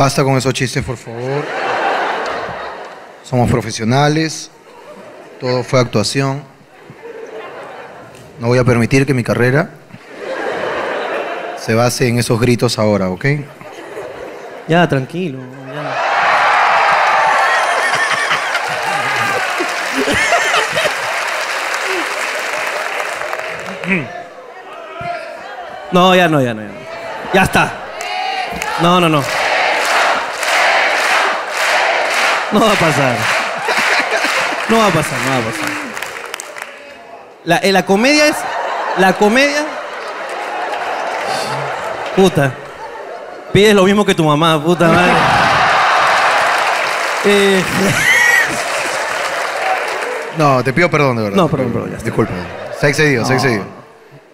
Basta con esos chistes, por favor. Somos profesionales. Todo fue actuación. No voy a permitir que mi carrera se base en esos gritos ahora, ¿ok? Ya, tranquilo. ya. No, ya no, ya no, ya no. Ya está. No, no, no. No va a pasar. No va a pasar, no va a pasar. La, eh, la comedia es. La comedia. Puta. Pides lo mismo que tu mamá, puta madre. Eh, No, te pido perdón, de verdad. No, perdón, perdón, ya está. Disculpa. Se ha excedido, se ha No. excedido.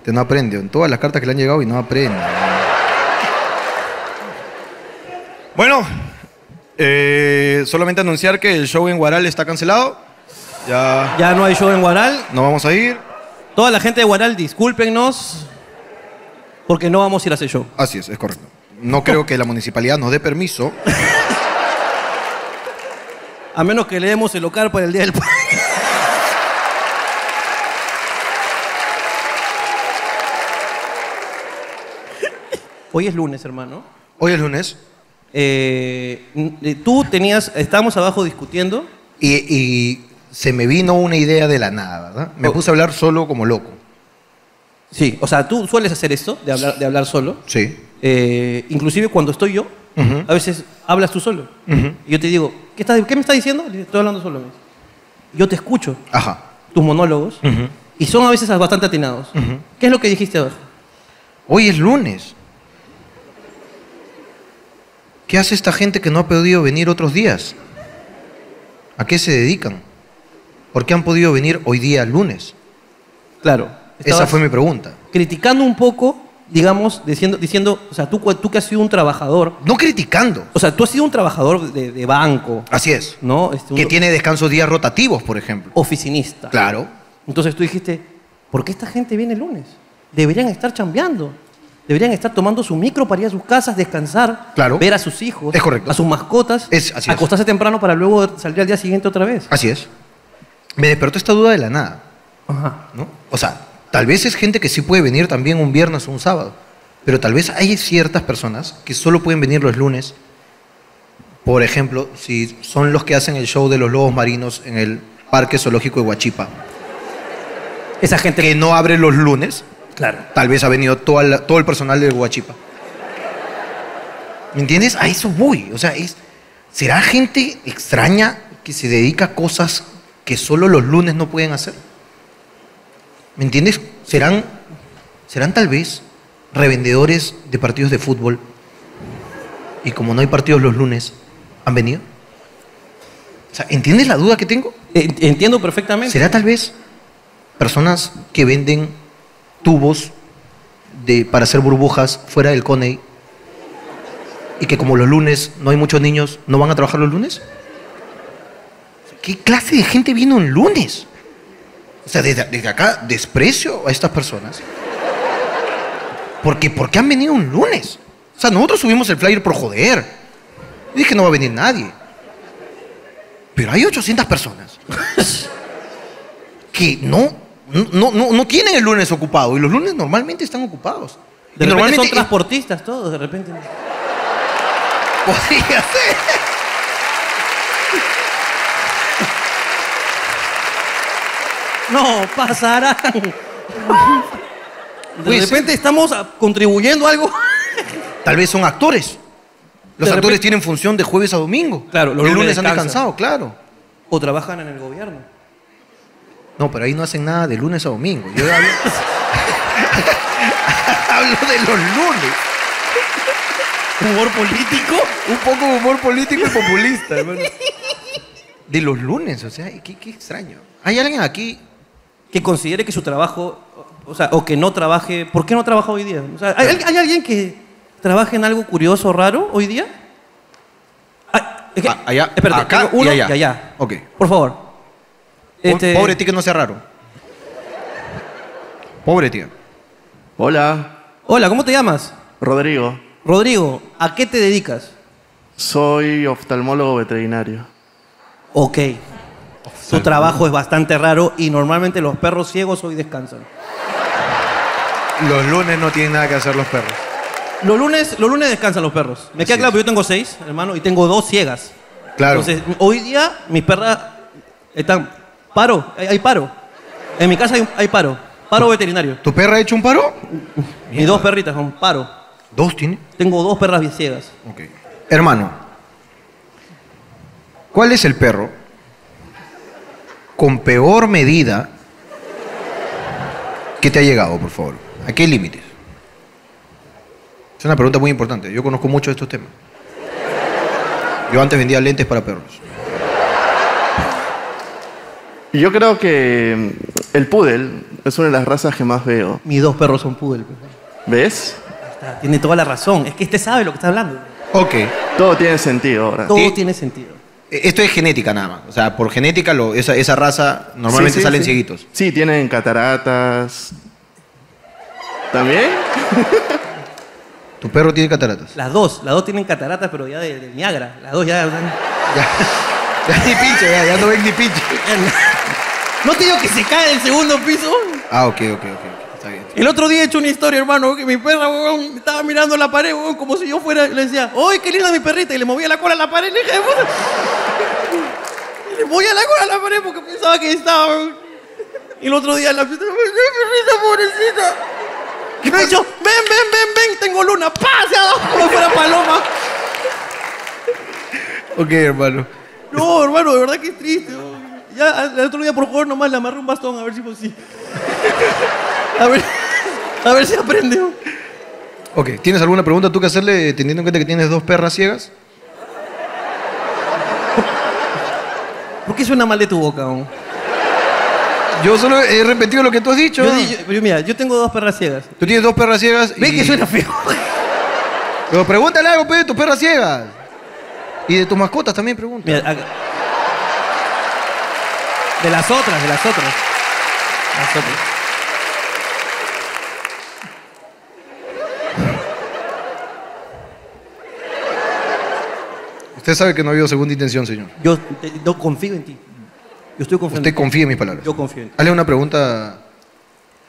Te no aprende. En todas las cartas que le han llegado y no aprende. Bueno, eh, solamente anunciar que el show en Guaral está cancelado. Ya ya no hay show en Guaral. no vamos a ir. Toda la gente de Guaral, discúlpenos. Porque no vamos a ir a ese show. Así es, es correcto. No creo que la municipalidad nos dé permiso. A menos que le demos el local para el Día del Padre. Hoy es lunes, hermano. Hoy es lunes Eh, n- tú tenías, estábamos abajo discutiendo. y, y se me vino una idea de la nada, ¿verdad? Me Oh. puse a hablar solo como loco. Sí, o sea, tú sueles hacer esto, de hablar, de hablar solo. Sí. Eh, inclusive cuando estoy yo, Ujú. a veces hablas tú solo. Ujú. Y yo te digo, ¿qué, estás- qué me estás diciendo? Estoy hablando solo. Yo te escucho, Ajá. tus monólogos, Ujú. y son a veces bastante atinados. ¿Qué es lo que dijiste abajo? Hoy es lunes. ¿Qué hace esta gente que no ha podido venir otros días? ¿A qué se dedican? ¿Por qué han podido venir hoy día lunes? Claro. Esa fue mi pregunta. Criticando un poco, digamos, diciendo, diciendo o sea, tú, que has sido un trabajador, No criticando. o sea, tú has sido un trabajador de, de banco, Así es. ¿no? Este, un Que tiene descansos días rotativos, por ejemplo. oficinista. Claro. Entonces tú dijiste, ¿por qué esta gente viene el lunes? Deberían estar chambeando. Deberían estar tomando su micro para ir a sus casas, descansar, Claro. ver a sus hijos, Es correcto. a sus mascotas, Es- así es. acostarse temprano para luego salir al día siguiente otra vez. Así es. Me despertó esta duda de la nada. Ajá. ¿no? O sea, tal vez es gente que sí puede venir también un viernes o un sábado, pero tal vez hay ciertas personas que solo pueden venir los lunes. Por ejemplo, si son los que hacen el show de los lobos marinos en el Parque Zoológico de Huachipa, Esa gente que no abre los lunes, Claro. tal vez ha venido toda la- todo el personal de Huachipa. ¿Me entiendes? A eso voy. O sea, es, ¿será gente extraña que se dedica a cosas que solo los lunes no pueden hacer? ¿Me entiendes? ¿Serán, serán tal vez revendedores de partidos de fútbol y como no hay partidos los lunes, han venido? O sea, ¿entiendes la duda que tengo? En- Entiendo perfectamente. ¿Será tal vez personas que venden tubos de, para hacer burbujas fuera del CONEI y que como los lunes no hay muchos niños, no van a trabajar los lunes? ¿Qué clase de gente viene un lunes? O sea, desde, desde acá desprecio a estas personas. Porque, ¿por qué han venido un lunes? O sea, nosotros subimos el flyer por joder. Y dije, no va a venir nadie. Pero hay 800 personas que no, no, no, no tienen el lunes ocupado. Y los lunes normalmente están ocupados. De y normalmente son transportistas todos, de repente. podría ser. No, pasarán. De Puede repente estamos contribuyendo a algo. Tal vez son actores. Los De actores repente- tienen función de jueves a domingo. Claro, los el lunes lunes han descansado, claro. O trabajan en el gobierno. No, pero ahí no hacen nada de lunes a domingo. Yo hablo, hablo de los lunes. Humor político. Un poco de humor político y populista, hermano. De los lunes, o sea, qué, qué extraño. ¿Hay alguien aquí? Que considere que su trabajo, o sea, o que no trabaje. ¿Por qué no trabaja hoy día? O sea, ¿hay, alguien que trabaje en algo curioso, raro hoy día? Ay, es que- Ah, allá, espérate, acá uno y allá. Ok. Por favor. Este, Pobre ti que no sea raro. Pobre tío. Hola, Hola, ¿cómo te llamas? Rodrigo. Rodrigo, ¿a qué te dedicas? Soy oftalmólogo veterinario. Ok. Su trabajo es bastante raro y normalmente los perros ciegos hoy descansan. Los lunes no tienen nada que hacer los perros. Los lunes, los lunes descansan los perros. Me queda claro, es. pero yo tengo seis, hermano, y tengo dos ciegas. Claro. Entonces, hoy día mis perras están paro, hay, hay paro. En mi casa hay, hay paro, paro veterinario. ¿Tu perra ha hecho un paro? Mis dos perritas son paro. ¿Dos tiene? Tengo dos perras ciegas. Ok. Hermano, ¿cuál es el perro con peor medida que te ha llegado, por favor? ¿A qué límites? Es una pregunta muy importante. Yo conozco mucho de estos temas. Yo antes vendía lentes para perros. Y yo creo que mm, el poodle es una de las razas que más veo. Mis dos perros son poodle. pues. ¿Ves? Está, Tiene toda la razón. Es que este sabe lo que está hablando. Ok. Todo tiene sentido ahora. Todo Sí. tiene sentido. Eh, Esto es genética nada más. O sea, por genética lo- esa, esa raza normalmente Sí, sí, salen sí. cieguitos. Sí, tienen cataratas. ¿También? Tu perro tiene cataratas. Las dos, las dos tienen cataratas, pero ya de- del Niágara. Las dos ya. Ya, ya ni pinche, ya, ya no ven ni pinche. ¿No te digo que se cae del segundo piso? Ah, ok, ok, ok. Está bien. El otro día he hecho una historia, hermano, que mi perra, weón, estaba mirando la pared, weón, como si yo fuera, le decía, ¡ay, qué linda mi perrita! Y le movía la cola a la pared, le dije, puta. Y le movía la cola a la pared porque pensaba que estaba, weón. Y el otro día la fiesta, ¡ay, qué perrita, pobrecita! Y me ha dicho, ven, ven, ven, ven, tengo luna, ¡pa! Se ha dado como fuera paloma. Ok, hermano. No, hermano, de verdad que es triste. weón. Ya, el otro día por favor nomás le amarré un bastón a ver si pues sí. A ver, a ver si aprende. weón. Ok, ¿tienes alguna pregunta tú que hacerle teniendo en cuenta que tienes dos perras ciegas? ¿Por qué suena mal de tu boca, weón? Yo solo he repetido lo que tú has dicho. Yo, mira, yo tengo dos perras ciegas. Tú tienes dos perras ciegas. Ve y- que suena feo. Pero pregúntale algo, pues, de tus perras ciegas. Y de tus mascotas también pregunta. Mira, acá- De las otras, de las otras. Las otras. Usted sabe que no ha habido segunda intención, señor. Yo, te- yo confío en ti. Yo estoy confiando Usted en ti. confía en mis palabras. Yo confío en ti. Hazle una pregunta.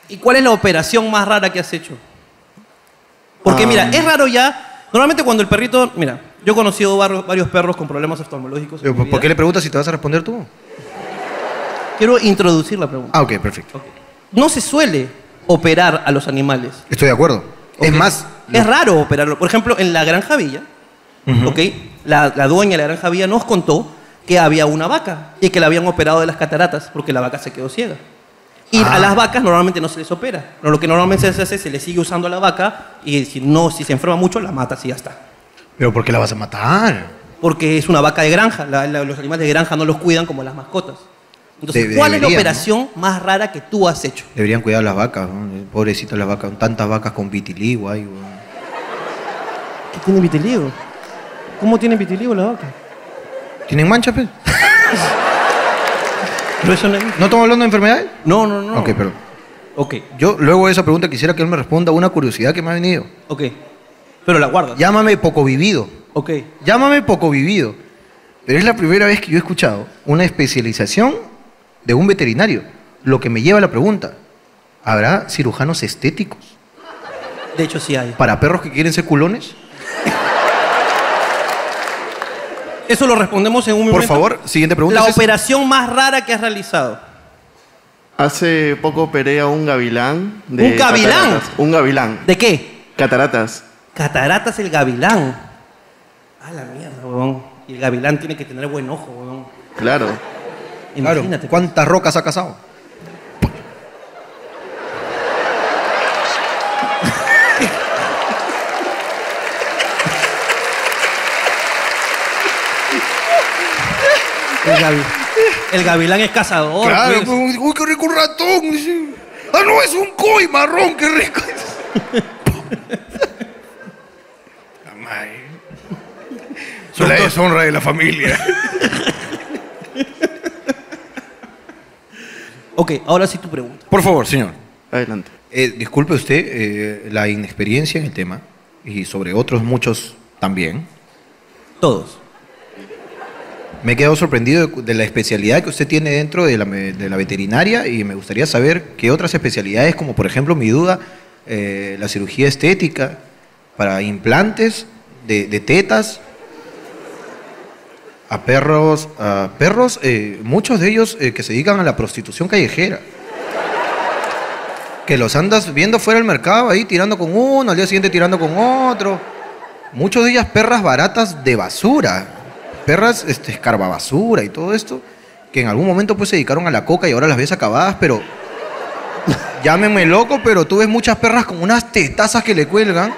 ¿Y cuál es la operación más rara que has hecho? Porque Ah. mira, es raro ya. Normalmente cuando el perrito, mira, yo he conocido var- varios perros con problemas oftalmológicos. en mi ¿Por vida. qué le preguntas si te vas a responder tú? Quiero introducir la pregunta. Ah, ok, perfecto. Ok. No se suele operar a los animales. Estoy de acuerdo. Es Ok. más, Es raro operarlo. Por ejemplo, en la Granja Villa, Ujú. ¿ok? La, la dueña de la Granja Villa nos contó que había una vaca y que la habían operado de las cataratas porque la vaca se quedó ciega. Y Ah. a las vacas normalmente no se les opera. Pero lo que normalmente se hace es se le sigue usando a la vaca y si no, si se enferma mucho, la mata y ya está. ¿pero por qué la vas a matar? Porque es una vaca de granja. La- la- los animales de granja no los cuidan como las mascotas. Entonces, De- ¿cuál es la operación más rara que tú has hecho? Deberían cuidar las vacas, ¿no? Pobrecitas las vacas. Tantas vacas con vitiligo ahí. ¿Qué tiene vitiligo? ¿Cómo tiene vitiligo la vaca? ¿Tienen manchas, pues? Pero eso no es... ¿No estamos hablando de enfermedades? No, no, no. Ok, perdón. Ok, Yo, luego de esa pregunta, quisiera que él me responda una curiosidad que me ha venido. ok. Pero la guardas. Llámame poco vivido. Ok. Llámame poco vivido. Pero es la primera vez que yo he escuchado una especialización de un veterinario. Lo que me lleva a la pregunta, ¿habrá cirujanos estéticos De hecho, sí hay. para perros que quieren ser culones? Eso lo respondemos en un Por momento. favor, siguiente pregunta. La es esa. operación más rara que has realizado. Hace poco operé a un gavilán. De ¿Un gavilán? cataratas. Un gavilán. ¿De qué? Cataratas. Cataratas el gavilán. A la mierda, huevón. Y el gavilán tiene que tener buen ojo, huevón. Claro. Claro, Imagínate. ¿cuántas rocas ha cazado? El, gavi- el gavilán es cazador. claro, pues. pues, uy, qué rico un ratón. Ah, no, es un koi marrón, qué rico. La madre. La deshonra de la familia. Ok, ahora sí tu pregunta. Por favor, señor. Adelante. Eh, disculpe usted eh, la inexperiencia en el tema y sobre otros muchos también. Todos. Me he quedado sorprendido de, de la especialidad que usted tiene dentro de la, me- de la veterinaria y me gustaría saber qué otras especialidades, como por ejemplo mi duda, eh, la cirugía estética para implantes de, de tetas a perros, a perros, eh, muchos de ellos eh, que se dedican a la prostitución callejera. Que los andas viendo fuera del mercado ahí tirando con uno, al día siguiente tirando con otro. Muchos de ellas perras baratas de basura. Perras este, escarbabasura y todo esto. Que en algún momento pues se dedicaron a la coca y ahora las ves acabadas, pero. Llámenme loco, pero tú ves muchas perras con unas tetazas que le cuelgan.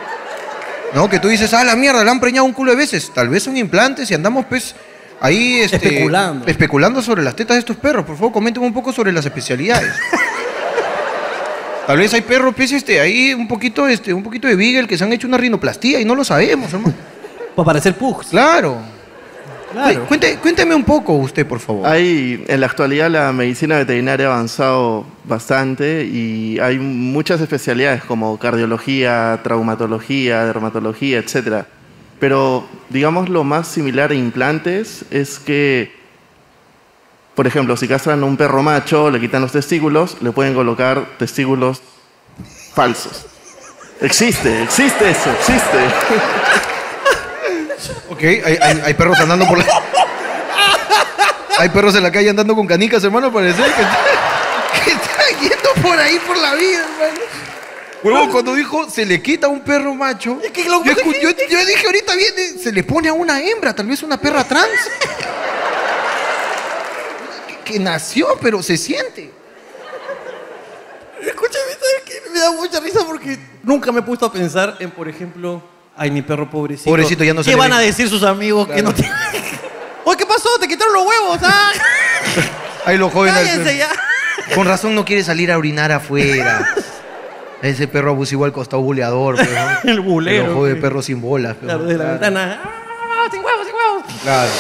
¿No? Que tú dices, ah, la mierda, la han preñado un culo de veces. Tal vez son implantes y andamos pues ahí este, Especulando. especulando sobre las tetas de estos perros. Por favor, coménteme un poco sobre las especialidades. Tal vez hay perros, pues, este, ahí un poquito, este, un poquito de beagle que se han hecho una rinoplastía y no lo sabemos, hermano. Para parecer pugs. Claro. Claro. Cuente- cuénteme un poco usted, por favor. Hay, en la actualidad la medicina veterinaria ha avanzado bastante y hay muchas especialidades como cardiología, traumatología, dermatología, etc. Pero digamos lo más similar a implantes es que, por ejemplo, si castran a un perro macho, le quitan los testículos, le pueden colocar testículos falsos. Existe, existe eso, existe. Ok, hay perros andando por la... Hay perros en la calle andando con canicas, hermano, parece que, que están yendo por ahí por la vida, hermano. Huevo, cuando dijo se le quita a un perro macho, Es que lo- yo, escu- yo- yo dije ahorita viene, se le pone a una hembra, tal vez una perra trans. Que, que nació, pero se siente. Escúchame, ¿sabes qué? Me da mucha risa porque nunca me he puesto a pensar en, por ejemplo, ay, mi perro pobrecito. Pobrecito, ya no ¿Qué sale van a decir sus amigos que no tienen? Oye, ¿qué pasó? ¿Te quitaron los huevos? ¡Ah! Ahí lo joven. ¡Cállense ya! Con razón no quiere salir a orinar afuera. Ese perro abusivo al costado buleador. pues, ¿no? El bulero, El ojo de pues. perro sin bolas. pues, Claro, desde la claro. ventana. ¡Ah! ¡Sin huevos, sin huevos! Claro.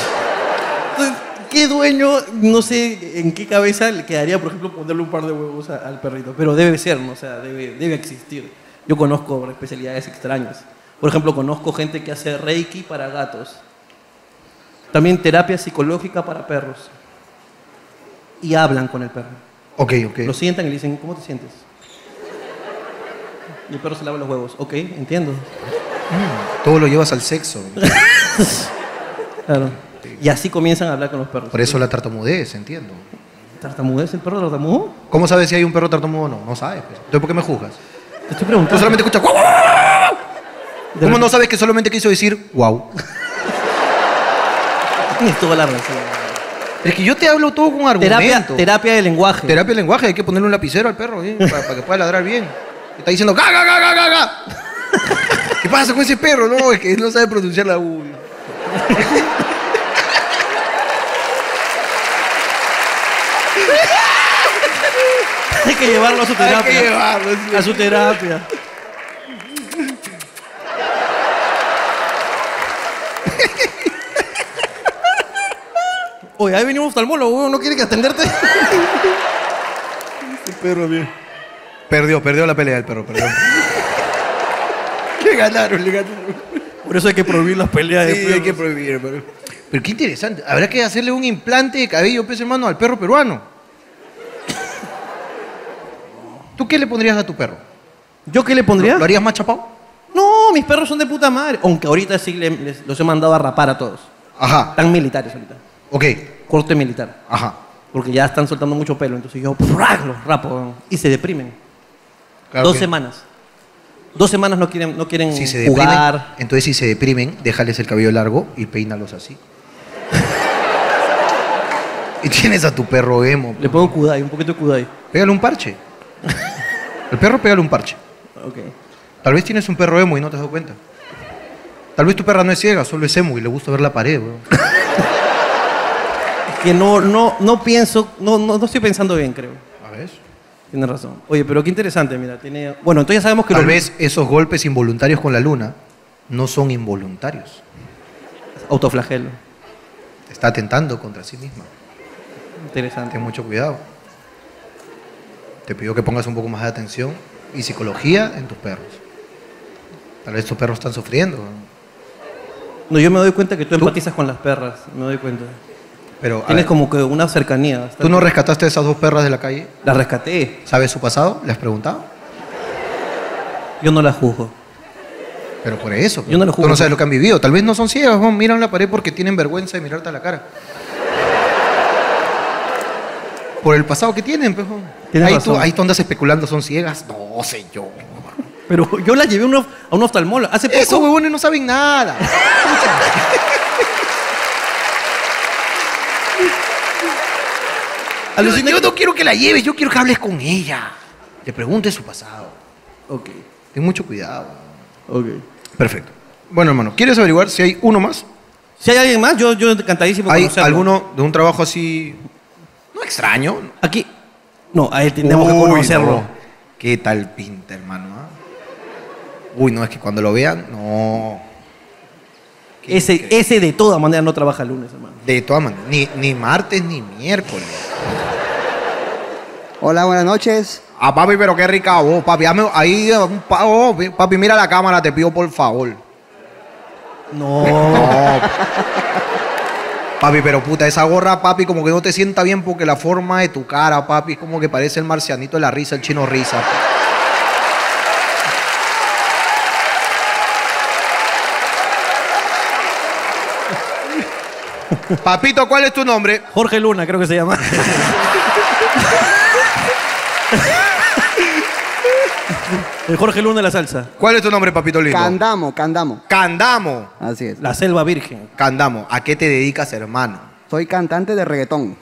Entonces, ¿qué dueño, no sé en qué cabeza le quedaría, por ejemplo, ponerle un par de huevos a- al perrito? Pero debe ser, ¿no? O sea, debe, debe existir. Yo conozco especialidades extrañas. Por ejemplo, conozco gente que hace reiki para gatos. También terapia psicológica para perros. Y hablan con el perro. Ok, ok. Lo sientan y le dicen, ¿cómo te sientes? Y el perro se lava los huevos. Ok, entiendo. Todo lo llevas al sexo. Claro. Y así comienzan a hablar con los perros. Por eso la tartamudez, entiendo. ¿Tartamudez el perro tartamudo? ¿Cómo sabes si hay un perro tartamudo o no? No sabes. pues. Entonces, ¿por qué me juzgas? Te estoy Tú preguntando. solamente escuchas. ¿Cómo no sabes que solamente quiso decir wow? Tienes toda la razón. Es que yo te hablo todo con argumento. Terapia, terapia de lenguaje. Terapia de lenguaje, hay que ponerle un lapicero al perro ¿eh? para, para que pueda ladrar bien. Está diciendo ga, ga, ga, ga, ga, ga. ¿Qué pasa con ese perro? No, es que no sabe pronunciar la U. Hay que llevarlo a su terapia. Hay que llevarlo, sí. A su terapia. Oye, ahí venimos oftalmólogo, weón, ¿no quiere que atenderte? perro bien. Perdió, perdió la pelea el perro, perdió. le ganaron, le ganaron. Por eso hay que prohibir las peleas de Sí, hay que prohibir, pero. Pero qué interesante. Habrá que hacerle un implante de cabello, pues, hermano, al perro peruano. ¿Tú qué le pondrías a tu perro? ¿Yo qué le pondría? ¿Lo harías más chapado? No, mis perros son de puta madre. Aunque ahorita sí le- les- los he mandado a rapar a todos. Ajá. Están militares ahorita. Ok. Corte militar. Ajá. Porque ya están soltando mucho pelo. Entonces yo ¡prac! los rapo. Y se deprimen. Claro Dos que- semanas. Dos semanas no quieren, no quieren Si se deprimen, jugar. entonces si se deprimen, déjales el cabello largo y peínalos así. y tienes a tu perro emo. Le pongo kudai, un poquito de kudai. Pégale un parche. El perro pégale un parche. Ok. Tal vez tienes un perro emo y no te has dado cuenta. Tal vez tu perra no es ciega, solo es emo y le gusta ver la pared, weón. Que no, no, no pienso, no, no, no estoy pensando bien, creo. A ver. Tienes razón. Oye, pero qué interesante, mira. Tiene... Bueno, entonces ya sabemos que Tal los- vez esos golpes involuntarios con la luna no son involuntarios. Autoflagelo. Está atentando contra sí misma. Interesante. Ten mucho cuidado. Te pido que pongas un poco más de atención y psicología en tus perros. Tal vez tus perros están sufriendo. ¿no? No, yo me doy cuenta que tú, empatizas con las perras, me doy cuenta. Pero, Tienes ver, como que una cercanía. ¿tú no rescataste a esas dos perras de la calle? Las rescaté, ¿Sabes su pasado? ¿Le has preguntado? yo no las juzgo. Pero por eso. Yo no Tú juzgo. no sabes lo que han vivido. Tal vez no son ciegas, miran la pared porque tienen vergüenza de mirarte a la cara. Por el pasado que tienen, pues. Ahí tú, ahí tú andas especulando, son ciegas. No sé yo. Pero yo las llevé a un, a un oftalmólogo. Hace poco. Esos huevones no saben nada. Alucina yo no quiero que la lleves, yo quiero que hables con ella. Le preguntes su pasado. Ok, Ten mucho cuidado. ok. Perfecto. Bueno, hermano, ¿quieres averiguar si hay uno más? Si hay alguien más, yo, yo encantadísimo ¿Hay conocerlo. alguno de un trabajo así, no extraño? Aquí. No, a él tenemos que conocerlo. no. ¿Qué tal pinta, hermano? ah? Uy, no, es que cuando lo vean, no. Qué Ese, increíble. ese de todas maneras no trabaja el lunes, hermano. De todas maneras, ni, ni martes ni miércoles. Hola, buenas noches. Ah, papi, pero qué rica voz, papi. Dame ahí un pavo. Papi, mira la cámara, te pido por favor. No. No. papi, pero puta, esa gorra, papi, como que no te sienta bien porque la forma de tu cara, papi, es como que parece el marcianito de la risa, el chino risa. Papito, ¿cuál es tu nombre? Jorge Luna, creo que se llama. El Jorge Luna de la salsa. ¿Cuál es tu nombre, papito lindo? Candamo, Candamo. Candamo. Así es. La selva virgen. Candamo, ¿a qué te dedicas, hermano? Soy cantante de reggaetón.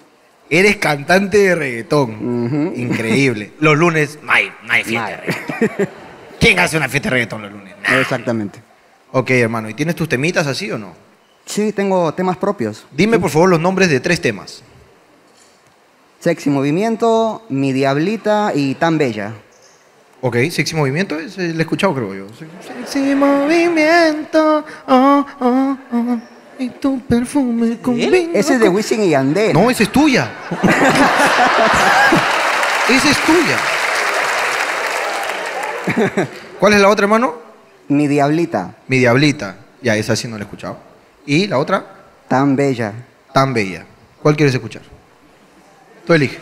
Eres cantante de reggaetón. Ujú. Increíble. Los lunes no hay, no hay fiesta de reggaetón. ¿Quién hace una fiesta de reggaetón los lunes? Nah. Exactamente. Ok, hermano. ¿Y tienes tus temitas así o no? Sí, tengo temas propios. Dime, por favor, los nombres de tres temas. Sexy Movimiento, Mi Diablita y Tan Bella. Ok, Sexy Movimiento, ese lo he escuchado, creo yo. Sexy Movimiento, oh, oh, oh, y tu perfume combina Ese es de Wisin y Yandel. No, esa es tuya. esa es tuya. ¿Cuál es la otra, hermano? Mi Diablita, Mi Diablita. Ya, esa sí no la he escuchado. ¿Y la otra? Tan Bella. Tan Bella. ¿Cuál quieres escuchar? Tú elige.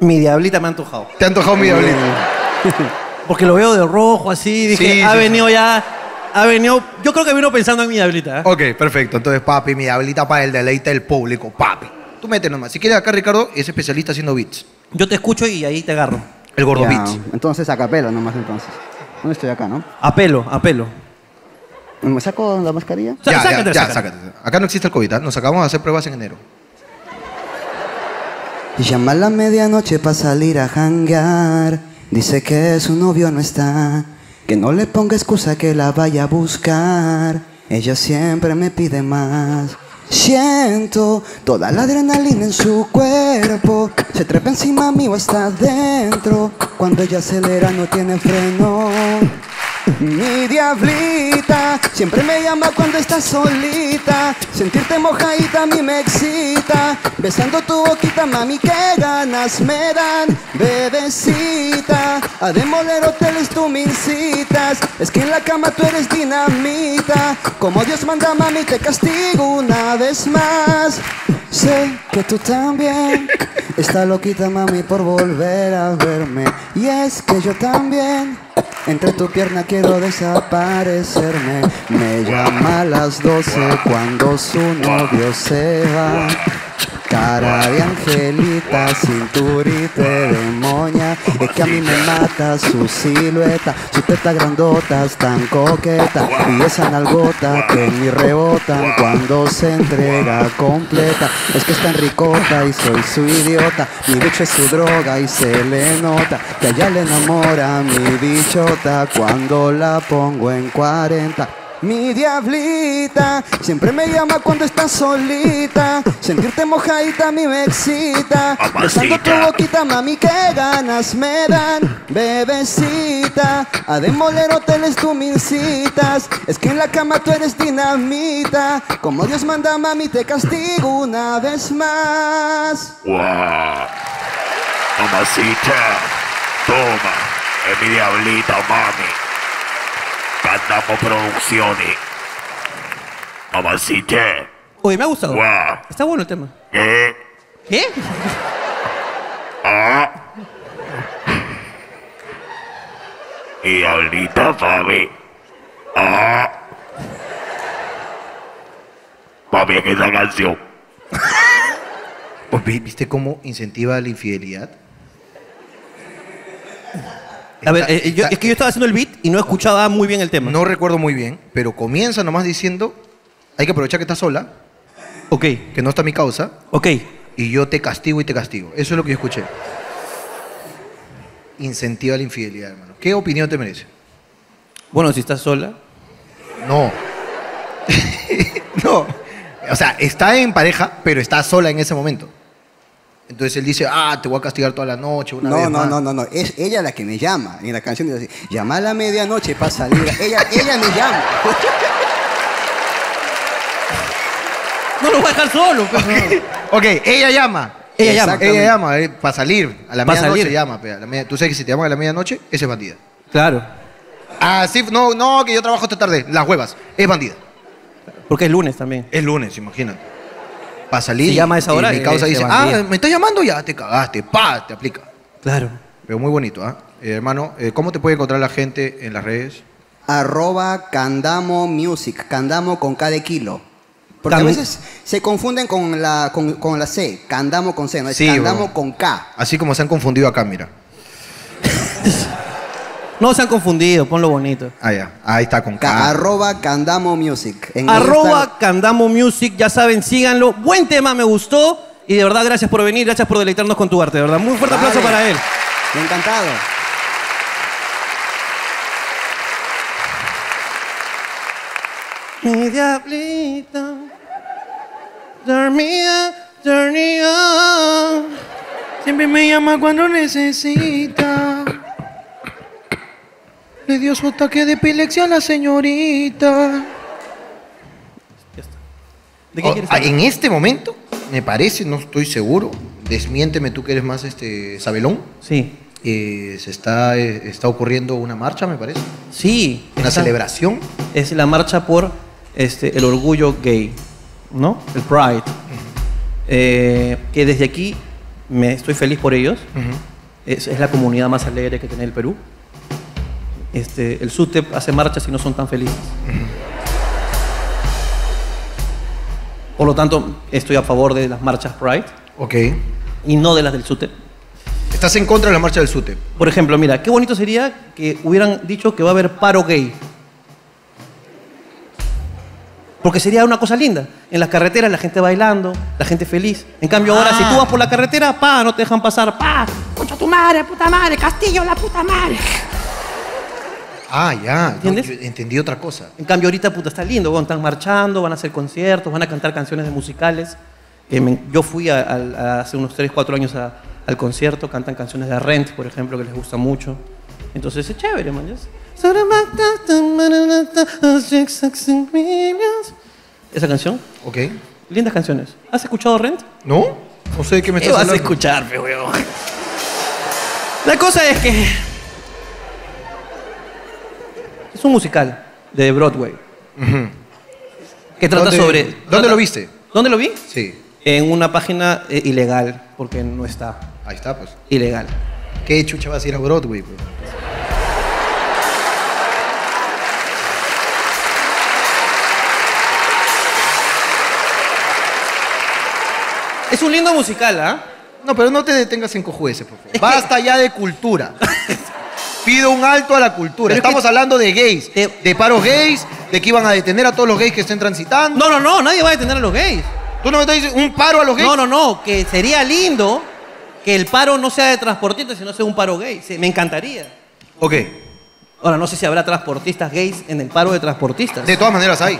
Mi diablita me ha antojado. ¿Te ha antojado mi Diablita? Porque lo veo de rojo así, dije, Sí, ha sí, venido ya, ha venido, yo creo que vino pensando en mi diablita. ¿eh? Ok, perfecto. Entonces, papi, mi Diablita para el deleite del público, papi. Tú mete nomás. Si quieres acá, Ricardo, es especialista haciendo beats. Yo te escucho y ahí te agarro. El gordo Ya, beats. Entonces a capela nomás entonces. ¿Dónde estoy acá, no? Apelo, apelo. ¿Me saco la mascarilla? Ya, sácate, ya, ya, sácate. sácate. Acá no existe el COVID, ¿ah? Nos acabamos de hacer pruebas en enero. Llama a la medianoche para salir a janguear. Dice que su novio no está. Que no le ponga excusa que la vaya a buscar. Ella siempre me pide más. Siento toda la adrenalina en su cuerpo. Se trepa encima mío hasta adentro. Cuando ella acelera no tiene freno. Mi diablita siempre me llama cuando estás solita. Sentirte mojadita a mí me excita. Besando tu boquita, mami, qué ganas me dan. Bebecita, a demoler hoteles tú me incitas. Es que en la cama tú eres dinamita. Como Dios manda, mami, te castigo una vez más. Sé que tú también está loquita, mami, por volver a verme. Y es que yo también. Entre tu pierna quiero desaparecerme. Me llama a las 12 cuando su novio se va. Cara de angelita, cinturita de demonia. Es que a mí me mata su silueta, sus tetas grandotas tan coqueta. Y esa nalgota que mí rebotan cuando se entrega completa. Es que es tan ricota y soy su idiota. Mi bicho es su droga y se le nota. Que a ella le enamora mi bichota cuando la pongo en 40. Mi diablita siempre me llama cuando estás solita. Sentirte mojadita a mí me excita. Besando tu boquita, mami, qué ganas me dan. Bebecita, a demoler hoteles tú me incitas. Es que en la cama tú eres dinamita. Como Dios manda, mami, te castigo una vez más. ¡Guau! Mamacita, toma, es mi diablita, mami. Candamo Producciones. Mamacita. Oye, me ha gustado. Guau. Está bueno el tema. Eh. ¿Qué? Ah. Y ahorita, papi. Ah. Papi, en esa canción. Pues, vi- ¿Viste cómo incentiva la infidelidad? A ver, eh, yo- es que yo estaba haciendo el beat y no escuchaba muy bien el tema. No recuerdo muy bien, pero comienza nomás diciendo, hay que aprovechar que estás sola, Ok, que no está mi causa, ok. y yo te castigo y te castigo. Eso es lo que yo escuché. Incentiva la infidelidad, hermano. ¿Qué opinión te merece? Bueno, si estás sola. No. no. O sea, está en pareja, pero está sola en ese momento. Entonces él dice, ah, te voy a castigar toda la noche, una No, vez no, más. no, no, no. Es ella la que me llama. En la canción dice llama a la medianoche para salir. Ella, ella me llama. No lo voy a dejar solo, pues. Ok, ella llama. Ella llama. Ella llama para salir. A la Pa' medianoche llama. pe, a la media- Tú sabes que si te llaman a la medianoche, ese es bandida. Claro. Ah, sí, no, no, que yo trabajo esta tarde. Las huevas. Es bandida. Porque es lunes también. Es lunes, imagínate. Para salir. Si llama a esa y hora, Mi causa dice, ah, me estás llamando, ya te cagaste. Pa, te aplica. Claro. Pero muy bonito, ¿ah? Eh, hermano, eh, ¿cómo te puede encontrar la gente en las redes? Arroba Candamo Music. Candamo con K de kilo. Porque a veces se confunden con la, con, con la C. Candamo con C, no es Sí, Candamo bro. con K. Así como se han confundido acá, mira. No se han confundido, ponlo bonito. Ah, ya. Ahí está con K. Arroba Candamo Music. En Arroba Insta- Candamo Music, ya saben, síganlo. Buen tema, me gustó. Y de verdad, gracias por venir, gracias por deleitarnos con tu arte, de verdad. Muy fuerte aplauso para él. Encantado. Mi diablita, dormía, dormía. Siempre me llama cuando necesita. Le dio su ataque de epilepsia a la señorita. ¿De qué Oh, quieres hablar? en este momento, me parece, no estoy seguro, desmiénteme tú que eres más este sabelón, Sí, eh, se está, eh, está ocurriendo una marcha, me parece, sí. una celebración. Es la marcha por este, el orgullo gay, ¿no? El Pride. Eh, que desde aquí me estoy feliz por ellos. Es, es la comunidad más alegre que tiene el Perú. Este, el SUTEP hace marchas y no son tan felices. Por lo tanto, estoy a favor de las marchas Pride Ok. y no de las del SUTEP. Estás en contra de la marcha del SUTE. Por ejemplo, mira, qué bonito sería que hubieran dicho que va a haber paro gay. Porque sería una cosa linda. En las carreteras la gente bailando, la gente feliz. En cambio ahora, si tú vas por la carretera, pa, no te dejan pasar, pa, concha tu madre, puta madre, Castillo, la puta madre. Ah, ya. No, ¿Entiendes? yo entendí otra cosa. En cambio ahorita, puta, está lindo. weón, están marchando, van a hacer conciertos, van a cantar canciones de musicales. Eh, me- yo fui a- a- hace unos 3, 4 años a- al concierto, cantan canciones de Rent, por ejemplo, que les gusta mucho. Entonces es chévere, man. Esa canción, Ok. lindas canciones. ¿Has escuchado Rent? ¿No? No sé de qué me ¿Qué estás vas a hablando. escuchar, pe, weón? La cosa es que es un musical de Broadway que trata ¿Dónde- sobre. ¿Dónde trata- lo viste? ¿Dónde lo vi? Sí. En una página eh, ilegal, porque no está Ahí está, pues. ilegal. ¿Qué chucha vas a ir a Broadway? pues? Es un lindo musical, ¿ah? No, pero no te detengas en cojueces, por favor. Basta ya de cultura. Pido un alto a la cultura. Pero Estamos que- hablando de gays, Te- de paros gays, de que iban a detener a todos los gays que estén transitando. No, no, no, nadie va a detener a los gays. ¿Tú no me estás diciendo un paro a los gays? No, no, no, que sería lindo que el paro no sea de transportistas, sino sea un paro gay. Sí, me encantaría. Ok. Ahora, no sé si habrá transportistas gays en el paro de transportistas. De todas maneras hay.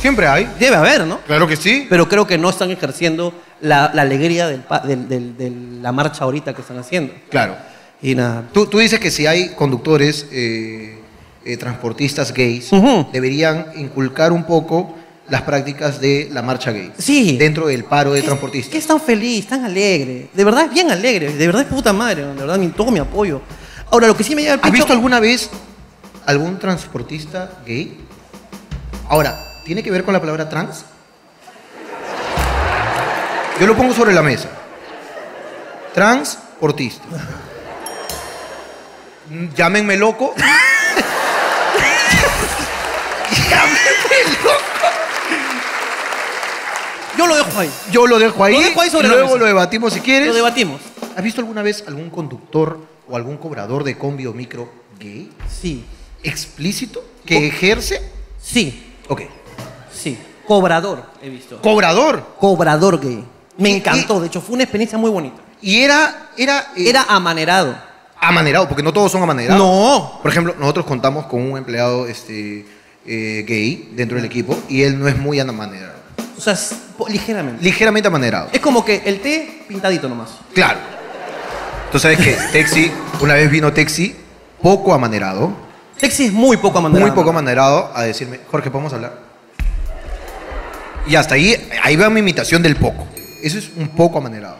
Siempre hay. Debe haber, ¿no? Claro que sí. Pero creo que no están ejerciendo la, la alegría del pa- del- del- de la marcha ahorita que están haciendo. Claro. Y nada. Tú, tú dices que si hay conductores, eh, eh, transportistas gays, Ujú. deberían inculcar un poco las prácticas de la marcha gay. Sí. Dentro del paro de ¿Qué- transportistas. ¿Qué es tan feliz, tan alegre? De verdad es bien alegre, de verdad es puta madre, de verdad todo mi apoyo. Ahora, lo que sí me lleva ¿Has pecho... visto alguna vez algún transportista gay? Ahora, ¿tiene que ver con la palabra trans? Yo lo pongo sobre la mesa. Transportista. Llámenme loco. Llámenme loco. Yo lo dejo ahí. Yo lo dejo ahí. Lo dejo ahí sobre la luego mesa. lo debatimos si quieres. Lo debatimos. ¿Has visto alguna vez algún conductor o algún cobrador de combi o micro gay? Sí. ¿Explícito? ¿Que ejerce? Sí. Ok. Sí. Cobrador, he visto. Cobrador. Cobrador gay. Me encantó. De hecho, fue una experiencia muy bonita. Y era, era, eh, Era amanerado. Amanerado, porque no todos son amanerados. No. Por ejemplo, nosotros contamos con un empleado este, eh, gay dentro del equipo y él no es muy amanerado. O sea, po- ligeramente. Ligeramente amanerado. Es como que el té pintadito nomás. Claro. Tú sabes que Texi, una vez vino Texi, poco amanerado, Texi es muy poco amanerado. muy poco amanerado, a decirme, Jorge, ¿podemos hablar? Y hasta ahí, ahí va mi imitación del poco. Eso es un poco amanerado.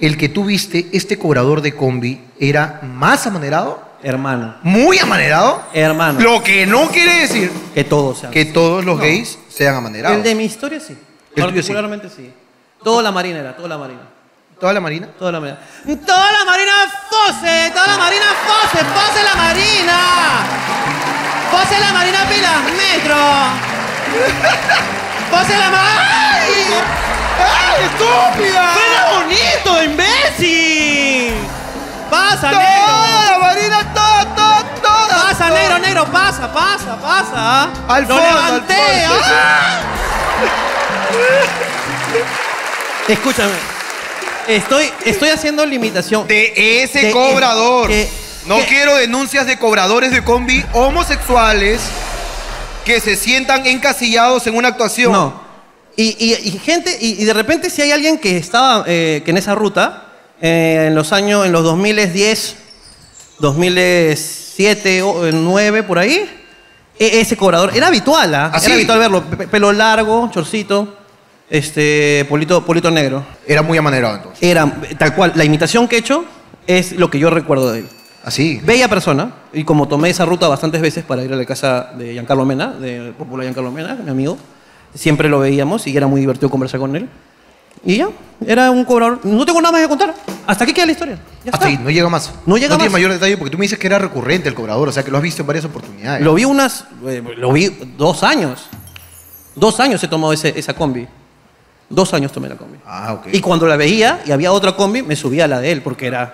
El que tú viste, este cobrador de combi, era más amanerado, Hermano. muy amanerado. Hermano. Lo que no quiere decir Que todos sean. que todos los gays sean amanerados. El de mi historia sí. El sí. Particularmente sí. Toda la marina era, toda la marina. ¿Toda la marina? Toda la marina. Toda la marina Fose, toda la marina Fose, Fose la marina. Fose la marina pilas metro. Fose la marina. ¡Ay! estúpida! ¡Suena bonito, imbécil! Pasa, ¡Toda negro. marina, toda, toda, toda! Pasa, negro, negro, pasa, pasa, pasa. Al Lo fondo, al levanté. fondo. ¡ah! Escúchame. Estoy, estoy haciendo limitación. De ese cobrador. que- no quiero denuncias de cobradores de combi homosexuales que se sientan encasillados en una actuación. No. Y, y- y gente, y, y de repente si hay alguien que estaba eh, que en esa ruta, eh, en los años, en los 2010, 2007, o, eh, 9, por ahí, e- ese cobrador, era habitual, ¿ah? ¿Ah, sí? Era habitual verlo, pe- pe- pelo largo, chorcito, este, polito, polito negro. Era muy amanerado entonces. Era, tal cual, la imitación que he hecho es lo que yo recuerdo de él. Así. Bella persona, y como tomé esa ruta bastantes veces para ir a la casa de Giancarlo Mena, del popular Giancarlo Mena, mi amigo, siempre lo veíamos y era muy divertido conversar con él. Y ya, era un cobrador. No tengo nada más que contar. Hasta aquí queda la historia. Ya Hasta está. ahí, no llega más. No llega tiene más. mayor detalle porque tú me dices que era recurrente el cobrador, o sea que lo has visto en varias oportunidades. Lo vi unas. eh, Lo vi dos años. Dos años he tomado ese- esa combi. Dos años tomé la combi. Ah, ok. Y cuando la veía y había otra combi, me subía a la de él porque era.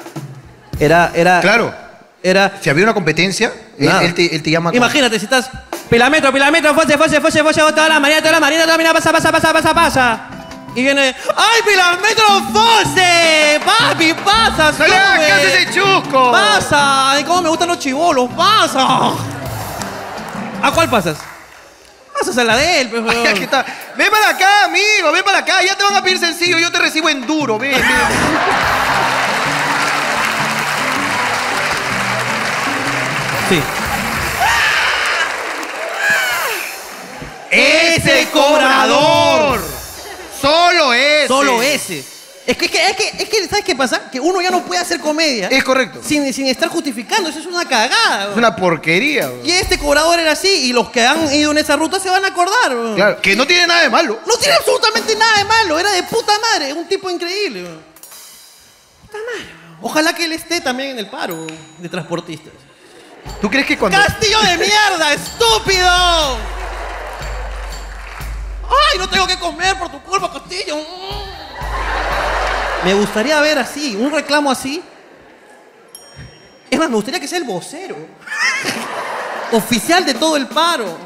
Era. era Claro. Era. Si había una competencia, él, Nada. él te, él te llama. con- Imagínate si estás pilametro, pilametro, fose, fose, fose, fose, toda la marina, toda la marina, toda la marina, pasa, pasa, pasa, pasa, pasa. Y viene, ¡ay, pilametro, fose! ¡Papi, pasa, ¡Dale, sube! qué haces ese chusco! ¡Pasa! ¡Ay, cómo me gustan los chivolos! ¡Pasa! ¿A cuál pasas? Pasas a la de él, pues, Ay, weón. aquí está. Ven para acá, amigo, ven para acá. Ya te van a pedir sencillo, yo te recibo en duro. Ven, ven. ¡Ese cobrador! Solo ese. Solo ese. Es que, es que, es que, es que, ¿sabes qué pasa? Que uno ya no puede hacer comedia. Es correcto. Sin, sin estar justificando, eso es una cagada. Es weón. una porquería. bro. Y este cobrador era así, y los que han ido en esa ruta se van a acordar. weón. Claro, que no tiene nada de malo. No tiene absolutamente nada de malo, era de puta madre, un tipo increíble. Puta madre. Ojalá que él esté también en el paro de transportistas. ¿Tú crees que cuando... ¡Castillo de mierda, estúpido! ¡Ay, no tengo que comer por tu culpa, Castillo! Me gustaría ver así, un reclamo así. Es más, me gustaría que sea el vocero. Oficial de todo el paro.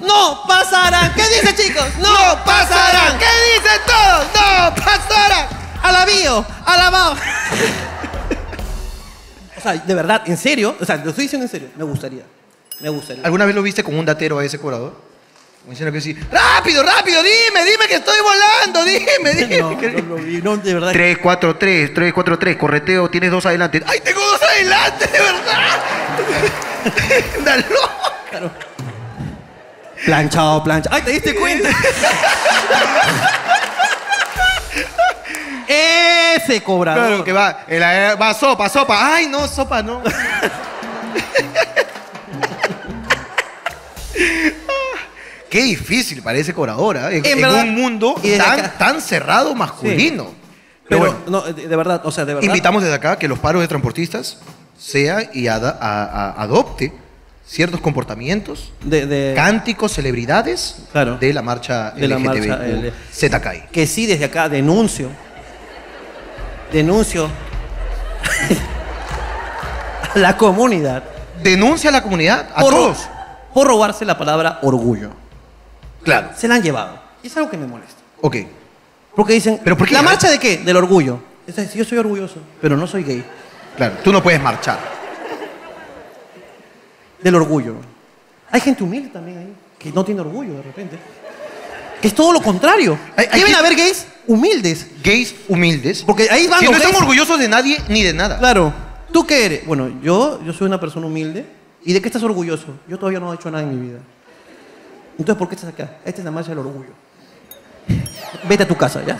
¡No pasarán! ¿Qué dice, chicos? ¡No, pasarán! ¿Qué dicen todos? ¡No pasará! ¡Alabío! ¡Alabado! o sea, de verdad, en serio, o sea, lo estoy diciendo en serio, me gustaría. Me gustaría. ¿Alguna vez lo viste con un datero a ese cobrador? Como diciendo que sí. ¡Rápido, rápido! ¡Dime, dime que estoy volando! ¡Dime, dime! No, no lo vi, no, de verdad. 343, 343, correteo, tienes dos adelante. ¡Ay, tengo dos adelante, de verdad! ¡Dalo! Planchado, planchado. ¡Ay, te diste cuenta! Ese cobrador. Claro, que va, el va sopa, sopa. ¡Ay, no, sopa, no! Qué difícil parece cobradora en, En en verdad. un mundo tan, acá- tan cerrado masculino. Pero, Pero bueno, no, de, de verdad, o sea, de verdad. invitamos desde acá que los paros de transportistas sea y ada- a- a- adopte ciertos comportamientos, De, de- cánticos, celebridades Claro. de la marcha De la LGTBIQ marcha L- ZKI. que sí, desde acá denuncio. Denuncio. a la comunidad. Denuncia a la comunidad, a por, todos. por robarse la palabra orgullo. Claro. Se la han llevado. Y es algo que me molesta. Ok. Porque dicen, ¿Pero por qué? ¿la marcha de qué? Del orgullo. Es decir, yo soy orgulloso, pero no soy gay. Claro, tú no puedes marchar. Del orgullo. Hay gente humilde también ahí, que no tiene orgullo de repente. Que es todo lo contrario. Hay- hay Deben que- haber gays humildes. Gays humildes. Porque ahí van que los no están gays. orgullosos de nadie ni de nada. Claro. ¿Tú qué eres? Bueno, yo, yo soy una persona humilde. ¿Y de qué estás orgulloso? Yo todavía no he hecho nada en mi vida. Entonces, ¿por qué estás acá? Esta es la marcha del orgullo. Vete a tu casa, ¿ya?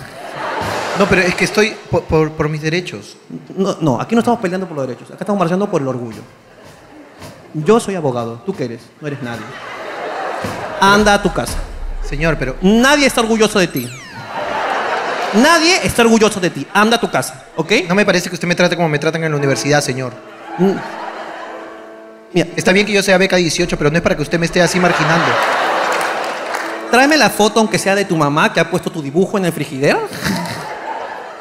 No, pero es que estoy por, por- por mis derechos. No, no, aquí no estamos peleando por los derechos. Acá estamos marchando por el orgullo. Yo soy abogado. ¿Tú qué eres? No eres nadie. Anda a tu casa. Señor, pero Nadie está orgulloso de ti. Nadie está orgulloso de ti. Anda a tu casa, ¿ok? no me parece que usted me trate como me tratan en la universidad, señor. Mm. Mira, Está bien que yo sea beca 18, pero no es para que usted me esté así marginando. Tráeme la foto, aunque sea de tu mamá, que ha puesto tu dibujo en el frigidero.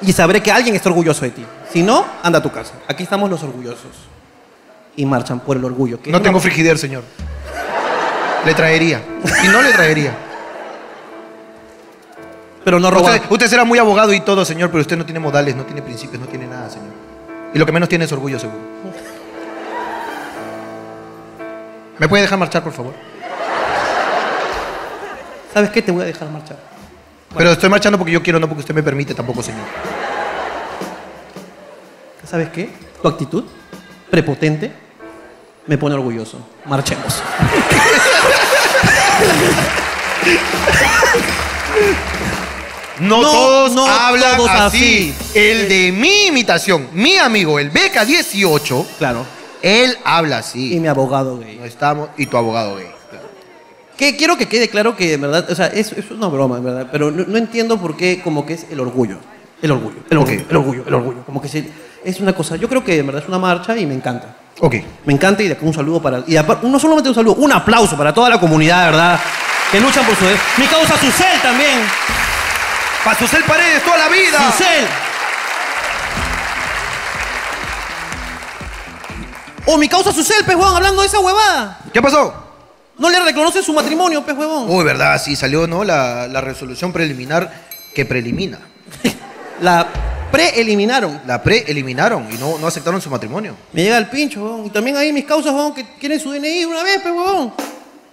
Y sabré que alguien está orgulloso de ti. Si no, anda a tu casa. Aquí estamos los orgullosos. Y marchan por el orgullo. No tengo una- señor. Le traería. Y no le traería. Pero no robar. Usted, usted será muy abogado y todo, señor, pero usted no tiene modales, no tiene principios, no tiene nada, señor. Y lo que menos tiene es orgullo, seguro. ¿Me puede dejar marchar, por favor? ¿Sabes qué? Te voy a dejar marchar. Pero estoy marchando porque yo quiero, no porque usted me permite tampoco, señor. ¿Sabes qué? Tu actitud prepotente me pone orgulloso. Marchemos. No, No, todos no hablan todos así. así. El de mi imitación, mi amigo, el Beca 18, Claro. él habla Y así. mi abogado gay. No estamos, y tu abogado gay. Que quiero que quede claro que, de verdad, o sea, es, es una broma, en verdad, pero no, no entiendo por qué, como que es el orgullo. El orgullo, el orgullo, el orgullo, el orgullo. Como que se- es una cosa, yo creo que en verdad es una marcha y me encanta. Ok. Me encanta y de acá un saludo para. Y aparte, no solamente un saludo, un aplauso para toda la comunidad, ¿verdad? Que luchan por su. Mi causa Susel también. Para Susel Paredes toda la vida. Susel. Oh, mi causa Susel, pez huevón, hablando de esa huevada. ¿Qué pasó? No le reconoce su matrimonio, pez huevón. Uy, verdad, sí salió, ¿no? La, la resolución preliminar que preelimina. La preeliminaron. La preeliminaron y no, no aceptaron su matrimonio. Me llega el pincho, huevón. Y también hay mis causas, huevón, que quieren su DNI una vez, pez huevón.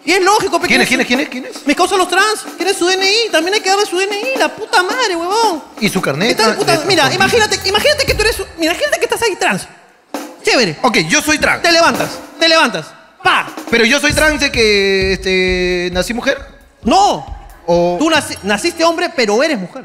Y es lógico, pe, ¿Quién es? ¿Quién es? ¿Quién es? ¿Quién es? Mis causas los trans, quieren su DNI, también hay que darle su DNI, la puta madre, huevón. Y su carnet. Está de puta- de- mira, imagínate, imagínate que tú eres. Mira, imagínate que estás ahí trans. Chévere. Ok, yo soy trans. Te levantas, te levantas. ¡Pa! Pero yo soy trans de que este, nací mujer. ¡No! O Tú naci- naciste hombre, pero eres mujer.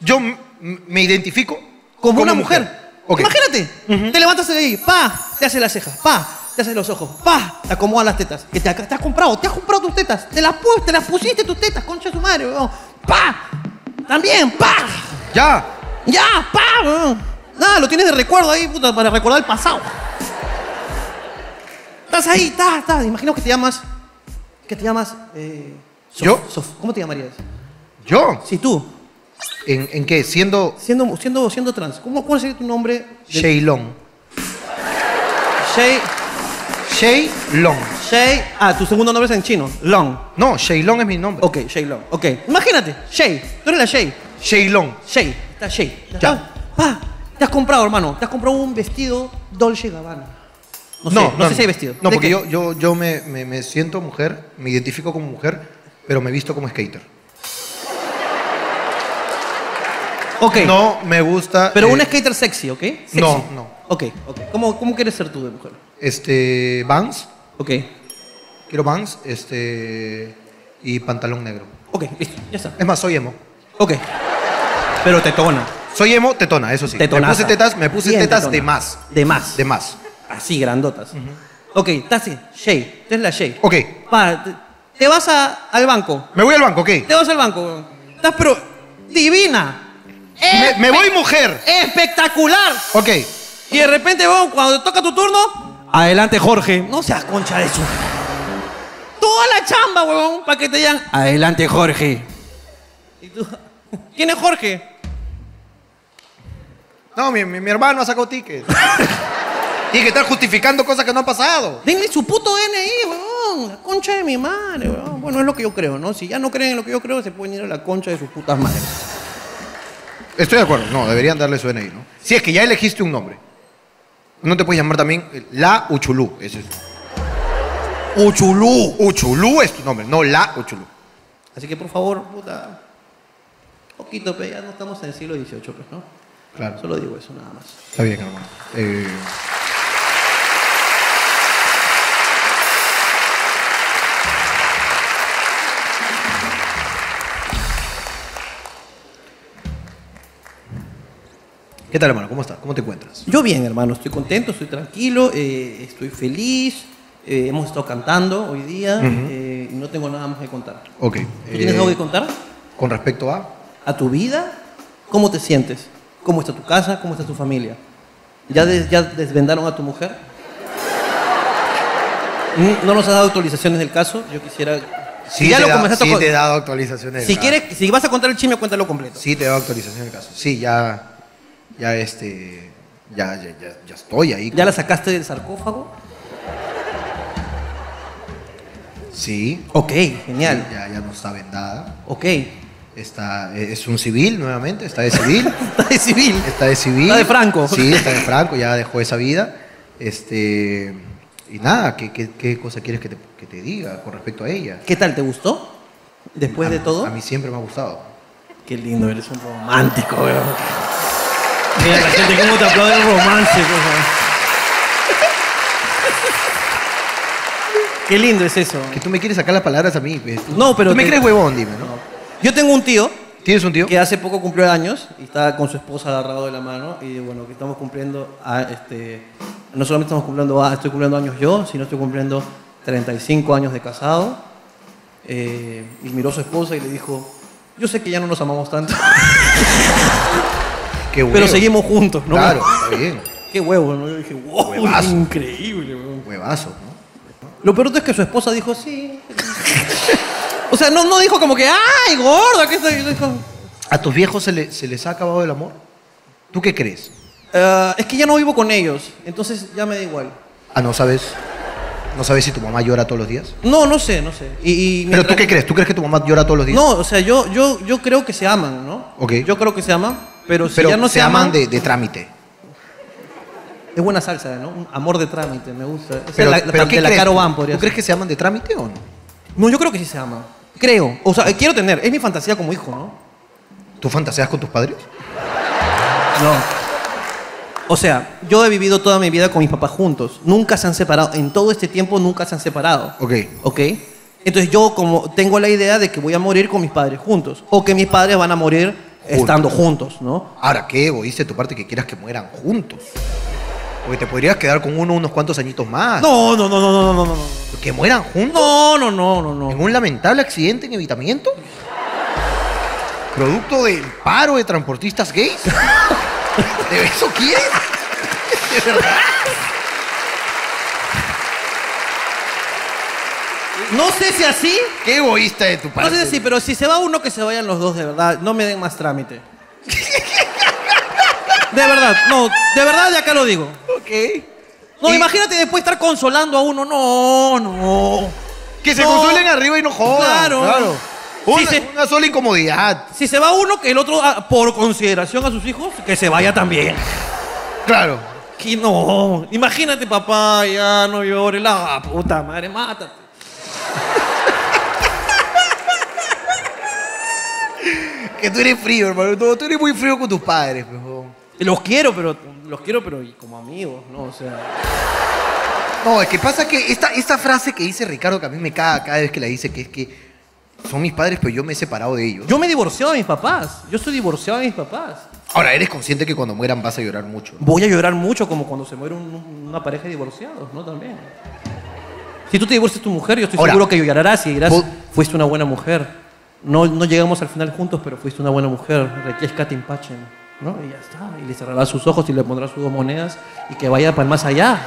yo m- m- me identifico Como, una mujer. Ok. Imagínate. Te levantas de ahí, pa, te hace las cejas, pa, te hace los ojos, pa, te acomodan las tetas. Que te, te has comprado, te has comprado tus tetas. Te las, pu- te las pusiste tus tetas, concha de su madre, weón. Pa. También, pa. Ya. Ya, pa, weón. Nada, lo tienes de recuerdo ahí, puta, para recordar el pasado. Estás ahí, está, está. Imagino que te llamas. Que te llamas. Eh, Sof- ¿Yo? Sof- ¿Cómo te llamarías? ¿Yo? Sí, tú. ¿En, en qué? Siendo Siendo, siendo, siendo trans. ¿Cómo, ¿Cuál sería tu nombre? Shaylon. Shay. Shay. Ah, tu segundo nombre es en chino. Long. No, Shaylon es mi nombre. Ok, Shay Long. Ok. Imagínate, Shay. Tú eres la Shay. Shay. Está Shay. Ya. Pa, te has comprado, hermano. Te has comprado un vestido Dolce Gabbana. No sé, no, sé si hay vestido. No, ¿De porque qué? yo, yo, yo me, me- me siento mujer, me identifico como mujer, pero me visto como skater. Ok. No me gusta. Pero eh, un skater sexy, ¿ok? Sexy. No, no. Ok, ok. ¿Cómo, ¿Cómo quieres ser tú de mujer? Este. Vans. Ok. Quiero Vans. Este. Y pantalón negro. Ok, listo. Ya está. Es más, soy emo. Ok. Pero tetona. Soy emo, tetona, eso sí. Tetonaza. Me puse tetas, me puse Bien tetas tetona. de más. De más. De más. Así, grandotas. Ok, está así. Shay. Tú eres la Shay. Ok. Pa, te, te vas a- al banco. Me voy al banco, ¿qué? Te vas al banco, weón. Estás pero divina. Me, me voy mujer. Espectacular. Ok. Y de repente, weón, cuando te toca tu turno, adelante Jorge. No seas concha de su. Toda la chamba, weón, para que te digan, adelante Jorge. Y tú, ¿quién es Jorge? No, mi, mi- mi hermano ha sacado tickets. Tiene que estar justificando cosas que no han pasado. Denle su puto DNI, weón. La concha de mi madre, weón. Bueno, es lo que yo creo, ¿no? Si ya no creen en lo que yo creo, se pueden ir a la concha de sus putas madres. Estoy de acuerdo. No, deberían darle su DNI, ¿no? Si es que ya elegiste un nombre. No te puedes llamar también eh, La Uchulú. Ese es. Uchulú. Uchulú es tu nombre, no La Uchulú. Así que, por favor, puta. Poquito, pero ya no estamos en el siglo XVIII, pues, ¿no? Claro. Solo digo eso, nada más. Está bien, hermano. Eh, ¿Qué tal, hermano? ¿Cómo estás? ¿Cómo te encuentras? Yo bien, hermano, estoy contento, estoy tranquilo, eh, estoy feliz. eh, hemos estado cantando hoy día eh, y no tengo nada más que contar. Ok. ¿Tú tienes eh, algo que contar? Con respecto a... ¿A tu vida? ¿Cómo te sientes? ¿Cómo está tu casa? ¿Cómo está tu familia? ¿Ya, des- ya desvendaron a tu mujer? Mm, ¿No nos has dado actualizaciones del caso? Yo quisiera... Sí, ya te, lo da- sí con- te he dado actualizaciones. Si quieres, si vas a contar el chisme, cuéntalo completo. Sí, te he dado actualizaciones del caso. Sí, ya... Ya este... Ya, ya, ya, ya estoy ahí. ¿Ya la sacaste del sarcófago? Sí. Ok, genial. Ya, ya no está vendada. Ok. Está, eh, es un civil nuevamente, está de civil. Está de civil. Está de civil. Está de Franco. Sí, está de Franco, ya dejó esa vida. Este, y nada, ¿qué, qué, qué cosa quieres que te, que te diga con respecto a ella? ¿Qué tal? ¿Te gustó? Después de todo. A mí siempre me ha gustado. Qué lindo, eres un romántico, weón. Mira la gente cómo te aplaude el romance, por favor. Qué lindo es eso. Que tú me quieres sacar las palabras a mí. pues. Tú- No, pero Tú me te- crees huevón, dime, ¿no? Yo tengo un tío ¿Tienes un tío? que hace poco cumplió años y está con su esposa agarrado de la mano y bueno, que estamos cumpliendo, a, este, no solamente estamos cumpliendo, ah, estoy cumpliendo años yo, sino estoy cumpliendo 35 años de casado. Eh, y miró a su esposa y le dijo, yo sé que ya no nos amamos tanto, Qué huevo. pero seguimos juntos, ¿no? Claro, está bien. Qué huevo, ¿no? Yo dije, wow, Huevazo. increíble, weón. Huevazo, ¿no? Lo peor es que su esposa dijo, sí. o sea, no, no dijo como que, ay, gorda, que estoy... Dijo, ¿A tus viejos se, le- se les ha acabado el amor? ¿Tú qué crees? "Ah, es que ya no vivo con ellos, entonces ya me da igual. Ah, no sabes. ¿No sabes si tu mamá llora todos los días? No, no sé, no sé. Y, y ¿Pero mientras- tú qué crees? ¿Tú crees que tu mamá llora todos los días? No, o sea, yo, yo, yo creo que se aman, ¿no? Ok. Yo creo que se aman, pero si Pero ya no se, aman aman, de, de trámite. es buena salsa, ¿no? Un amor de trámite, me gusta. Esa Pero, es la, pero de ¿qué la? Caro ¿Tú- Van podría ¿Tú ser. crees que se aman de trámite o no? No, yo creo que sí se aman. Creo. O sea, quiero tener. Es mi fantasía como hijo, ¿no? ¿Tú fantaseas con tus padres? No. O sea, yo he vivido toda mi vida con mis papás juntos. Nunca se han separado. En todo este tiempo nunca se han separado. Ok. ¿Ok? Entonces yo como tengo la idea de que voy a morir con mis padres juntos. O que mis padres van a morir estando juntos, ¿no? Ahora, qué egoísta de tu parte que quieras que mueran juntos. Porque te podrías quedar con uno unos cuantos añitos más. No, no, no, no, no, no, no, no. Que mueran juntos No, no, no, no, no. en un lamentable accidente en evitamiento. Producto del paro de transportistas gays. ¿De eso quieres? ¿De verdad? No sé si así. Qué egoísta de tu No parte. sé si así, pero si se va uno, que se vayan los dos, de verdad. No me den más trámite. De verdad, no, de verdad ya acá lo digo. Ok. No, Y- imagínate después estar consolando a uno. No, no. Que se No. consuelen arriba y no jodan. Claro. Claro. Una, sí. una sola incomodidad. Si se va uno, que el otro, ah, por consideración a sus hijos, que se vaya también. Claro. Que no. Imagínate, papá, ya no llores. La puta madre, mátate. Que tú eres frío, hermano. Tú, tú eres muy frío con tus padres, mejor. Los quiero, pero los quiero, pero como amigos, ¿no? O sea. No, es que pasa que esta, esta frase que dice Ricardo, que a mí me caga cada vez que la dice, que es que son mis padres, pero yo me he separado de ellos. Yo me he divorciado de mis papás. Yo soy divorciado de mis papás. Ahora, eres consciente que cuando mueran vas a llorar mucho. ¿no? Voy a llorar mucho como cuando se muere un- una pareja de divorciados, ¿no? También. Si tú te divorcias de tu mujer, yo estoy Ahora, seguro que llorarás y dirás, vos- fuiste una buena mujer. No, no llegamos al final juntos, pero fuiste una buena mujer. Requiesca Timpachen. ¿no? Y ya está. Y le cerrarás sus ojos y le pondrás sus dos monedas y que vaya para más allá.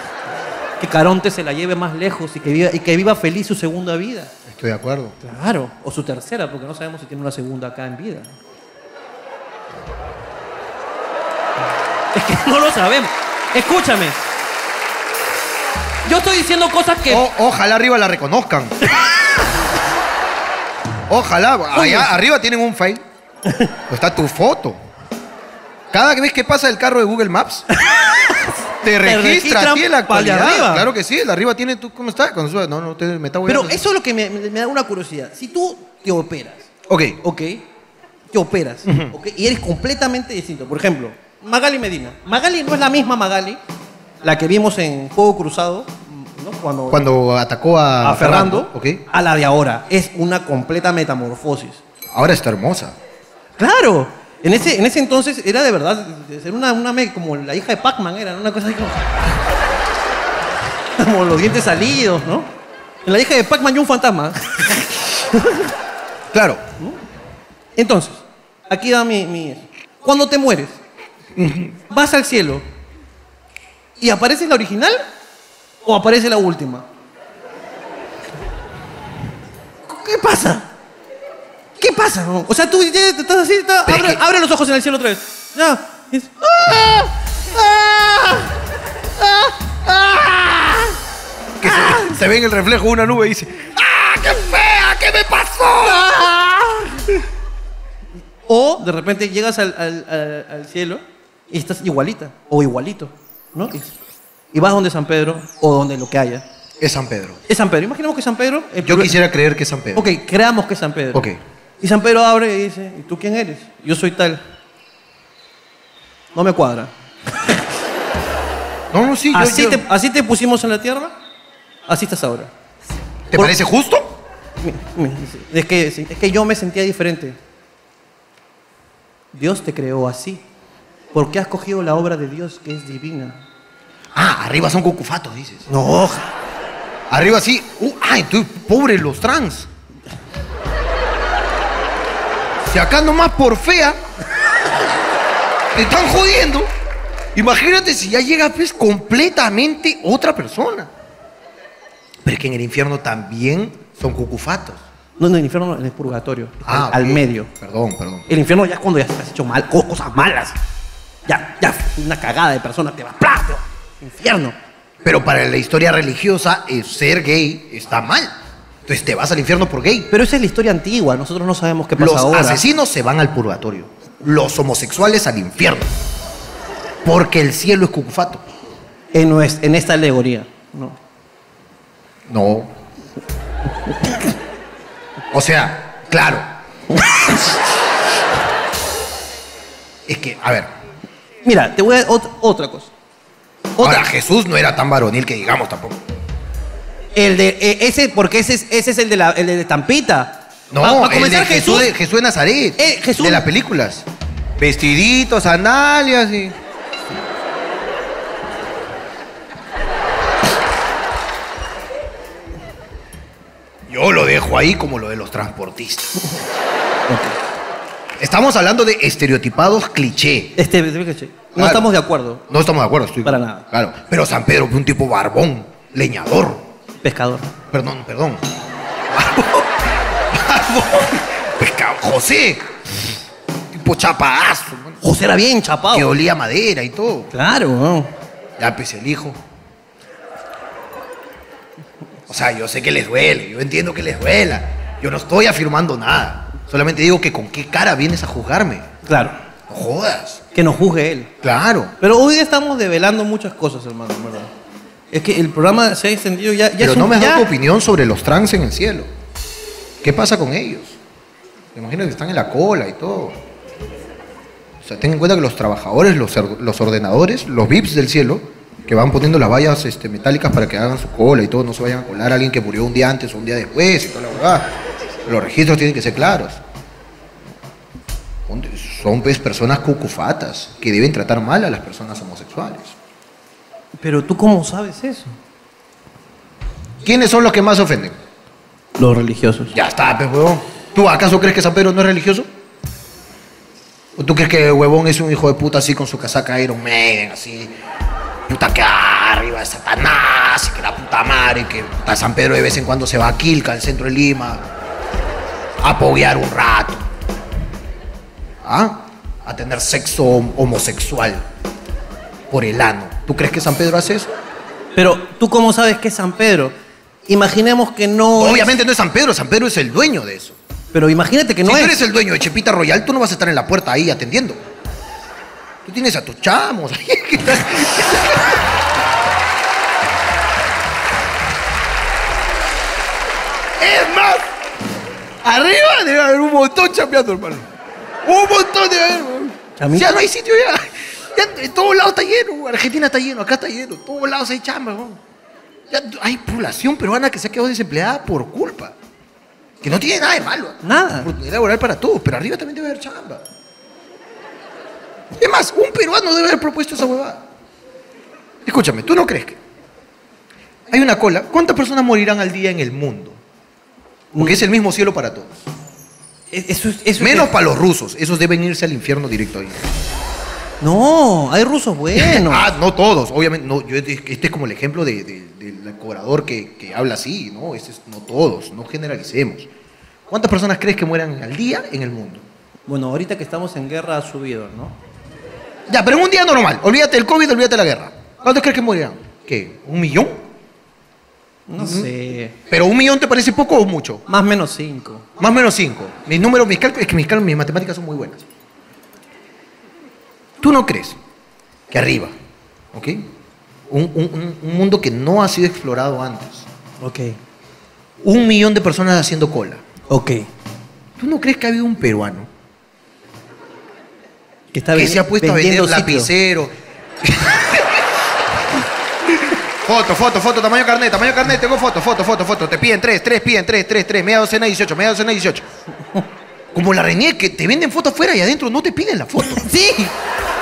Que Caronte se la lleve más lejos y que viva, y que viva feliz su segunda vida. Estoy de acuerdo. Claro. O su tercera, porque no sabemos si tiene una segunda acá en vida. Es que no lo sabemos. Escúchame. Yo estoy diciendo cosas que... O- ojalá arriba la reconozcan. Ojalá. Allá arriba tienen un file. Está tu foto. Cada vez que pasa el carro de Google Maps, te registra a registran ti en la para allá actualidad. arriba. Claro que sí, el de arriba tiene tu. ¿Cómo está? No, no, te, me está Pero eso es lo que me, me- me da una curiosidad. Si tú te operas, Ok. ¿ok? Te operas, ¿ok? Y eres completamente distinto. Por ejemplo, Magali Medina. Magali no es la misma Magali, la que vimos en Fuego Cruzado, ¿no? Cuando, Cuando atacó a, a Fernando, Ok. a la de ahora. Es una completa metamorfosis. Ahora está hermosa. Claro. En ese, en ese entonces era de verdad, ser una, una me- como la hija de Pac-Man, era una cosa así como... como los dientes salidos, ¿no? En la hija de Pac-Man y un fantasma. Claro. Entonces, aquí va mi, mi... Cuando te mueres, vas al cielo y aparece la original o aparece la última. ¿Qué pasa? ¿Qué pasa? no? O sea, tú ya te estás así, está- es abre, que- abre los ojos en el cielo otra vez. Ya. es- ¡Ah! ¡Ah! ¡Ah! ¡Ah! Que se, se ve en el reflejo de una nube y dice: ¡Ah, qué fea! ¿Qué me pasó? O de repente llegas al, al- al- al cielo y estás igualita o igualito, ¿no? Y, y vas donde San Pedro o donde lo que haya. Es San Pedro. Es San Pedro. Imaginemos que San Pedro. Yo primer- quisiera creer que es San Pedro. Ok, creamos que es San Pedro. Ok. Y San Pedro abre y dice: ¿Y tú quién eres? Yo soy tal. No me cuadra. No, no, sí. yo- Así, yo- Te, así te pusimos en la tierra, así estás ahora. ¿Te por- parece justo? Es que, es que yo me sentía diferente. Dios te creó así. Porque has cogido la obra de Dios que es divina. Ah, arriba son cucufatos, dices. No, Arriba sí. Uh, ay, tú, pobres los trans. Si acá nomás por fea te están jodiendo, imagínate si ya llega pues completamente otra persona. Pero es que en el infierno también son cucufatos. no, no, en el infierno, no, en el purgatorio. Ah, al medio. Perdón, perdón. El infierno ya es cuando ya has hecho mal, co- cosas malas. Ya, ya, una cagada de persona te va. ¡plá! te va. Infierno. Pero para la historia religiosa, eh, ser gay está mal. Entonces te vas al infierno por gay. Pero esa es la historia antigua. Nosotros no sabemos qué pasa Los ahora. asesinos se van al purgatorio. Los homosexuales al infierno. Porque el cielo es cucufato. En, nues- en esta alegoría. No. No. O sea, claro. Es que, a ver. Mira, te voy a ot- otra cosa. Otra. Jesús no era tan varonil que digamos tampoco. El de eh, ese, porque ese es, ese es el de la el de Estampita. No, Pa- pa el de comenzar, Jesús, de, Jesús de Nazaret. Eh, Jesús- De las películas. Vestiditos, sandalias y. Yo lo dejo ahí como lo de los transportistas. Estamos hablando de estereotipados cliché. Este, este- no Claro. estamos de acuerdo. No estamos de acuerdo, estoy. Para nada. Claro. Pero San Pedro fue un tipo barbón, leñador. Pescador. Perdón, perdón. Barbón. Barbón. Pescado. José. Tipo chapadazo. ¿no? José era bien chapado. Que olía madera y todo. Claro. ¿no? Ya, pues el hijo. O sea, yo sé que les duele, yo entiendo que les duela. Yo no estoy afirmando nada. Solamente digo que con qué cara vienes a juzgarme. Claro. No jodas. Que nos juzgue él. Claro. Pero hoy estamos develando muchas cosas, hermano, ¿verdad? Es que el programa se ha extendido ya. ya Pero no un- me has dado ya- tu opinión sobre los trans en el cielo. ¿Qué pasa con ellos? Me imagino que están en la cola y todo. O sea, ten en cuenta que los trabajadores, los, or- los ordenadores, los VIPs del cielo, que van poniendo las vallas este, metálicas para que hagan su cola y todo, no se vayan a colar a alguien que murió un día antes o un día después y toda la verdad. Los registros tienen que ser claros. Son, pues personas cucufatas que deben tratar mal a las personas homosexuales. Pero tú, ¿cómo sabes eso? ¿Quiénes son los que más ofenden? Los religiosos. Ya está, pues, huevón. ¿Tú acaso crees que San Pedro no es religioso? ¿O tú crees que huevón es un hijo de puta así con su casaca Iron Maiden, así? Puta que arriba de Satanás, y que la puta madre, que puta San Pedro de vez en cuando se va a Quilca, al centro de Lima, a apoyar un rato. ¿Ah? A tener sexo homosexual por el ano. ¿Tú crees que San Pedro hace eso? Pero, ¿tú cómo sabes que es San Pedro? Imaginemos que no. es- Obviamente no es San Pedro, San Pedro es el dueño de eso. Pero imagínate que no si tú es. eres el dueño de Chepita Royal, tú no vas a estar en la puerta ahí atendiendo. Tú tienes a tus chamos ahí que están- Es más, arriba debe haber un montón chambeando, hermano. Un montón debe haber. Ya no hay sitio ya. Ya en todos lados está lleno. Argentina está lleno, acá está lleno, en todos lados hay chamba, weón. Ya hay población peruana que se ha quedado desempleada por culpa. Que no tiene nada de malo. Nada. Oportunidad laboral para todos, pero arriba también debe haber chamba. Es más, un peruano debe haber propuesto esa huevada. Escúchame, ¿tú no crees que hay una cola? ¿Cuántas personas morirán al día en el mundo? Porque es el mismo cielo para todos. Eso, eso Menos para los rusos. Esos deben irse al infierno directo ahí. No, hay rusos buenos. Ah, no todos, obviamente. No, yo, este es como el ejemplo de- de- del cobrador que, que habla así, ¿no? Este es- no todos, no generalicemos. ¿Cuántas personas crees que mueran al día en el mundo? Bueno, ahorita que estamos en guerra ha subido, ¿no? Ya, pero en un día normal. Olvídate del COVID, olvídate de la guerra. ¿Cuántos crees que morirán? ¿Qué? ¿Un millón? No sé. ¿Pero un millón te parece poco o mucho? Más o menos cinco. Más o menos cinco. Mis números, mis cálculos, es que mis cálculos, mis matemáticas son muy buenas. ¿Tú no crees que arriba, ¿ok? Un, un- un- un mundo que no ha sido explorado antes, Ok. un millón de personas haciendo cola. Ok. ¿Tú no crees que ha habido un peruano Que está que se ha puesto a vender lapicero? foto, foto, foto, tamaño carnet, tamaño carnet, tengo foto, foto, foto, foto. Te piden tres, tres, piden tres, tres, tres, media docena 18, media docena 18. Como la reñé, que te venden foto afuera y adentro no te piden la foto. Sí.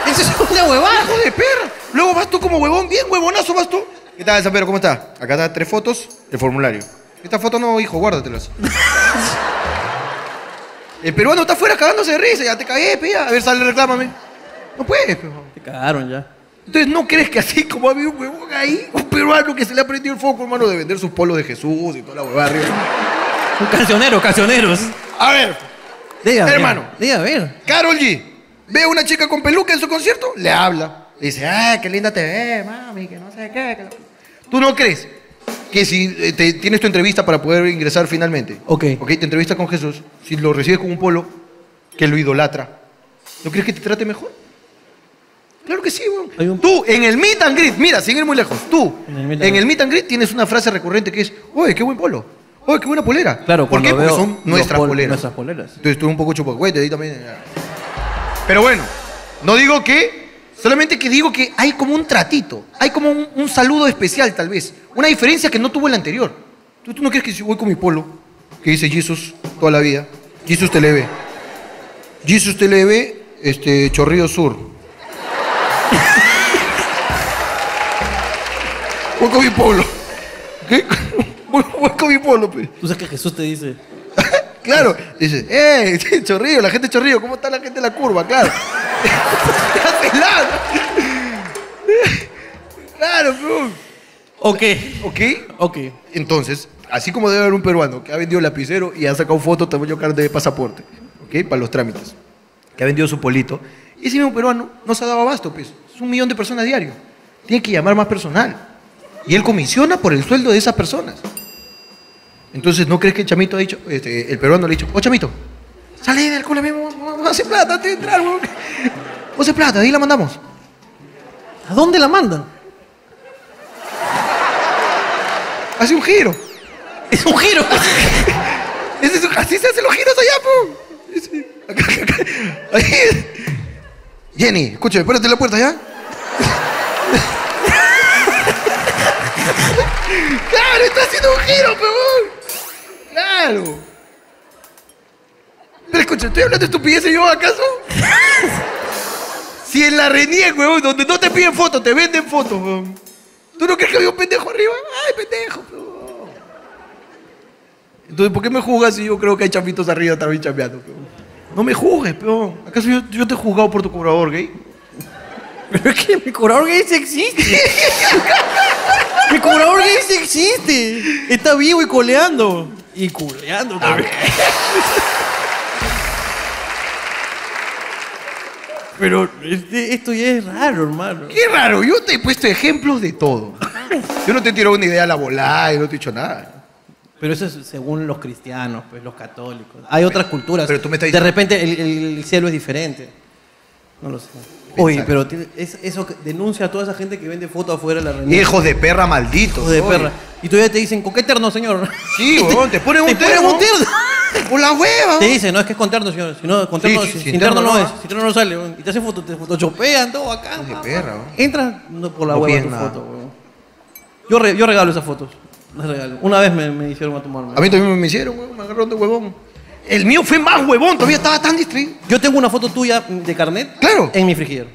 Eso es una huevada. ¡Hijo de perra! Luego vas tú como huevón, bien huevonazo vas tú. ¿Qué tal, San Pedro? ¿Cómo está? Acá están tres fotos, el formulario. Esta foto no, hijo, guárdatelas. el peruano está afuera cagándose de risa, ya te cagué, pía. A ver, sale, reclámame. No puedes, pero. Te cagaron ya. Entonces, ¿no crees que así como había un huevón ahí, un peruano que se le ha prendido el foco, hermano, de vender sus polos de Jesús y toda la huevada arriba? Un cancionero, cancioneros. A ver. Hermano. Debe haber. Carol G. Ve a una chica con peluca en su concierto, le habla. Le dice, ah, qué linda te ves, mami, que no sé qué. que la-". ¿Tú no crees que si eh, te- tienes tu entrevista para poder ingresar finalmente? Ok. Ok, te entrevistas con Jesús. Si lo recibes con un polo que lo idolatra, ¿no crees que te trate mejor? Claro que sí, weón. Un- Tú, en el meet and greet, mira, sin ir muy lejos, tú, En el meet and en greet. el meet and greet tienes una frase recurrente que es, oye, qué buen polo. Oye, qué buena polera. Claro, ¿Por qué? Porque son nuestras pol- poleras. Nuestras poleras. Entonces tú un poco chupacuete ahí también. Pero bueno, no digo que, solamente que digo que hay como un tratito, hay como un, un saludo especial tal vez, una diferencia que no tuvo el anterior. ¿Tú, tú no crees que si voy con mi polo, que dice Jesus toda la vida, Jesus te leve, Jesus te leve, este, Chorrillo Sur. Voy con mi polo. ¿Qué? Voy, voy con mi polo, pues. Tú sabes que Jesús te dice. Claro, dice, ¡eh! Chorrillo, la gente Chorrillo, ¿cómo está la gente de la curva? Claro. Claro, bro. Ok. ¿Ok? Ok. Entonces, así como debe haber un peruano que ha vendido lapicero y ha sacado fotos tamaño carne de pasaporte, ¿ok? Para los trámites, que ha vendido su polito, y ese mismo peruano no se ha dado abasto, pues. Es un millón de personas diario. Tiene que llamar más personal. Y él comisiona por el sueldo de esas personas. Entonces, ¿no crees que el chamito ha dicho, este, el peruano le ha dicho, oh chamito, sale del culo mismo, vamos a hacer plata antes de entrar. Vamos a hacer plata, ahí la mandamos. ¿A dónde la mandan? Hace un giro. Es un giro. Así se hacen los giros allá, po. Acá. Ahí. Jenny, escúchame, espérate en la puerta, ¿ya? claro, está haciendo un giro, peón. Claro. Pero escucha, ¿estoy hablando de estupideces yo acaso? si en la reniega, weón, donde no te piden fotos, te venden fotos, weón. ¿Tú no crees que había un pendejo arriba? Ay, pendejo. Entonces, ¿por qué me juzgas si yo creo que hay chapitos arriba también chambeando? No me juzgues, peón. ¿Acaso yo, yo te he juzgado por tu cobrador gay? Pero es que mi cobrador gay sí existe. mi cobrador gay sí existe. Está vivo y coleando. Y culeando también. Pero este- esto ya es raro, hermano. Qué raro, yo te he puesto ejemplos de todo. Yo no te he tirado una idea a la volada y no te he dicho nada. Pero eso es según los cristianos, pues los católicos. Hay otras culturas. Pero tú me estás De diciendo- repente el, el cielo es diferente. No lo sé. Oye, pero tiene- es- eso que denuncia a toda esa gente que vende fotos afuera de la reunión. Hijos de perra malditos. Hijos de oye. perra. Y todavía te dicen, ¿con qué terno, señor? Sí, huevón, te ponen un Te ponen terno. un terno. Por la hueva. Te dicen, no, es que es con terno, señor. Si no, con Sí, terno, sí, si- sin sin terno terno no no, es. ah. Sin terno no sale. weón. Y te hacen foto, te photoshopean todo acá. Hijos de pa, perra, weón. Entran no, por la No hueva tu nada. foto, weón. Yo, re- yo regalo esas fotos. Las regalo. Una vez me, me hicieron a tomarme. A mí también me hicieron, huevón, me agarraron de huevón. El mío fue más huevón, todavía estaba tan distraído. Yo tengo una foto tuya de carnet. Claro. En mi frigider.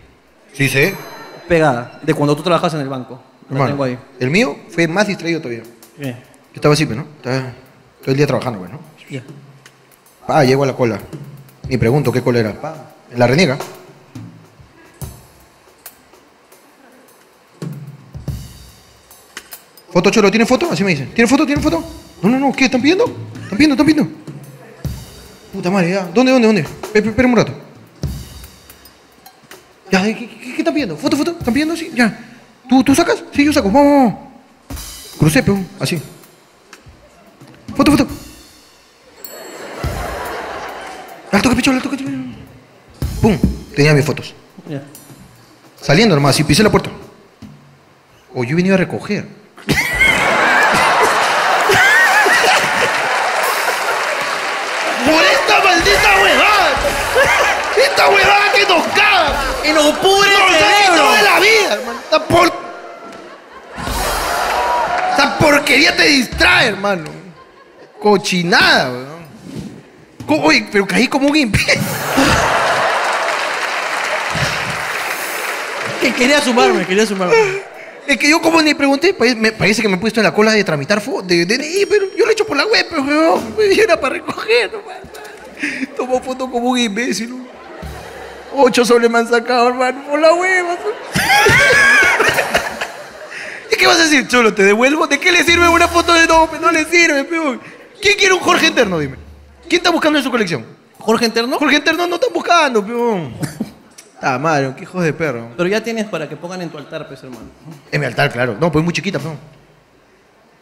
Sí, sé. Pegada. De cuando tú trabajas en el banco. La Hermano, tengo ahí. El mío fue más distraído todavía. ¿Qué? Yo estaba así, pues, ¿no? Estaba todo el día trabajando, pues, ¿no? Ya. Pa, llego a la cola. Y pregunto qué cola era. Pa, la reniega. ¿Foto cholo? ¿Tiene foto? Así me dicen. ¿Tiene foto? ¿Tiene foto? No, no, no. ¿Qué? ¿Están pidiendo? ¿Están pidiendo? ¿Están pidiendo? Puta madre, ya. ¿Dónde, dónde, dónde? Espera un rato. Ya, ¿qué, qué, qué están pidiendo? ¿Foto, foto? ¿Están pidiendo? Sí, ya. ¿Tú, ¿Tú sacas? Sí, yo saco. Vamos, vamos. Crucé, peón. Así. Foto, foto. Alto que pichón, alto que pichón. Pum. Tenía mis fotos. Saliendo nomás, y pisé la puerta. O yo venido a recoger. Esta huevada que nos caga. ¡Y nos pudre Nos el cerebro! de la vida, hermano. Esta por... Esta porquería te distrae, hermano. Cochinada, weón. Oye, pero caí como un imbécil. Que quería sumarme, quería sumarme. Es que yo como ni pregunté, me parece que me he puesto en la cola de tramitar de DNI, pero yo lo he hecho por la web, pero me era para recoger, nomás. Tomó foto como un imbécil. Ocho soles me han sacado, hermano, por la web. ¿Y qué vas a decir, Cholo? ¿Te devuelvo? ¿De qué le sirve una foto de no? No le sirve, peón. ¿Quién quiere un Jorge Interno, dime? ¿Quién está buscando en su colección? Jorge Interno. Jorge Interno no están buscando, peón. Ah, madre, qué hijos de perro. Pero ya tienes para que pongan en tu altar, pues, hermano. En mi altar, claro. No, pues es muy chiquita, pero.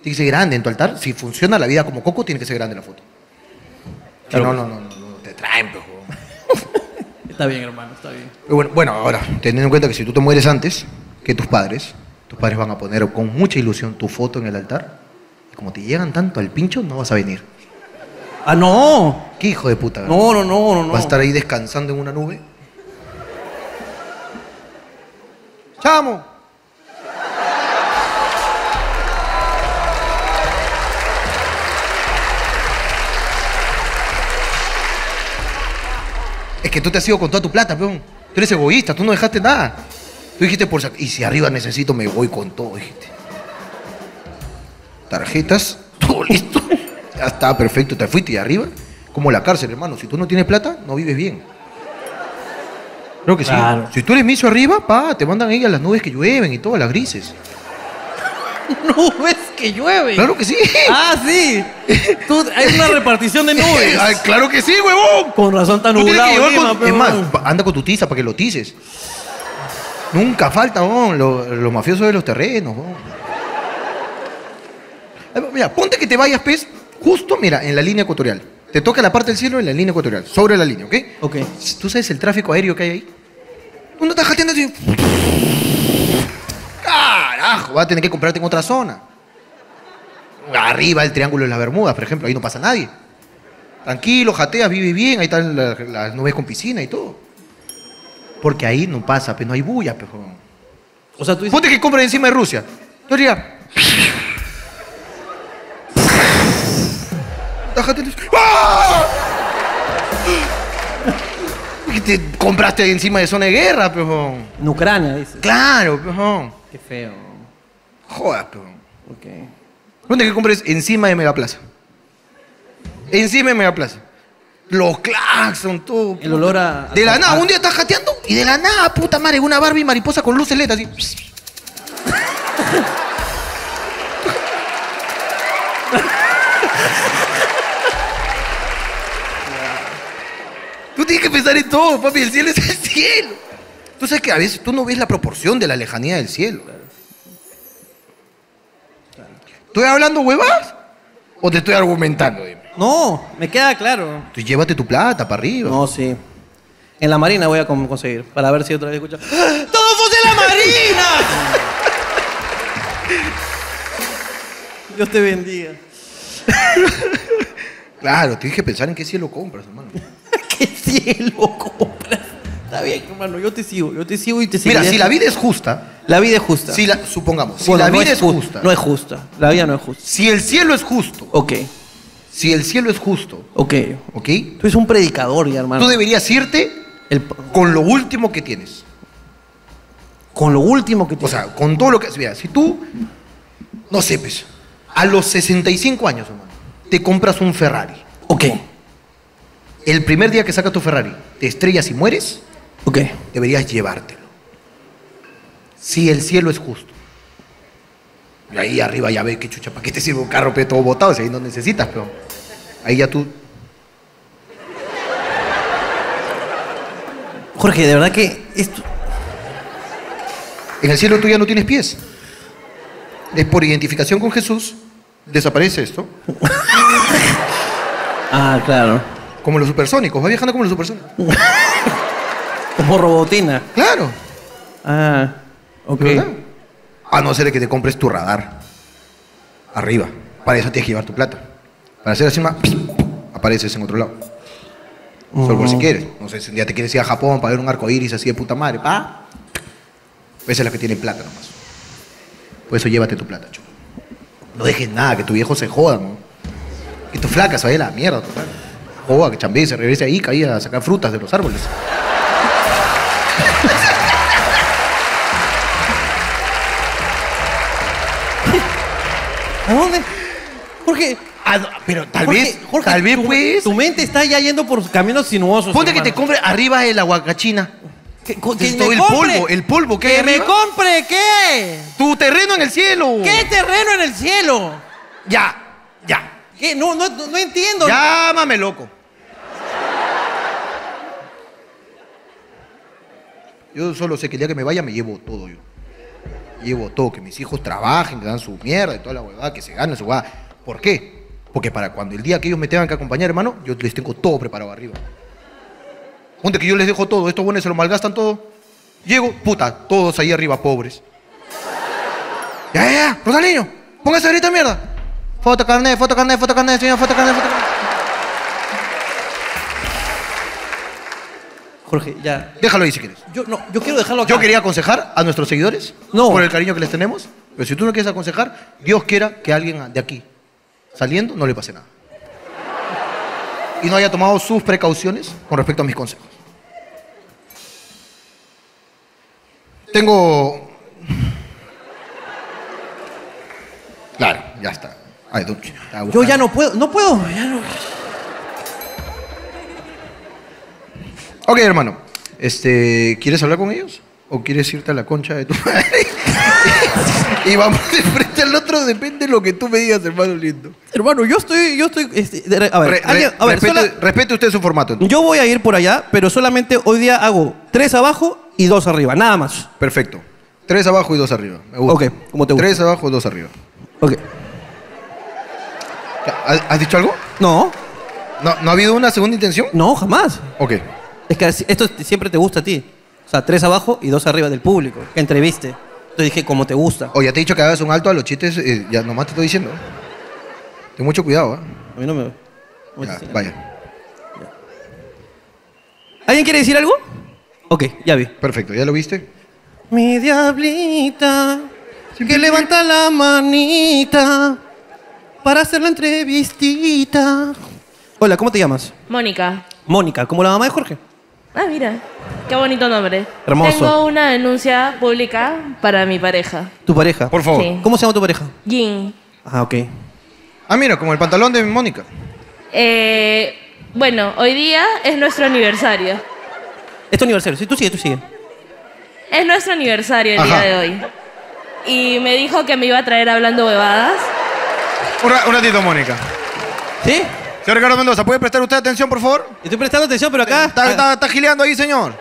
Tiene que ser grande en tu altar. Si funciona la vida como coco, tiene que ser grande la foto. Claro. no, no, no, no, no, te traen, pues. Está bien, hermano, está bien. Bueno, bueno, ahora, teniendo en cuenta que si tú te mueres antes que tus padres, tus padres van a poner con mucha ilusión tu foto en el altar. Y como te llegan tanto al pincho, no vas a venir. ¡Ah, no! ¿Qué hijo de puta? No, no, no, no. no. Vas a estar ahí descansando en una nube. ¡Chamo! Es que tú te has ido con toda tu plata, peón. Tú eres egoísta, tú no dejaste nada. Tú dijiste por Y si arriba necesito, me voy con todo, dijiste. Tarjetas, todo listo. Ya está, perfecto, te fuiste y arriba. Como la cárcel, hermano. Si tú no tienes plata, no vives bien. Creo que Claro. sí. Si tú eres miso arriba, pa, te mandan ahí a las nubes que llueven y todas las grises. No ves que llueve. Claro que sí. Ah, sí. Tú, hay una repartición de nubes. Ay, claro que sí, huevón. Con razón tan nublado. Lima, con- es más, anda con tu tiza para que lo tices. Nunca falta, lo- los mafiosos de los terrenos, Mira, ponte que te vayas, pez, justo, mira, en la línea ecuatorial. Te toca la parte del cielo en la línea ecuatorial, sobre la línea, ¿ok? Ok. ¿Tú sabes el tráfico aéreo que hay ahí? Uno está jateando así. Carajo, va a tener que comprarte en otra zona. Arriba el Triángulo de las Bermudas, por ejemplo, ahí no pasa nadie. Tranquilo, jateas, vive bien, ahí están la- las nubes con piscina y todo. Porque ahí no pasa, pues no hay bulla, pues. O sea, tú dices. Ponte que compras encima de Rusia. Tájate los- ¡Ah! Te compraste encima de zona de guerra, pero. En Ucrania, dices. Claro, pero. Qué feo. Jodas, pero. Ok. Ponte que compres encima de Megaplaza. Encima de Megaplaza. Los claxon, todo. El olor a. De la nada, un día estás jateando y de la nada, puta madre, una Barbie mariposa con luces LED así. Tú tienes que pensar en todo, papi. El cielo es el cielo. Tú sabes que a veces tú no ves la proporción de la lejanía del cielo. ¿Estoy hablando huevas? ¿O te estoy argumentando? No, me queda claro. Entonces llévate tu plata para arriba. No, sí. En la Marina voy a con- conseguir. Para ver si otra vez escucho. ¡Ah! ¡Todo fue de la Marina! Dios te bendiga. Claro, tienes que pensar en qué cielo compras, hermano. ¿Qué cielo compras? Está bien, hermano, yo te sigo, yo te sigo y te sigo. Mira, si la vida es justa, La vida es justa. si la, supongamos, si Bueno, la no vida es ju- justa, No es justa. La vida no es justa. si el cielo es justo, Ok, si el cielo es justo, ok. ¿ok? Tú eres un predicador ya, hermano. Tú deberías irte El- con lo último que tienes. con lo último que te... O sea, con todo lo que... Mira, si tú, no sé, pues, a los 65 años, hermano, te compras un Ferrari. Ok, El primer día que sacas tu Ferrari, te estrellas y mueres, ok. deberías llevártelo. Si el cielo es justo. Y ahí arriba ya ves que chucha, ¿para qué te sirve un carro pe, todo botado si ahí no necesitas, pero ahí ya tú. Jorge, de verdad que esto... En el cielo tú ya no tienes pies. Es por identificación con Jesús, desaparece esto. Ah, claro. Como los supersónicos, va viajando como los supersónicos. Como robotina. Claro. Ah, ok. ¿verdad? A no ser de que te compres tu radar. Arriba. Para eso tienes que llevar tu plata. Para hacer así más, apareces en otro lado. Solo por si quieres. No sé, si un día te quieres ir a Japón para ver un arco iris así de puta madre, pa. Esa es la que tiene plata nomás. Por eso llévate tu plata, chulo. No dejes nada, que tu viejo se joda, ¿no? Que tu flaca se vaya a la mierda, total. Joda, que chambee, se regrese ahí, caí a sacar frutas de los árboles. Jorge... Ah, pero tal Jorge, vez, Jorge, tal vez tu, pues. Tu mente está ya yendo por caminos sinuosos. Ponte que te compre arriba de la huacachina. Que, Que me el compre. polvo, el polvo que ¿Que me compre qué? Tu terreno en el cielo. ¿Qué terreno en el cielo? Ya, ya. No, no, no entiendo. Llámame loco. Yo solo sé que el día que me vaya me llevo todo yo. Llevo todo, que mis hijos trabajen, que dan su mierda y toda la huevada, que se ganen su huevada. ¿Por qué? Porque para cuando el día que ellos me tengan que acompañar, hermano, yo les tengo todo preparado arriba. Ponte que yo les dejo todo, estos buenos se lo malgastan todo. Llego, puta, todos ahí arriba, pobres. Ya, ya, ya, Rosalino, póngase ahorita mierda. Foto carnet, foto carnet, foto carnet, señor, foto carnet, foto carnet. Jorge, ya. Déjalo ahí si quieres. Yo, no, yo quiero dejarlo acá. Yo quería aconsejar a nuestros seguidores No. por el cariño que les tenemos, pero si tú no quieres aconsejar, Dios quiera que alguien de aquí saliendo no le pase nada. Y no haya tomado sus precauciones con respecto a mis consejos. Tengo. Claro, ya está. Ay, Yo ya no puedo, no puedo. Ya no. Ok, hermano. Este, ¿Quieres hablar con ellos? ¿O quieres irte a la concha de tu madre? y vamos de frente al otro, depende de lo que tú me digas, hermano lindo. Hermano, yo estoy, yo estoy, este, a ver, Re- alguien- re- a ver, respete, sola- respete usted su formato. entonces. yo voy a ir por allá, pero solamente hoy día hago tres abajo y dos arriba, nada más. Perfecto. Tres abajo y dos arriba. Me gusta. Ok, como te gusta. Tres abajo y dos arriba. Ok. ¿Has, dicho algo? No, ¿No, ¿No ha habido una segunda intención? no, jamás. Ok. Es que esto siempre te gusta a ti. O sea, tres abajo y dos arriba del público, que entreviste. Entonces dije, como te gusta. O ya te he dicho que hagas un alto a los chistes, eh, ya nomás te estoy diciendo. Ten mucho cuidado, ¿ah? A mí no me... no me Ya, vaya. ¿Alguien quiere decir algo? Ok, ya vi. Perfecto, ¿ya lo viste? Mi diablita, que levanta la manita para hacer la entrevistita. Hola, ¿cómo te llamas? Mónica. Mónica, como la mamá de Jorge. Ah, mira. Qué bonito nombre. Hermoso. Tengo una denuncia pública para mi pareja. Tu pareja. Por favor. Sí. ¿Cómo se llama tu pareja? Jin. Ah, ok. Ah, mira, como el pantalón de Mónica. Eh, bueno, hoy día es nuestro aniversario. Es tu aniversario. Sí, tú sigue, tú sigue. Es nuestro aniversario el Ajá. día de hoy. Y me dijo que me iba a traer hablando huevadas. Un, ra- un ratito, Mónica. ¿Sí? Señor Ricardo Mendoza, ¿puede prestar usted atención, por favor? Estoy prestando atención, pero acá... Está, está, está gileando ahí, señor.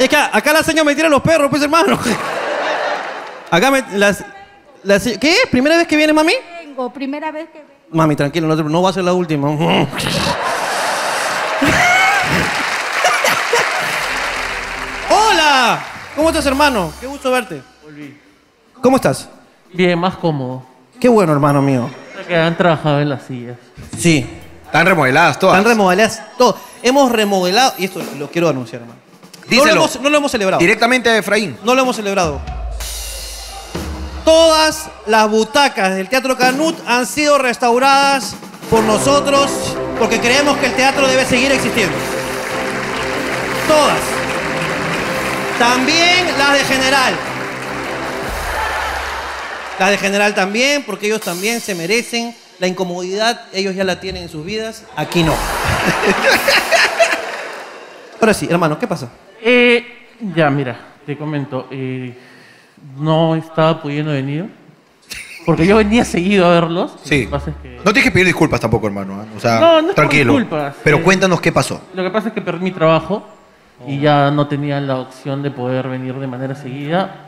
Es que acá la señora me tira los perros, pues, hermano. Acá me... Las, la se- ¿Qué? ¿Primera vez que viene, mami? Vengo, primera vez que vengo. Mami, tranquilo, no, te- no va a ser la última. ¡Hola! ¿Cómo estás, hermano? Qué gusto verte. ¿Cómo estás? Bien, más cómodo. Qué bueno, hermano mío. Que han trabajado en las sillas. Sí. Están remodeladas todas. Están remodeladas todo. Hemos remodelado, y esto lo quiero anunciar, hermano. No lo, hemos, no lo hemos celebrado. Directamente a Efraín. No lo hemos celebrado. Todas las butacas del Teatro Canut han sido restauradas por nosotros porque creemos que el teatro debe seguir existiendo. Todas. También las de General. Las de General también, porque ellos también se merecen la incomodidad, ellos ya la tienen en sus vidas, aquí no. Ahora sí, hermano, ¿qué pasa? Eh, ya, mira, te comento. eh, no estaba pudiendo venir. Porque yo venía seguido a verlos. Sí. Lo que pasa es que, No tienes que pedir disculpas tampoco, hermano. ¿eh? O sea, No, no es por tranquilo. disculpas, Pero eh. cuéntanos qué pasó. lo que pasa es que perdí mi trabajo y ya no tenía la opción de poder venir de manera seguida.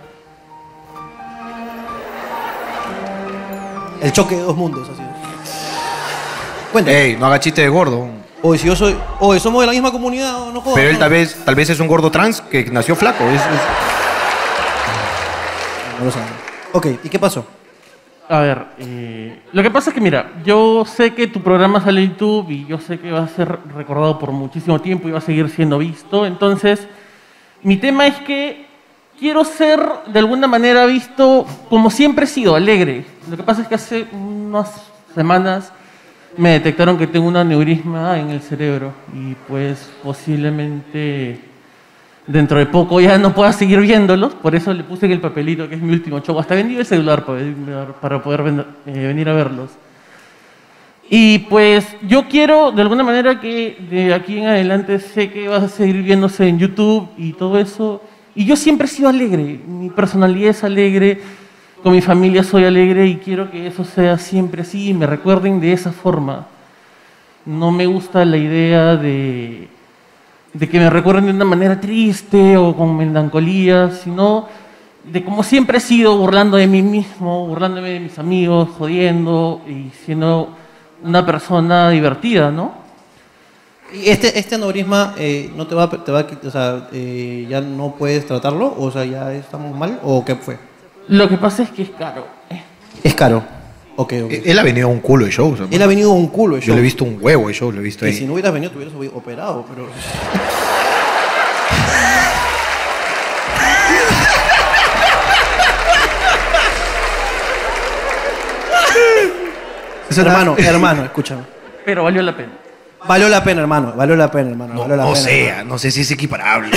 El choque de dos mundos, así. Cuéntame. Ey, no haga chiste de gordo. Oye, si yo soy. Oye, somos de la misma comunidad, no jodas. Pero él ¿no? tal vez, tal vez es un gordo trans que nació flaco. Es- es- No lo saben. Ok, ¿y qué pasó? A ver, eh, lo que pasa es que, mira, yo sé que tu programa sale en YouTube y yo sé que va a ser recordado por muchísimo tiempo y va a seguir siendo visto. Entonces, mi tema es que quiero ser de alguna manera visto como siempre he sido, alegre. Lo que pasa es que hace unas semanas me detectaron que tengo un aneurisma en el cerebro y pues posiblemente dentro de poco ya no pueda seguir viéndolos, por eso le puse el papelito que es mi último show. Hasta vendí el celular para, poder eh, venir a verlos. Y pues yo quiero de alguna manera que de aquí en adelante sé que vas a seguir viéndose en YouTube y todo eso. Y yo siempre he sido alegre, mi personalidad es alegre, con mi familia soy alegre y quiero que eso sea siempre así y me recuerden de esa forma. No me gusta la idea de, que me recuerden de una manera triste o con melancolía, sino de como siempre he sido, burlando de mí mismo, burlándome de mis amigos, jodiendo y siendo una persona divertida, ¿no? ¿Y este, este aneurisma eh, no te va, te va o sea, eh, ya no puedes tratarlo? O sea, ¿ya estamos mal? ¿O qué fue? Lo que pasa es que es caro. Eh, Es caro. Ok, ok. Él ha venido a un culo de shows. hermano. Él ha venido a un culo de Yo show. le he visto un huevo de show, lo he visto Que ahí. si no hubieras venido, te hubieras operado, pero... hermano, hermano, escúchame. Pero valió la pena. Valió la pena, hermano. Valió la pena, hermano. No, valió la no pena, sé, hermano. no sé si es equiparable.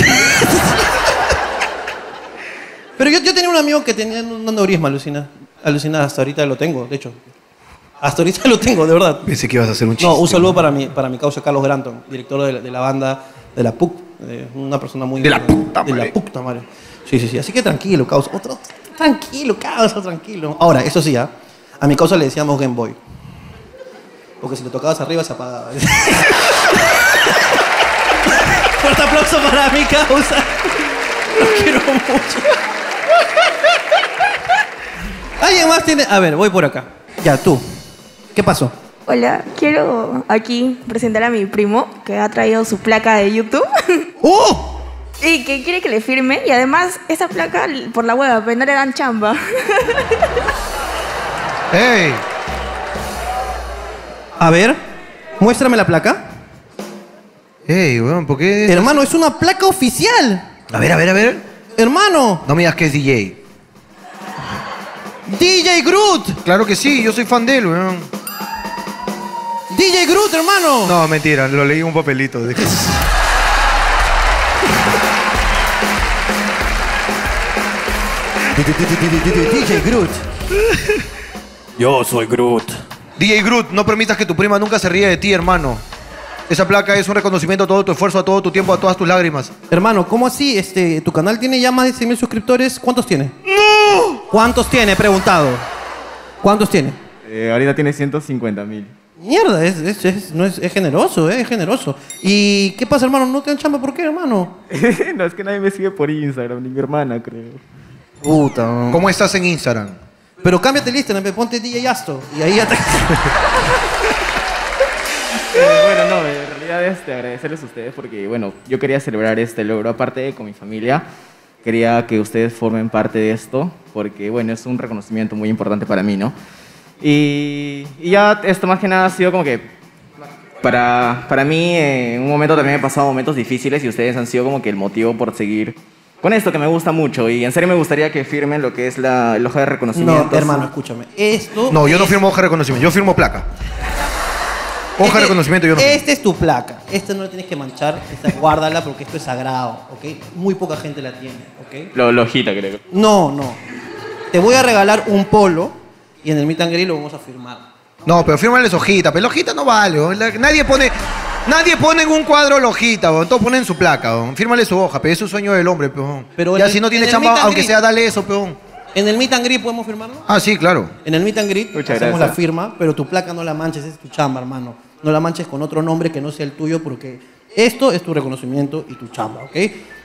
Pero yo, yo tenía un amigo que tenía un aneurisma, alucina. Alucina, hasta ahorita lo tengo, de hecho. Hasta ahorita lo tengo, de verdad. Pensé que ibas a hacer un chiste. No, un saludo para mi, para mi causa Carlos Granton, director de la, de la banda de la PUC. eh, una persona muy... De la puta De madre. la puta madre. Sí, sí, sí. Así que tranquilo, causa. Otro, tranquilo, causa, tranquilo. Ahora, eso sí, ¿ah? a mi causa le decíamos Game Boy. Porque si lo tocabas arriba se apagaba. Fuerte aplauso para mi causa. Lo quiero mucho. ¿Alguien más tiene...? A ver, voy por acá. Ya, tú. ¿Qué pasó? Hola, quiero aquí presentar a mi primo que ha traído su placa de YouTube ¡Oh! y que quiere que le firme. Y además, esa placa por la hueva, pero no le dan chamba. ¡Ey! A ver, muéstrame la placa. ¡Ey, weón! ¿Por qué? Hermano, es una placa oficial. A ver, a ver, a ver. Hermano, No me digas que es DJ. DJ Groot. Claro que sí, yo soy fan de él, weón. DJ Groot, hermano. No, mentira, lo leí en un papelito. DJ Groot. Yo soy Groot. DJ Groot, no permitas que tu prima nunca se ríe de ti, hermano. Esa placa es un reconocimiento a todo tu esfuerzo, a todo tu tiempo, a todas tus lágrimas. Hermano, ¿cómo así? Este, tu canal tiene ya más de 100.000 suscriptores. ¿Cuántos tiene? ¡No! ¿Cuántos tiene? He preguntado. ¿Cuántos tiene? Eh, ahorita tiene 150 mil. Mierda, es, es- es- no es, es generoso, eh, es generoso. ¿Y qué pasa, hermano? ¿No te dan chamba? ¿Por qué, hermano? no, es que nadie me sigue por Instagram, ni mi hermana, creo. Puta. ¿Cómo estás en Instagram? Pero cámbiate el Instagram, ponte DJ Asto. Y ahí ya te... Eh, bueno, no, en realidad este, agradecerles a ustedes porque, bueno, yo quería celebrar este logro, aparte con mi familia, quería que ustedes formen parte de esto, porque, bueno, es un reconocimiento muy importante para mí, ¿no? Y, y ya esto más que nada ha sido como que, para, para mí, eh, en un momento también he pasado momentos difíciles y ustedes han sido como que el motivo por seguir con esto que me gusta mucho. Y en serio me gustaría que firmen lo que es la, el hoja de reconocimiento. No, hermano, escúchame. Esto... No, yo no es- firmo hoja de reconocimiento, yo firmo placa. Hoja de Este- reconocimiento yo no firmo. Esta es tu placa. Esta no la tienes que manchar. Esta guárdala porque esto es sagrado, ¿ok? Muy poca gente la tiene, ¿ok? Lo, lo hojita, creo. No, no. Te voy a regalar un polo y en el meet and greet lo vamos a firmar. No, pero fírmales hojita, pero la hojita no vale. La- Nadie pone, nadie pone en un cuadro la hojita, todos ponen su placa, weón. fírmale su hoja, pero es un sueño del hombre, peón. Pero ya en el- si no tiene en el chamba, and aunque greet- sea, dale eso, peón. ¿En el meet and greet podemos firmarlo? Ah, sí, claro. En el meet and greet Muchas hacemos gracias. la firma, pero tu placa no la manches, es tu chamba, hermano. No la manches con otro nombre que no sea el tuyo porque esto es tu reconocimiento y tu chamba, ¿ok?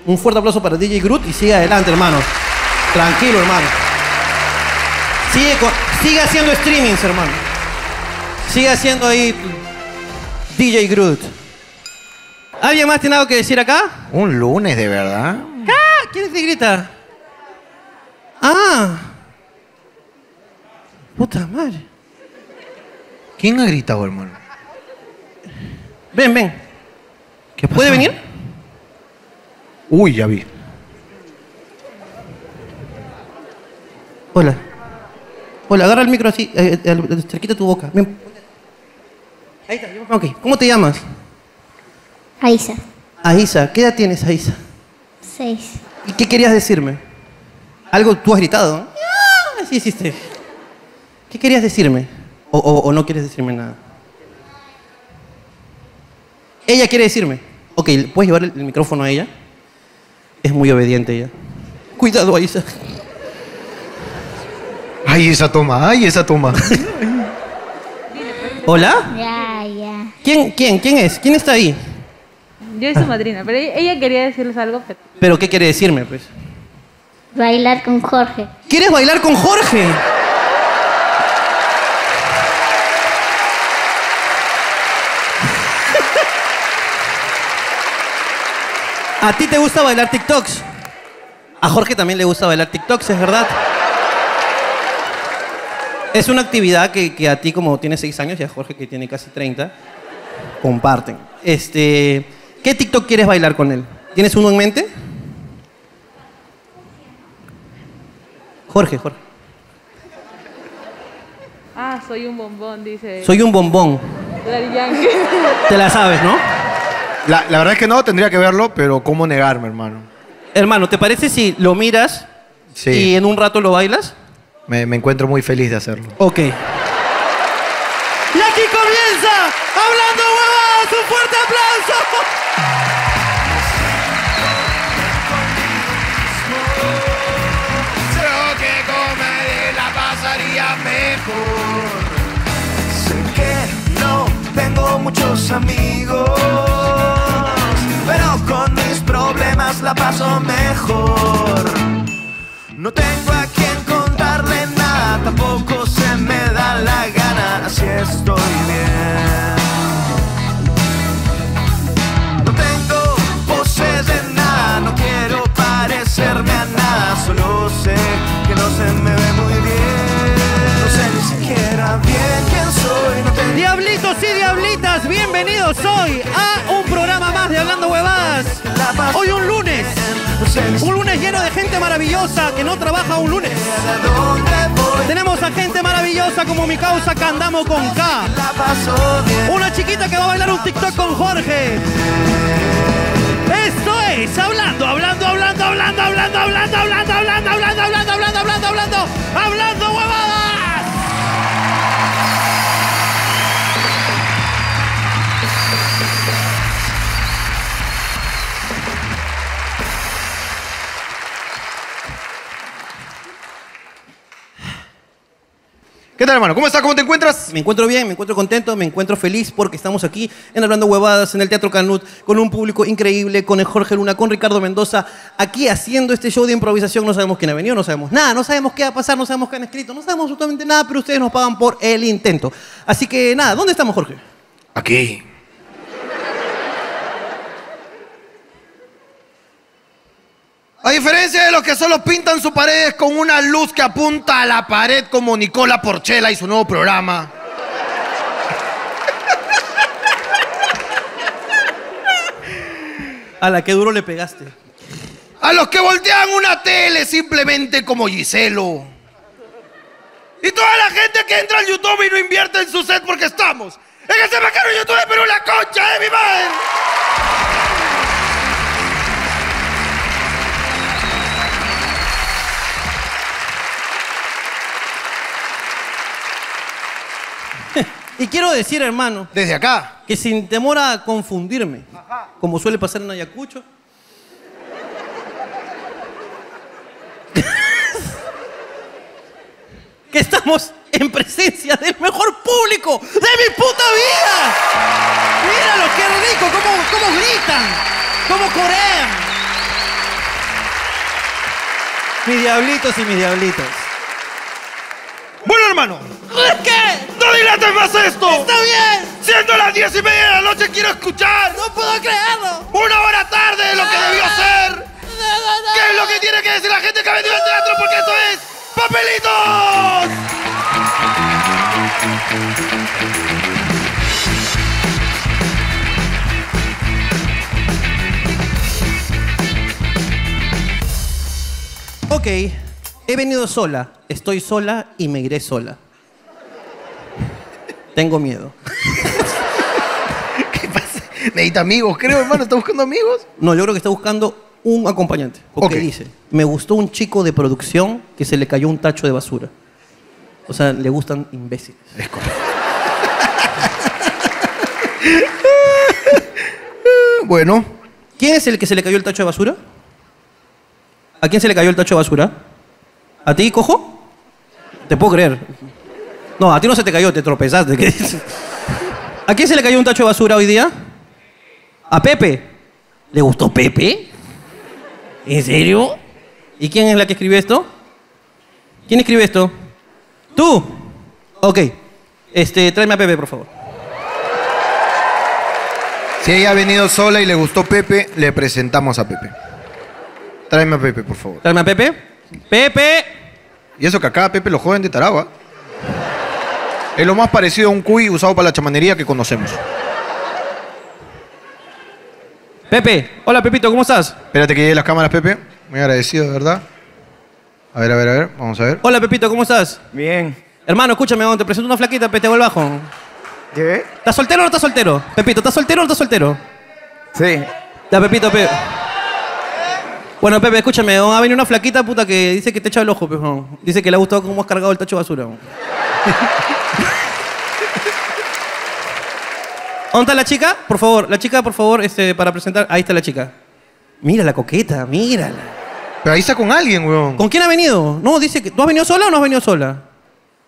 Un fuerte aplauso para DJ Groot y sigue adelante, hermano. Tranquilo, hermano. Sigue, con- sigue haciendo streamings, hermano. Sigue haciendo ahí DJ Groot. ¿Alguien más tiene algo que decir acá? Un lunes, de verdad. ¡Ah! ¿Quién te grita? ¡Ah! Puta madre. ¿Quién ha gritado, hermano? Ven, ven. ¿Qué? ¿Puede venir? Uy, ya vi. Hola. Hola, agarra el micro así, eh, eh, cerquita tu boca. Ven. Ahí está, yo- ok. ¿Cómo te llamas? Aisa, Aisa. ¿Qué edad tienes, Aisa? seis. ¿Y qué querías decirme? Algo tú has gritado. ¿no? Ah, sí hiciste. ¿Qué querías decirme? O, o- o no quieres decirme nada? Ella quiere decirme. Ok, ¿puedes llevar el, el micrófono a ella? Es muy obediente ella. Cuidado, Aisa. Ay, esa toma, ay, esa toma. ¿Hola? Ya, ya. ¿Quién, quién, quién es? ¿Quién está ahí? Yo soy su madrina, pero ella ella quería decirles algo. pero- ¿Pero qué quiere decirme, pues? Bailar con Jorge. ¿Quieres bailar con Jorge? ¿A ti te gusta bailar TikToks? A Jorge también le gusta bailar TikToks, ¿es verdad? Es una actividad que, que a ti, como tienes 6 años, y a Jorge, que tiene casi 30, comparten. Este, ¿Qué TikTok quieres bailar con él? ¿Tienes uno en mente? Jorge, Jorge. Ah, soy un bombón, dice. Soy un bombón. Te la sabes, ¿no? La, la verdad es que no, tendría que verlo, pero ¿cómo negarme, hermano? Hermano, ¿te parece si lo miras Sí. y en un rato lo bailas? Me, me encuentro muy feliz de hacerlo. Ok. Y aquí comienza Hablando Huevadas. ¡Un fuerte aplauso! Creo que comer la pasaría mejor. Muchos amigos, pero con mis problemas la paso mejor. No tengo a quien contarle nada, tampoco se me da la gana, así estoy bien. No tengo poses de nada, no quiero parecerme a nada, solo sé que no se me ve muy bien. No sé ni siquiera bien quién soy, Diablitos y diablitas, bienvenidos hoy a un programa más de Hablando Huevadas. Hoy un lunes. Un lunes lleno de gente maravillosa que no trabaja un lunes. Tenemos a gente maravillosa como mi causa Candamo con K. Una chiquita que va a bailar un TikTok con Jorge. Esto es hablando, hablando, hablando, hablando, hablando, hablando, hablando, hablando, hablando, hablando, hablando, hablando, hablando, hablando huevadas. ¿Qué tal, hermano? ¿Cómo estás? ¿Cómo te encuentras? Me encuentro bien, me encuentro contento, me encuentro feliz porque estamos aquí en Hablando Huevadas, en el Teatro Canut, con un público increíble, con el Jorge Luna, con Ricardo Mendoza, aquí haciendo este show de improvisación. No sabemos quién ha venido, no sabemos nada, no sabemos qué va a pasar, no sabemos qué han escrito, no sabemos absolutamente nada, pero ustedes nos pagan por el intento. Así que nada, ¿dónde estamos, Jorge? Aquí. A diferencia de los que solo pintan sus paredes con una luz que apunta a la pared como Nicola Porchela y su nuevo programa. A la que duro le pegaste. A los que voltean una tele simplemente como Giselo. Y toda la gente que entra al YouTube y no invierte en su set porque estamos en ese bacano YouTube de Perú, la concha de mi madre. Y quiero decir, hermano, Desde acá. que sin temor a confundirme, como suele pasar en Ayacucho, que estamos en presencia del mejor público de mi puta vida. Míralo, qué rico, cómo, cómo gritan, cómo corean. Mis diablitos y mis diablitos. Bueno, hermano, ¿Qué? no dilates más esto. ¡Está bien! Siendo las diez y media de la noche, quiero escuchar ¡No puedo creerlo! una hora tarde de lo que debió ser. ¿Qué es lo que tiene que decir la gente que ha venido al teatro? Porque esto es ¡Papelitos! Ok, he venido sola, estoy sola y me iré sola. Tengo miedo. Necesita amigos, creo, hermano. ¿Está buscando amigos? No, yo creo que está buscando un acompañante. Porque Ok. dice, me gustó un chico de producción que se le cayó un tacho de basura. O sea, le gustan imbéciles. Bueno, ¿Quién es el que se le cayó el tacho de basura? ¿A quién se le cayó el tacho de basura? ¿A ti, cojo? Te puedo creer. No, a ti no se te cayó, te tropezaste. ¿A quién se le cayó un tacho de basura hoy día? ¿A Pepe? ¿Le gustó Pepe? ¿En serio? ¿Y quién es la que escribió esto? ¿Quién escribe esto? ¿Tú? Ok. Este, tráeme a Pepe, por favor. si ella ha venido sola y le gustó Pepe, le presentamos a Pepe. Tráeme a Pepe, por favor. Tráeme a Pepe. Pepe. Y eso que acá a Pepe lo joden de Taragua. Es lo más parecido a un cuy usado para la chamanería que conocemos. Pepe. Hola, Pepito, ¿cómo estás? Espérate que lleguen las cámaras, Pepe. Muy agradecido, de verdad. A ver, a ver, a ver. Vamos a ver. Hola, Pepito, ¿cómo estás? Bien. Hermano, escúchame, te presento una flaquita, pe, te vuelvo bajo. ¿Qué? ¿Estás soltero o no estás soltero? Pepito, ¿estás soltero o no estás soltero? Sí. Ya, Pepito, Pepe. Bueno, Pepe, escúchame, weón, ha venido una flaquita puta que dice que te echa el ojo, pe, weón. Dice que le ha gustado cómo has cargado el tacho de basura. ¿Dónde está la chica? Por favor, la chica, por favor, este, para presentar. Ahí está la chica. Mira la coqueta, mírala. Pero ahí está con alguien, weón. ¿Con quién ha venido? No, dice que. ¿Tú has venido sola o no has venido sola?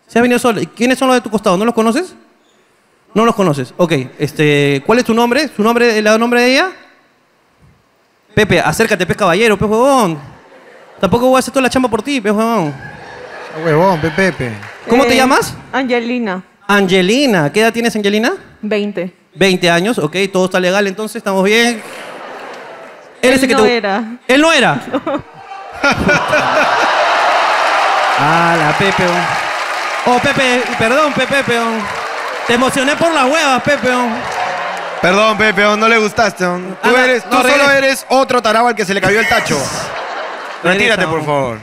Se ha venido sola. ¿Y quiénes son los de tu costado? ¿No los conoces? No los conoces. Ok, este. ¿Cuál es tu nombre? ¿Su nombre, el nombre de ella? Pepe, acércate, pez caballero, pez huevón. Tampoco voy a hacer toda la chamba por ti, pez huevón. Huevón, Pepe, Pepe. ¿Cómo te Eh, llamas? Angelina, Angelina. ¿Qué edad tienes, Angelina? 20. 20 años, ok, todo está legal, entonces estamos bien. Él es el Él que no te- era. Él no era. ah, la Pepe. oh. Oh, Pepe, perdón, Pepe, peón. Te emocioné por las huevas, Pepe. oh. Perdón, Pepe, no le gustaste. Tú, eres, no, tú solo eres otro tarado al que se le cayó el tacho. Retírate, por favor.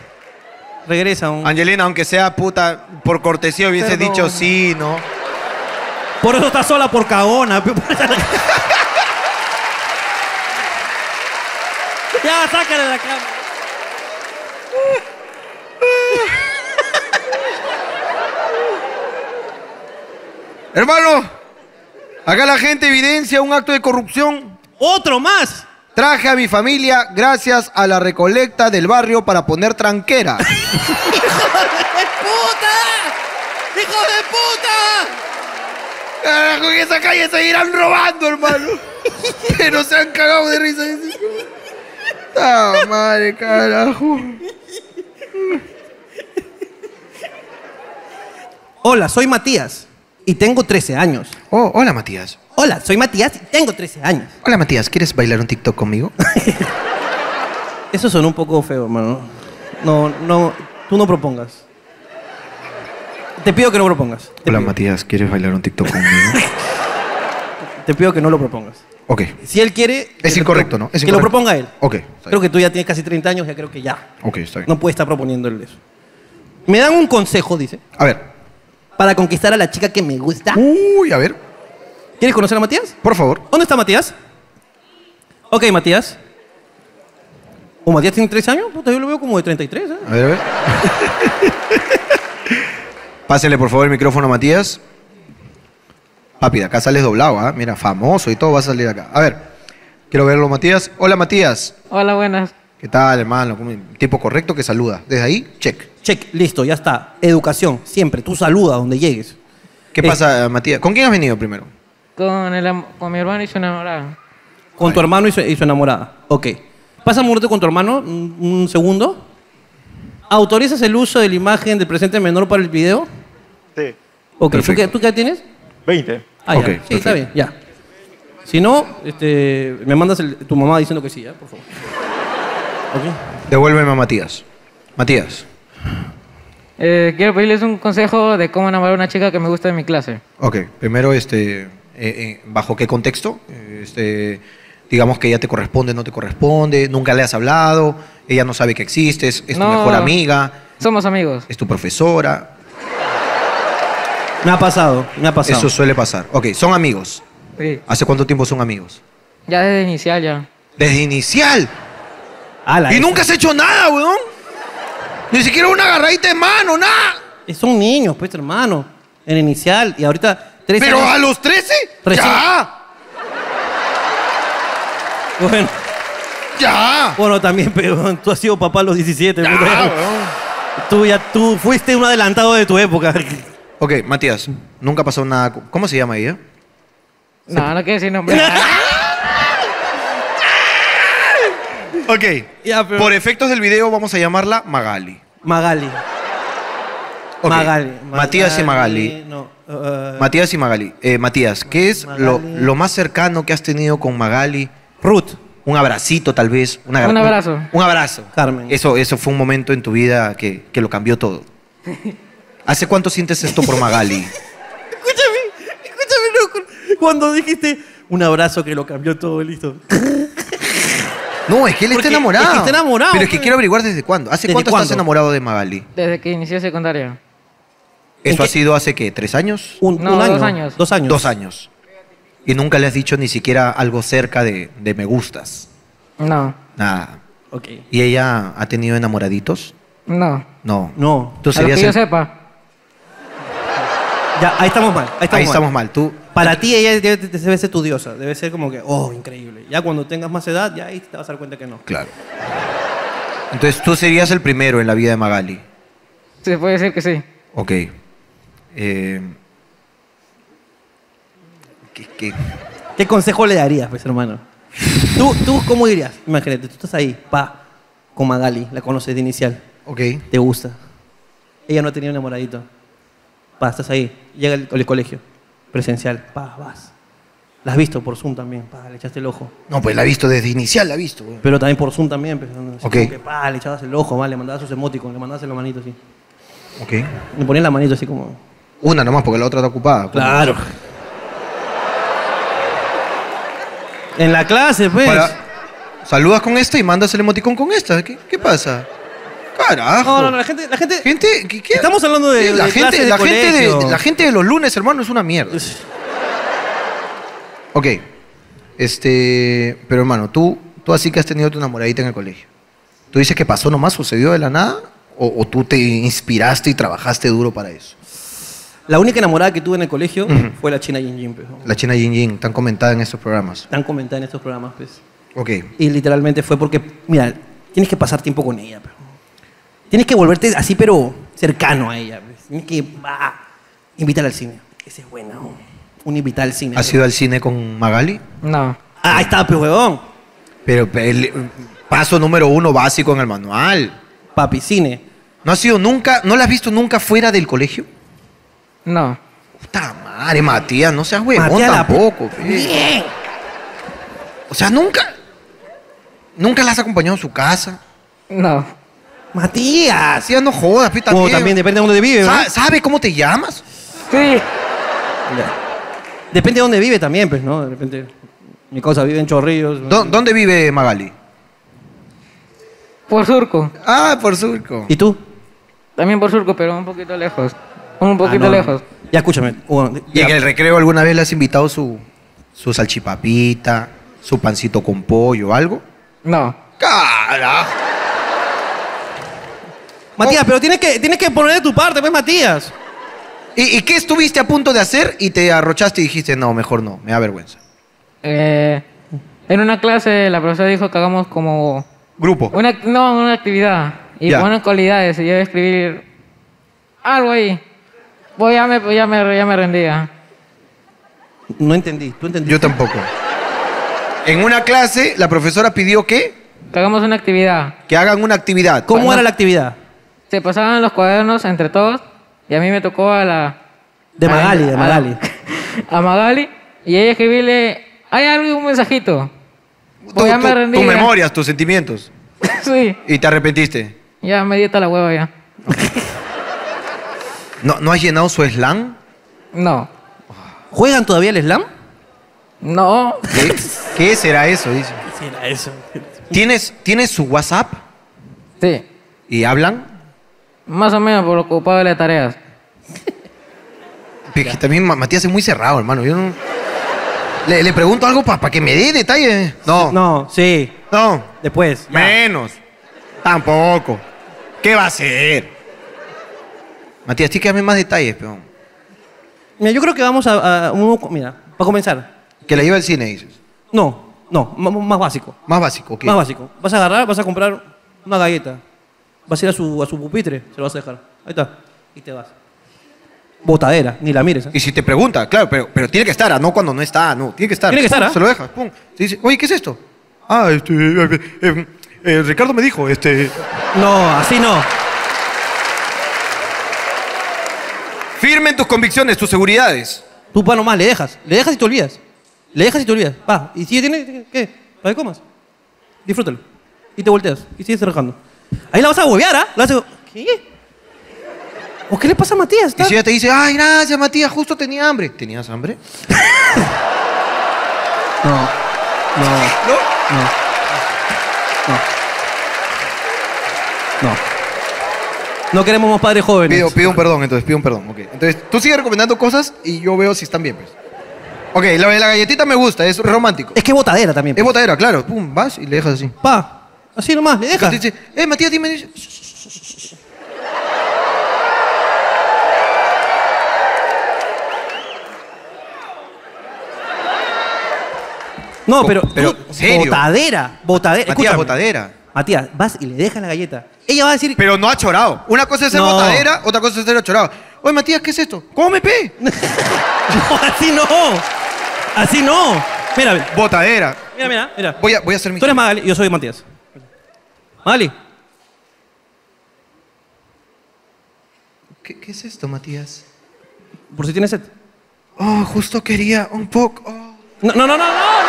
Regresa. weón. Angelina, aunque sea puta, por cortesía hubiese Perdón. dicho sí, ¿no? Por eso está sola por cagona. ya, sácale la cama. Hermano, acá la gente evidencia un acto de corrupción. ¡Otro más! Traje a mi familia gracias a la recolecta del barrio para poner tranquera. ¡Puta! ¡Hijo de puta! Carajo, en esa calle seguirán robando, hermano. Pero se han cagado de risa. ¡Ah, madre, carajo! Hola, soy Matías y tengo 13 años. Oh, hola, Matías. Hola, soy Matías y tengo 13 años. Hola, Matías, ¿quieres bailar un TikTok conmigo? Eso sonó un poco feo, hermano. No, no, tú no propongas. Te pido que no propongas. Te Hola, pido. Matías, ¿quieres bailar un TikTok conmigo? Te pido que no lo propongas. Ok. Si él quiere... Es incorrecto, ¿no? Es que lo proponga él. Ok, Creo que tú ya tienes casi 30 años, ya creo que ya. ok, está bien. No puede estar proponiendo él eso. Me dan un consejo, dice. A ver. Para conquistar a la chica que me gusta. Uy, a ver. ¿Quieres conocer a Matías? Por favor. ¿Dónde está Matías? Ok, Matías. ¿O Matías tiene 13 años? Puta, yo lo veo como de 33, ¿eh? A ver, a ver. Pásele, por favor, el micrófono a Matías. Papi, de acá sales doblado, ¿ah? Mira, famoso y todo va a salir acá. A ver, quiero verlo, Matías. Hola, Matías. Hola, buenas. ¿Qué tal, hermano? ¿Cómo- Tipo correcto que saluda. Desde ahí, check. Check, listo, ya está. Educación, siempre. Tú saluda donde llegues. ¿Qué pasa, Matías? ¿Con quién has venido primero? Con, el, am- con mi hermano y su enamorada. Con tu hermano y su, y su enamorada. Ok. ¿Pasa a mudarte con tu hermano un, un segundo? ¿Autorizas el uso de la imagen del presente menor para el video? Sí. Ok, ¿tú Perfecto. qué, ¿tú qué tienes? 20. Ah, ya. Ok, Sí, está perfecto. bien, ya. Si no, este, me mandas el- tu mamá diciendo que sí, ¿ya? Por favor. Ok. Devuélveme a Matías. Matías. Eh, quiero pedirles un consejo de cómo enamorar a una chica que me gusta de mi clase. Ok, primero, este, eh, eh, ¿bajo qué contexto? Eh, Este, digamos que ella te corresponde, no te corresponde, nunca le has hablado, ella no sabe que existes, es tu mejor amiga, Somos amigos. es tu profesora. Me ha pasado, me ha pasado. Eso suele pasar. Ok, son amigos. Sí. ¿Hace cuánto tiempo son amigos? Ya desde inicial ya. Desde inicial. Ala, y nunca has hecho nada, weón. Ni siquiera una agarradita de mano, nada. Eh, Son niños, pues, hermano. En inicial. Y ahorita, 13 Pero años. a los 13, Recién- ya. Bueno. Ya. Bueno, también, pero tú has sido papá a los 17. puta, ya. Tú ya, tú fuiste un adelantado de tu época. Ok, Matías, nunca ha pasado nada. ¿Cómo se llama ella? No, no quiero decir nombre. Ok. Ya, pero- Por efectos del video vamos a llamarla Magali. Magali. Magali. Matías y Magali. No. eh, Matías y Magali. Eh, Matías, ¿qué es lo, más cercano que has tenido con Magali? Ruth. Un abracito, tal vez. una- Un abrazo. Un, abrazo. Carmen. Eso, eso fue un momento en tu vida que, que lo cambió todo. ¿Hace cuánto sientes esto por Magali? Escúchame, escúchame, loco. Cuando dijiste un abrazo que lo cambió todo, listo. No, es que él está enamorado. es que está enamorado, Pero es que quiero averiguar desde cuándo. ¿Hace ¿Desde cuánto cuándo? estás enamorado de Magali? Desde que inicié secundaria. ¿Eso ha sido hace qué? ¿Tres años? Un, No, un año. dos años. Dos años. Dos años. Y nunca le has dicho ni siquiera algo cerca de, de me gustas. No, Nada. Ok. ¿Y ella ha tenido enamoraditos? no. No. No. Tú A lo serías que yo el- sepa. Ya, ahí estamos mal. Ahí estamos, Ahí mal. estamos mal. Tú. Para ti ella debe, debe ser tu diosa. Debe ser como que, oh, increíble. Ya cuando tengas más edad, ya ahí te vas a dar cuenta que no. Claro. Entonces tú serías el primero en la vida de Magali. Se puede decir que sí. Ok. Eh, ¿qué- qué? ¿Qué consejo le darías, pues, hermano? ¿Tú, ¿Tú cómo dirías? Imagínate, tú estás ahí, pa, con Magali, la conoces de inicial. Ok. Te gusta. Ella no ha tenido enamoradito. Pa, estás ahí. Llega el, el colegio, presencial. Pa, vas. La has visto por Zoom también. Pa, le echaste el ojo. No, pues la he visto desde inicial, la he visto. güey. Pero también por Zoom también. Pues, así Ok. como que, pa, le echabas el ojo, va, le mandabas sus emoticons, le mandabas la manito así. Ok. Le ponías la manito así como... Una nomás, porque la otra está ocupada. Claro. En la clase, pues. Para- saludas con esta y mandas el emoticón con esta. ¿Qué, qué pasa? Carajo. No, no, no, la gente... La gente, Gente, ¿qué- qué? Estamos hablando de, la de gente, de la gente de, colegio. la gente de los lunes, hermano, es una mierda. Ok. Este, pero hermano, tú, tú así que has tenido tu enamoradita en el colegio. ¿Tú dices que pasó nomás, sucedió de la nada? ¿O, o tú te inspiraste y trabajaste duro para eso? La única enamorada que tuve en el colegio fue la china Yin Yin, pues. ¿no? La China Yin Yin, tan comentada en estos programas. Tan comentada en estos programas, pues. Ok. Y literalmente fue porque, mira, tienes que pasar tiempo con ella. pero Tienes que volverte así, pero cercano a ella. pues. Tienes que, ah, Invítala al cine. Ese es bueno. Un invitar al cine. ¿Has ido al cine con Magali? No. Ah, ahí está, pues, huevón. Pero el paso número uno básico en el manual. Papi, cine. ¿No has sido nunca, no la has visto nunca fuera del colegio? No. Puta madre, Matías, no seas huevón tampoco. Bien. O sea, nunca, nunca la has acompañado a su casa. No. Matías. Sí, no jodas, pe, también. Bueno, también depende de dónde vive, ¿no? Sa- ¿Sabe cómo te llamas? Sí. Depende de dónde vive también, pues, ¿no? De repente. Mi cosa vive en Chorrillos. ¿no? ¿Dó- ¿Dónde vive Magali? Por Surco. Ah, por Surco. ¿Y tú? También por Surco, pero un poquito lejos. Un poquito Ah, no. lejos. Ya escúchame. Bueno, ¿Y ya. en el recreo alguna vez le has invitado su, su salchipapita, su pancito con pollo, algo? No. ¡Carajo! Matías, pero tienes que, tienes que poner de tu parte, pues, Matías. ¿Y, y qué estuviste a punto de hacer y te arrochaste y dijiste, no, mejor no, me da vergüenza? Eh, en una clase la profesora dijo que hagamos como... Grupo. Una, no, una actividad. Y Ya. poner cualidades. Y yo iba a escribir algo ahí. Pues ya me, pues ya me, ya me rendía. No entendí. ¿Tú entendiste? Yo tampoco. En una clase, la profesora pidió que, Que hagamos una actividad. que hagan una actividad. ¿Cómo era la actividad? Se pasaban los cuadernos entre todos. Y a mí me tocó a la... De Magali, de Magali. A, Magali. Y ella escribirle... Hay algo, un mensajito. Tu, Pues ya me tu- rendí. tus ya. memorias, tus sentimientos. sí. Y te arrepentiste. Ya me di hasta la hueva ya. ¿No, ¿no has llenado su slam? No. ¿Juegan todavía el slam? No. ¿Qué, qué será eso? Dice. Sí, era eso. ¿Tienes, ¿Tienes su WhatsApp? Sí. ¿Y hablan? Más o menos por ocupado de las tareas. Que también Ma- Matías es muy cerrado, hermano. Yo no... Le, le pregunto algo para que me dé detalle. No. No, sí. No. Después. ya. Menos. Tampoco. ¿Qué va a ser? Matías, tienes que darme más detalles, peón. Mira, yo creo que vamos a... a- un- mira, para comenzar. Que la lleva al cine, dices. No, no, m- más básico. Más básico, ¿qué? Más básico. Vas a agarrar, vas a comprar una galleta. Vas a ir a su, a su pupitre, se lo vas a dejar. Ahí está. Y te vas. Botadera, ni la mires. ¿eh? Y si te pregunta, claro, pero, pero tiene que estar, ¿ah? no cuando no está, no. Tiene que estar. Tiene que Pum, estar, ¿ah? Se lo dejas, pum. Te dice, oye, ¿qué es esto? Ah, este. eh, eh, eh, Ricardo me dijo, este. No, así no. Firmen tus convicciones, tus seguridades. Tú pa nomás, le dejas. Le dejas y te olvidas. Le dejas y te olvidas. Va. Y si tiene, ¿qué? ¿Para que comas? Disfrútalo. Y te volteas. Y sigues trabajando. Ahí la vas a huevear, ¿ah? La vas a... ¿Qué? ¿O qué le pasa a Matías? Y Está- si ella te dice, ay, gracias, Matías, justo tenía hambre. ¿Tenías hambre? No. No. ¿No? No. No. No. No queremos más padres jóvenes. Pido, pido un perdón, entonces, pido un perdón. ok. Entonces, tú sigues recomendando cosas y yo veo si están bien, pues. Ok, de la galletita me gusta, es romántico. Es que es botadera también. Es botadera, claro. Pum, vas y le dejas así. Pa. Así nomás, le dejas. Te dice, eh, Matías, dime. dice, No, pero, pero, serio. botadera, botadera. Matías, Escúchame. botadera. Matías, vas y le dejas la galleta. Ella va a decir, Pero no ha chorado. Una cosa es ser No. botadera, otra cosa es ser chorado. Oye, Matías, ¿qué es esto? ¡Come, pe! no, así no. Así no. Mira, mira, Botadera. mira, mira. Voy a, voy a hacer mi. Tú eres Magali y yo soy Matías. Magali, ¿Qué, qué es esto, Matías? por si tienes sed. Oh, justo quería un poco. oh. No, no, no, no, no, no.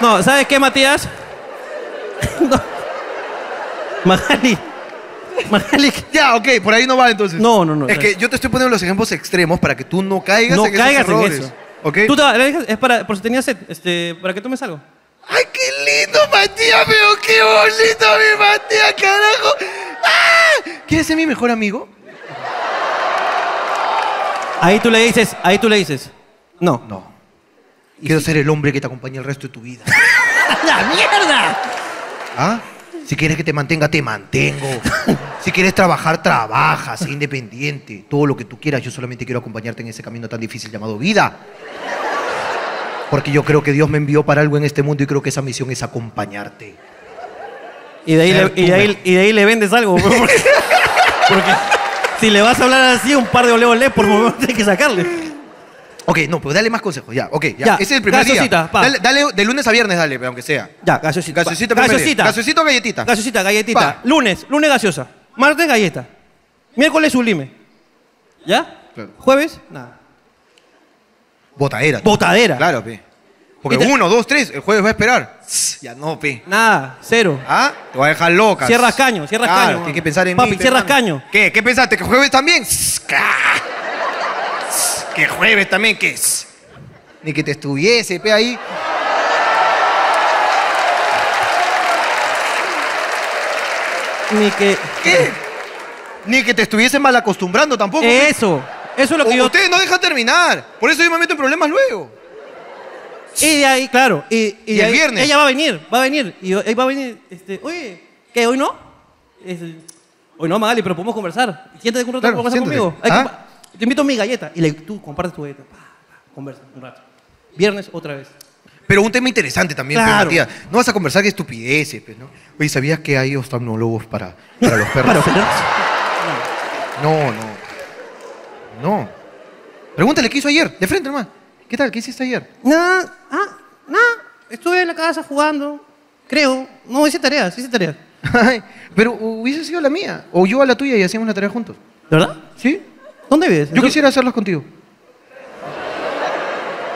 No, ¿sabes qué, Matías? No. Magali. Magali. Ya, ok, por ahí no va entonces. No, no, no. Es que yo te estoy poniendo los ejemplos extremos para que tú no caigas no en esos caigas en errores, eso. ¿Ok? Tú te le dejas- es para, por si tenías sed, este, para que tomes algo. ¡Ay, qué lindo, Matías! Pero qué bonito, mi Matías, carajo. ¡Ah! ¿Quieres ser mi mejor amigo? Ahí tú le dices, ahí tú le dices. No. No. Quiero ser el hombre que te acompañe el resto de tu vida. ¡La mierda! ¿Ah? Si quieres que te mantenga, te mantengo. Si quieres trabajar, trabaja, sé independiente. Todo lo que tú quieras, yo solamente quiero acompañarte en ese camino tan difícil llamado vida. Porque yo creo que Dios me envió para algo en este mundo y creo que esa misión es acompañarte. Y de ahí, le, y de ahí, y de ahí le vendes algo. Porque, porque si le vas a hablar así, un par de ole ole por momento tienes que sacarle. Ok, no, pues dale más consejos, ya, ok, ya. Ya, Ese es el primer gaseosita, día. pa. Dale, dale de lunes a viernes, dale, aunque sea. Ya, gaseosita. Gaseosita primer día. Gaseosita. Gaseosita o galletita. Gaseosita, galletita. Pa. Lunes, lunes gaseosa. Martes, galleta. Miércoles, sublime. ¿Ya? Claro. Jueves, nada. Botadera. Botadera. Claro, pe. Porque Y te- uno, dos, tres, el jueves va a esperar. Ya no, pe. Nada, cero. ¿Ah? Te va a dejar loca. Cierras caño, cierras Claro, caño. Tienes que pensar en Papi, mí. pe, cierras hermano. caño. ¿Qué? ¿Qué pensaste? ¿Que jueves también? ¿Que jueves también? ¿Qué es? Ni que te estuviese, pe, ahí. Ni que. ¿Qué? Ni que te estuviese mal acostumbrando tampoco. Eso. Eso es lo que O- yo. Ustedes no dejan terminar. Por eso yo me meto en problemas luego. Y de ahí, claro. Y, y Y de el ahí, viernes. Ella va a venir, va a venir. Y ahí va a venir, este, oye, ¿qué? ¿Hoy no? Es- hoy no, Magali, pero podemos conversar. Siéntate un rato Claro, conversar siéntate. conmigo. Hay ¿Ah? Te invito a mi galleta. Y le- tú compartes tu galleta. Pa, pa, conversa un rato. Viernes, otra vez. Pero un tema interesante también, pe, Claro. Matías. No vas a conversar de estupideces, pues, ¿no? Oye, ¿sabías que hay oftalmólogos para, para los perros? No, no. No. Pregúntale qué hizo ayer, de frente nomás. ¿Qué tal? ¿Qué hiciste ayer? Nada, ah, nada. Estuve en la casa jugando. Creo. No, hice tareas, hice tareas. Pero hubiese sido la mía. O yo a la tuya y hacíamos la tarea juntos. ¿De verdad? ¿Sí? ¿Dónde vives? Yo quisiera hacerlas contigo.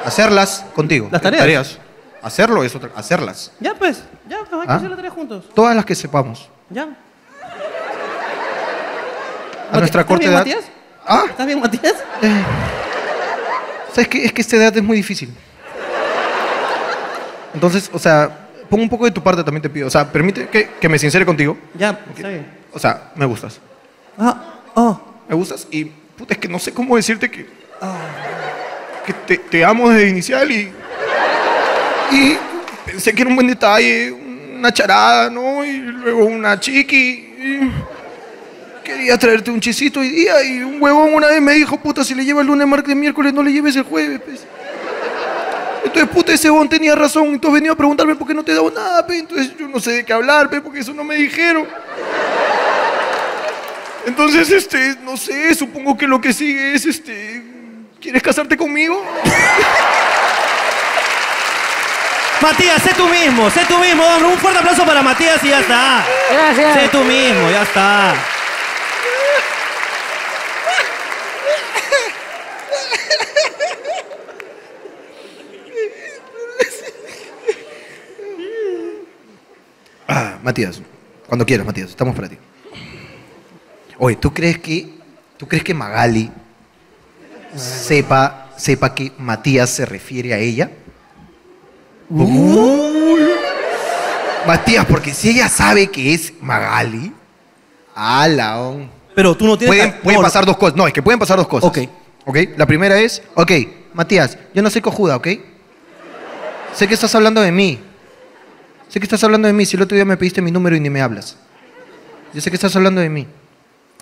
Hacerlas contigo. ¿Las tareas? Hacerlo es otra. Hacerlas. Ya, pues. Ya, pues hay que ¿Ah? hacer la tarea juntos. Todas las que sepamos. Ya. A nuestra ¿Estás corta bien, edad. Matías? ¿Ah? ¿Estás bien, Matías? ¿Sabes qué? Es que esta edad es muy difícil. Entonces, o sea, pon un poco de tu parte también te pido. O sea, permite que, que me sincere contigo. Ya, está bien. O sea, me gustas. Ah, oh. Me gustas y, puta, es que no sé cómo decirte que... Que te, amo desde inicial y... Y pensé que era un buen detalle, una charada, ¿no? Y luego una chiqui. quería traerte un chisito hoy día y un huevón una vez me dijo, puta, si le llevas lunes, martes, miércoles, no le lleves el jueves, pues. Entonces, puta, ese huevón tenía razón. Entonces venía a preguntarme por qué no te daba nada, pe. Entonces yo no sé de qué hablar, pe, porque eso no me dijeron. Entonces, este, no sé, supongo que lo que sigue es, este, ¿quieres casarte conmigo? Matías, sé tú mismo, sé tú mismo. Un fuerte aplauso para Matías y ya está. Gracias. Sé tú mismo, ya está. Ah, Matías, cuando quieras, Matías, estamos para ti. Oye, ¿tú crees que, tú crees que Magali sepa, sepa que Matías se refiere a ella? Uy. Matías, porque si ella sabe que es Magali, ala, on. Pero tú no tienes... Pueden no, pasar dos cosas. No, es que pueden pasar dos cosas. Ok. Ok, la primera es, ok, Matías, yo no soy cojuda, ¿ok? Sé que estás hablando de mí. Sé que estás hablando de mí. Si el otro día me pediste mi número y ni me hablas. Yo sé que estás hablando de mí.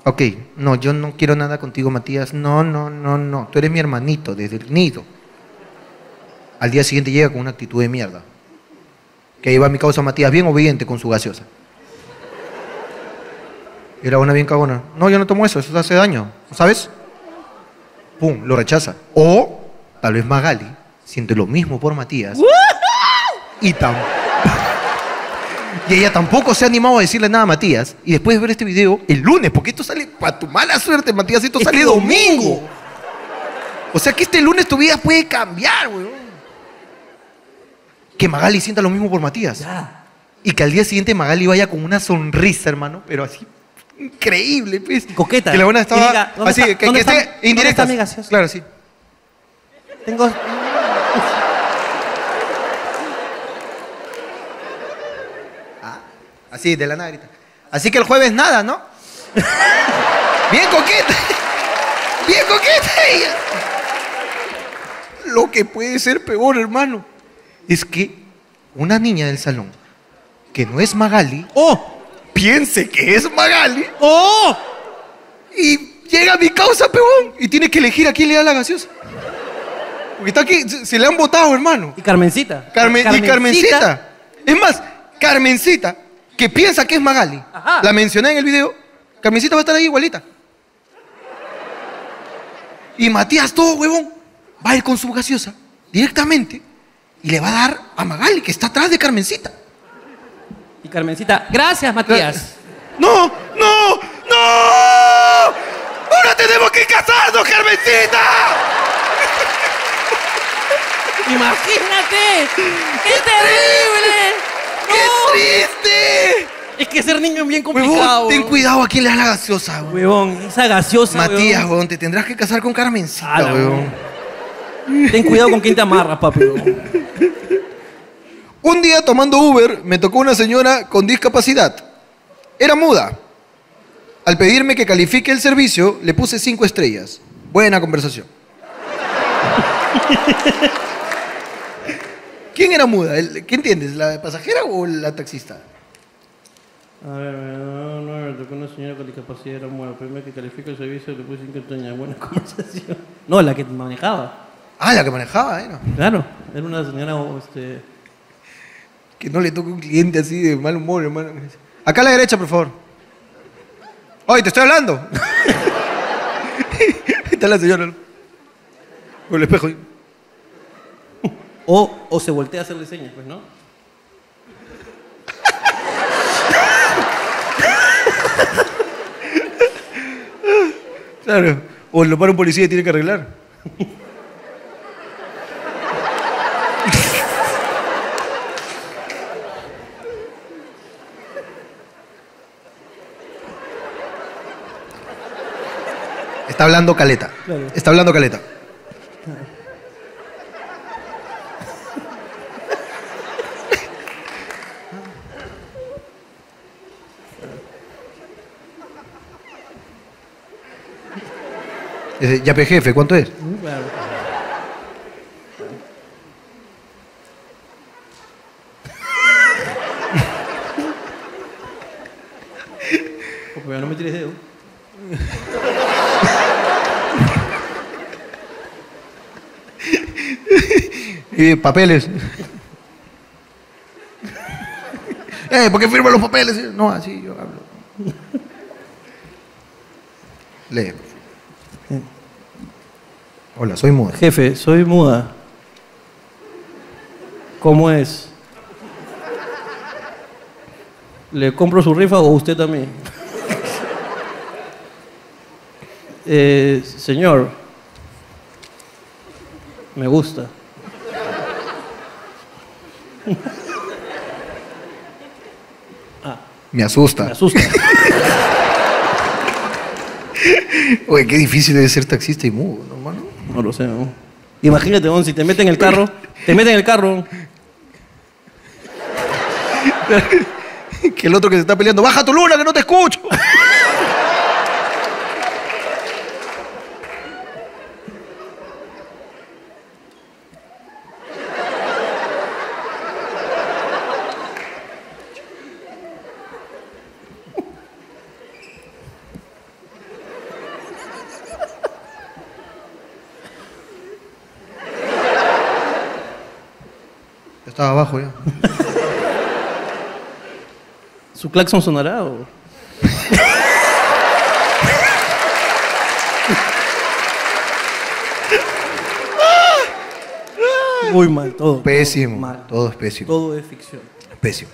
Ok, no, yo no quiero nada contigo, Matías. No, no, no, no. Tú eres mi hermanito desde el nido. Al día siguiente llega con una actitud de mierda. Que ahí va mi causa Matías, bien obediente con su gaseosa. Y la una bien cagona. No, yo no tomo eso, eso te hace daño. ¿Sabes? Pum, lo rechaza. O tal vez Magali siente lo mismo por Matías. Y tam- Y ella tampoco se ha animado a decirle nada a Matías. Y después de ver este video, el lunes, porque esto sale, para tu mala suerte, Matías, esto sale domingo. O sea que este lunes tu vida puede cambiar, weón. Que Magali sienta lo mismo por Matías. Y que al día siguiente Magali vaya con una sonrisa, hermano, pero así increíble, pues. Coqueta. Que la buena estaba diga, ¿dónde así, está- que, que está- esté indirecta. Claro, sí. Tengo... Así, de la nada grita. Así que el jueves nada, ¿no? Bien coqueta. Bien coqueta ella. Lo que puede ser peor, hermano, es que una niña del salón, que no es Magali, ¡Oh! piense que es Magali, ¡Oh! y llega a mi causa, peón, y tiene que elegir a quién le da la gaseosa. Porque está aquí, se, se le han votado, hermano. Y Carmencita. Carmen, y Carmencita. Es más, Carmencita que piensa que es Magali. La mencioné en el video. Carmencita va a estar ahí igualita. Y Matías, todo huevón, va a ir con su gaseosa directamente y le va a dar a Magali, que está atrás de Carmencita. Y Carmencita, gracias, Matías. ¡No! ¡No! ¡No! ¡Ahora tenemos que casarnos, Carmencita! ¡Imagínate! ¡Qué terrible! ¡Qué triste! Es que ser niño es bien Huevón, complicado. ten weón. cuidado a quién le das la gaseosa, huevón. Huevón, esa gaseosa, Matías, huevón. huevón, te tendrás que casar con Carmencita, Ala, huevón. Ten cuidado con quién te amarras, papi. huevón. Un día tomando Uber me tocó una señora con discapacidad. Era muda. Al pedirme que califique el servicio, le puse cinco estrellas. Buena conversación. ¿Quién era muda? El- ¿Qué entiendes? ¿La pasajera o la taxista? A ver, no, no, me tocó una señora con discapacidad, era muda. Primero que califica el servicio, le puse cinco estrellas. Buena conversación. No, la que manejaba. Ah, la que manejaba, era. Claro, era una señora, este... Que no le toque un cliente así de mal humor, hermano. Acá a la derecha, por favor. Oye, te estoy hablando. Ahí está la señora. ¿no? Con el espejo. O, o se voltea a hacerle señas, pues, ¿no? Claro. O lo para un policía y tiene que arreglar. Está hablando caleta. Claro. Está hablando caleta. Dice, Ya, pe, jefe, ¿cuánto es? Claro. Pero no me tires dedo. Y papeles. eh, ¿por qué firma los papeles? No, así yo hablo. Lee. Hola, soy muda. Jefe, soy muda. ¿Cómo es? ¿Le compro su rifa o usted también? Eh, señor, me gusta. Me asusta. Me asusta. Oye, qué difícil debe ser taxista y mudo, ¿no, hermano? No lo sé, ¿no? Imagínate, don, si te meten en el carro, te meten en el carro. que el otro que se está peleando, baja tu luna, que no te escucho. Estaba abajo ya. ¿Su claxon sonará o...? Muy mal, todo. Pésimo. Todo es pésimo. Todo es ficción. Pésimo.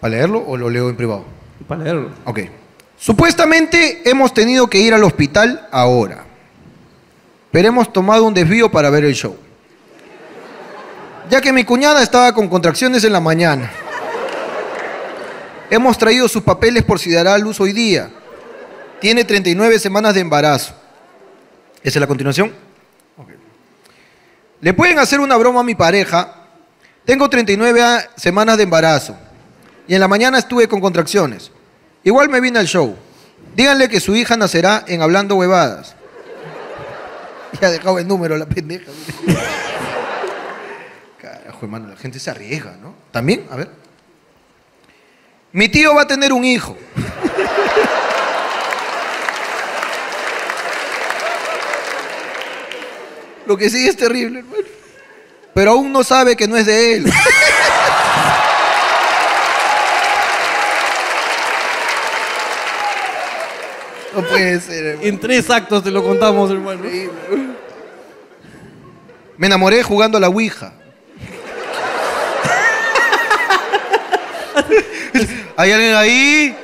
¿Para leerlo o lo leo en privado? Para leerlo. Ok. Supuestamente hemos tenido que ir al hospital ahora. Pero hemos tomado un desvío para ver el show. Ya que mi cuñada estaba con contracciones en la mañana. Hemos traído sus papeles por si dará luz hoy día. Tiene 39 semanas de embarazo. ¿Esa es la continuación? Le pueden hacer una broma a mi pareja. Tengo 39 a- semanas de embarazo. Y en la mañana estuve con contracciones. Igual me vine al show. Díganle que su hija nacerá en Hablando Huevadas. Ya ha dejado el número la pendeja trabajo, hermano. La gente se arriesga, ¿no? También, a ver. Mi tío va a tener un hijo. Lo que sí es terrible, hermano. Pero aún no sabe que no es de él. No puede ser, hermano. En tres actos te lo contamos, hermano. Me enamoré jugando a la Ouija. ¿Hay alguien ahí?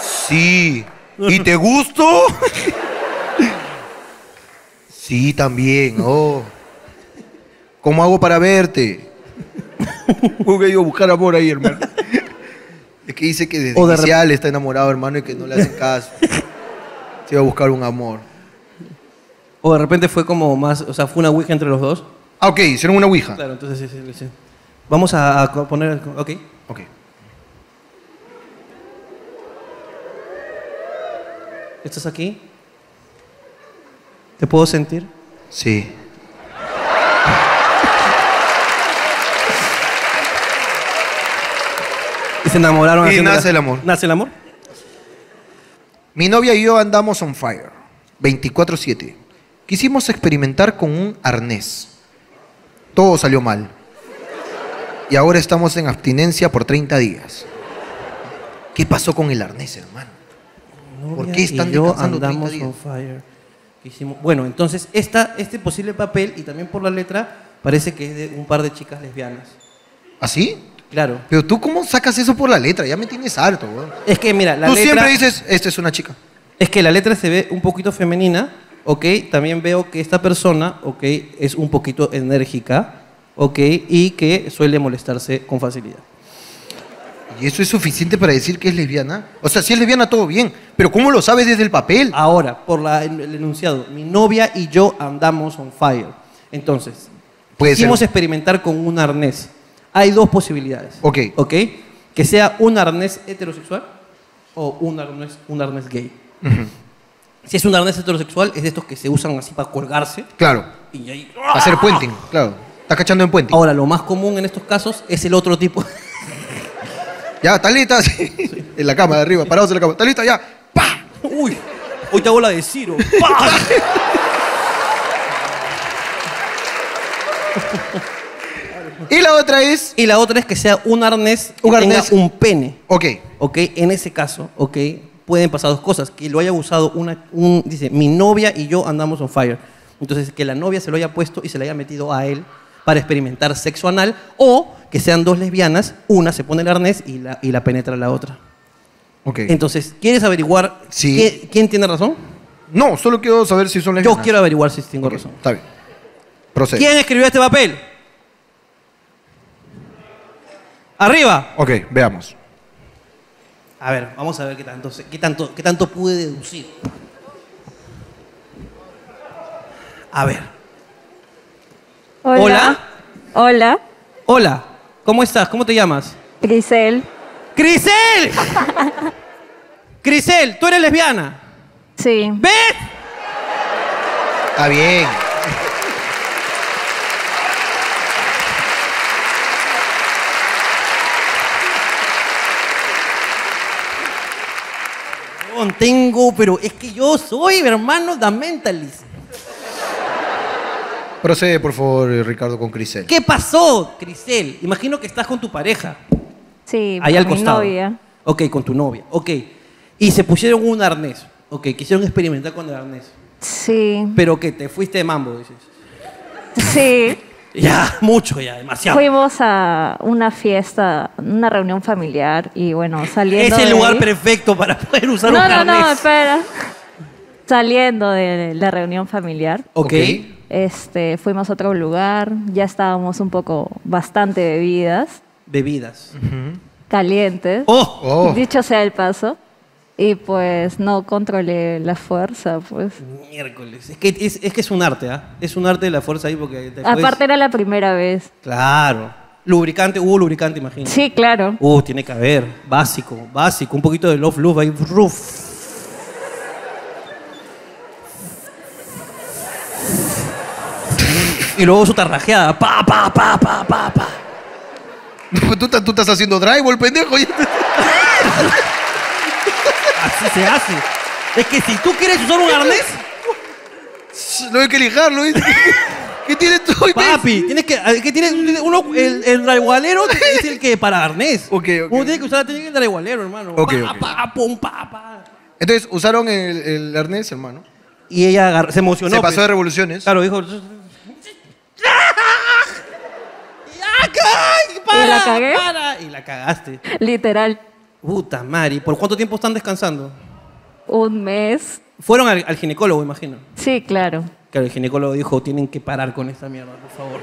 Sí. ¿Y te gustó? Sí, también. Oh. ¿Cómo hago para verte? Voy a ir a buscar amor ahí, hermano. Es que dice que desde O de inicial está enamorado, hermano, y que no le hacen caso. Se va a buscar un amor. O de repente fue como más, o sea, fue una ouija entre los dos. Ah, ok, hicieron una ouija. Claro, entonces sí, sí, sí. Vamos a, a poner, ok. Ok. ¿Estás aquí? ¿Te puedo sentir? Sí. Y se enamoraron. Y nace la- el amor. ¿Nace el amor? Mi novia y yo andamos on fire, 24/7. Quisimos experimentar con un arnés. Todo salió mal. Y ahora estamos en abstinencia por 30 días. ¿Qué pasó con el arnés, hermano? ¿Por qué están y yo descansando 30 andamos días? on fire. Hicimos- Bueno, entonces esta, este posible papel y también por la letra parece que es de un par de chicas lesbianas. ¿Así? Claro. Pero tú, ¿cómo sacas eso por la letra? Ya me tienes harto, weón. Es que mira, la Tú letra... siempre dices, esta es una chica. Es que la letra se ve un poquito femenina, ¿ok? También veo que esta persona, ¿ok? Es un poquito enérgica, ¿ok? Y que suele molestarse con facilidad. ¿Y eso es suficiente para decir que es lesbiana? O sea, si es lesbiana, todo bien. Pero ¿cómo lo sabes desde el papel? Ahora, por la- el enunciado, mi novia y yo andamos on fire. Entonces, Puede quisimos ser. experimentar con un arnés. Hay dos posibilidades. Ok. ¿Ok? Que sea un arnés heterosexual o un arnés, un arnés gay. Si es un arnés heterosexual, es de estos que se usan así para colgarse. Claro. Y ahí... Hacer puenting, claro. Está cachando en puenting. Ahora, lo más común en estos casos es el otro tipo. Ya, ¿estás lista? Sí. En la cama de arriba, parados en la cama. ¿Estás lista? Ya. Uy, hoy te hago la de Ciro. ¡Pah! Y la otra es. Y la otra es que sea un arnés que Un tenga arnés- un pene. Ok. Ok, en ese caso, ok, pueden pasar dos cosas. Que lo haya usado una, un, dice, mi novia y yo andamos on fire. Entonces, que la novia se lo haya puesto y se le haya metido a él para experimentar sexo anal. O que sean dos lesbianas, una se pone el arnés y la, y la penetra la otra. Ok. Entonces, ¿quieres averiguar Sí. qué- quién tiene razón? No, solo quiero saber si son Yo lesbianas. quiero averiguar si tengo Ok, razón. Está bien. Procede. ¿Quién escribió este papel? Arriba. Ok, veamos. A ver, vamos a ver qué tanto, se- qué tanto, qué tanto pude deducir. A ver. Hola. Hola. Hola. ¿Cómo estás? ¿Cómo te llamas? Grisel. ¡Crisel! Crisel, tú eres lesbiana. Sí. ¿Ves? Está bien. No, Tengo, pero es que yo soy, hermano, da mentalist. Procede, por favor, Ricardo, con Crisel. ¿Qué pasó, Crisel? Imagino que estás con tu pareja. Sí, Ahí al mi costado. novia. Ok, con tu novia. Ok. Y se pusieron un arnés. Ok, quisieron experimentar con el arnés. Sí. Pero que te fuiste de mambo, dices. Sí. Ya, mucho ya, demasiado. Fuimos a una fiesta, una reunión familiar y bueno, saliendo Es el de lugar ahí- perfecto para poder usar No, un no, no, arnés. espera. Saliendo de la reunión familiar, Ok. Este, fuimos a otro lugar, ya estábamos un poco bastante bebidas, Bebidas. calientes, Oh. Oh. dicho sea el paso, y pues no controlé la fuerza, pues. Miércoles. Es que es, es que es un arte, ¿ah? Es un arte de la fuerza ahí porque después... Aparte era la primera vez. Claro. Lubricante, hubo lubricante, imagino. Sí, claro. Uh, tiene que haber. Básico, básico. Un poquito de love love ahí. Ruf. Y luego su tarrajeada. Pa, pa, pa, pa, pa, pa. tú, estás- tú estás haciendo drywall, pendejo. Así se hace. Es que si tú quieres usar un arnés, No hay que lijarlo. ¿viste? ¿Qué tienes tú? papi, tienes que, que tiene, uno, el, el drywallero es el que para arnés. Ok, ok. Uno tiene que usar la técnica del drywallero, hermano. Ok, pa, pa, pa, pa. Entonces usaron el, el arnés, hermano. Y ella se emocionó. Se pasó pues. de revoluciones. Claro, dijo. ¡Ay, para, ¿Y la cagué? para! Y la cagaste. Literal, Puta madre. ¿y ¿Por cuánto tiempo están descansando? un mes. Fueron al, al ginecólogo, imagino. Sí, claro. Claro, el ginecólogo dijo, tienen que parar con esta mierda, por favor.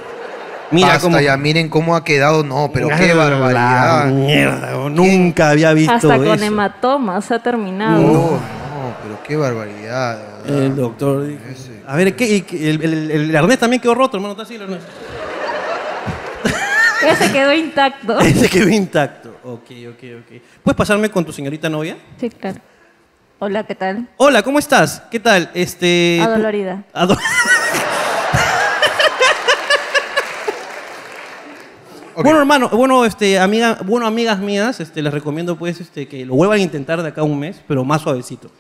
Mira Basta cómo... ya, miren cómo ha quedado. No, pero qué barbaridad. mierda, nunca había visto Hasta con eso. hematomas ha terminado. No, no, pero qué barbaridad. El doctor dijo, A ver, ¿qué? El, el, el arnés también quedó roto, hermano. ¿Está así el arnés? Ese quedó intacto. Ese quedó intacto. Ok, ok, ok. ¿Puedes pasarme con tu señorita novia? Sí, claro. Hola, ¿qué tal? Hola, ¿cómo estás? ¿Qué tal? Este... tú- Adolorida. Ado- Bueno, hermano, bueno, este, amiga, bueno, amigas mías, este, les recomiendo pues este, que lo vuelvan a intentar de acá a un mes, pero más suavecito.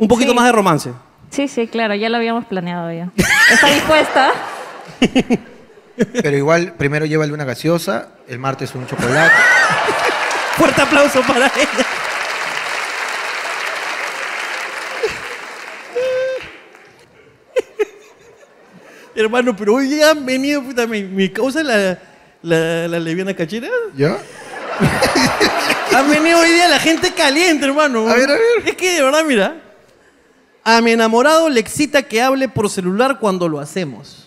Un poquito Sí. más de romance. Sí, sí, claro, ya lo habíamos planeado ya. ¿Está dispuesta? Pero igual, primero llévale una gaseosa, el martes un chocolate. Fuerte aplauso para ella. Hermano, pero hoy día han venido, puta, mi, mi causa la, la, la leviana cachera. ¿Ya? Han venido hoy día la gente caliente, hermano. A ver, a ver. Es que de verdad, mira. A mi enamorado le excita que hable por celular cuando lo hacemos.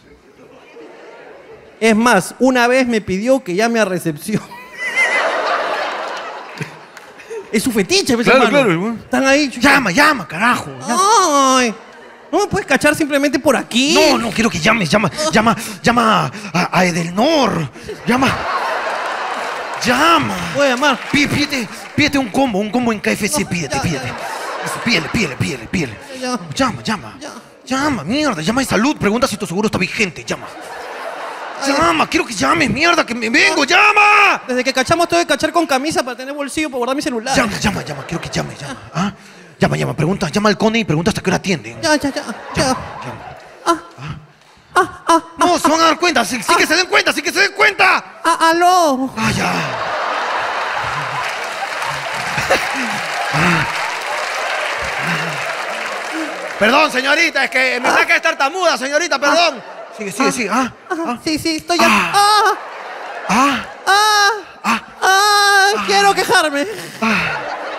Es más, una vez me pidió que llame a recepción. es su fetiche, pues, Claro, hermano. claro, Están ahí. chucha. Llama, llama, carajo. Ay, no me puedes cachar simplemente por aquí. No, no, quiero que llames, llama, llama, llama a, a Edelnor. Llama. Llama. Voy a llamar. Pí- Pídete, pídete un combo, un combo en KFC, pídete, pídete. Eso, Pídele, pídele, pídele, pídele. Ya. Llama, llama. Llama, mierda, llama de salud, pregunta si tu seguro está vigente, llama. Llama, quiero que llames, mierda, que me vengo, llama. Desde que cachamos tengo que cachar con camisa para tener bolsillo para guardar mi celular. Llama, llama, llama, quiero que llame, llama. ¿Ah? Llama, llama, pregunta, llama al Cone y pregunta hasta qué hora atienden. Ya, ya, ya. ya. No, se van a dar cuenta, sí, sí que se den cuenta, sí que se den cuenta. Ah, aló. Ah, ya. Perdón, señorita, es que me saca de tartamuda, señorita, perdón. Sigue, sigue, sigue. Ah, Sí, sí, estoy ya. Ah, ah, ah, ah, quiero quejarme.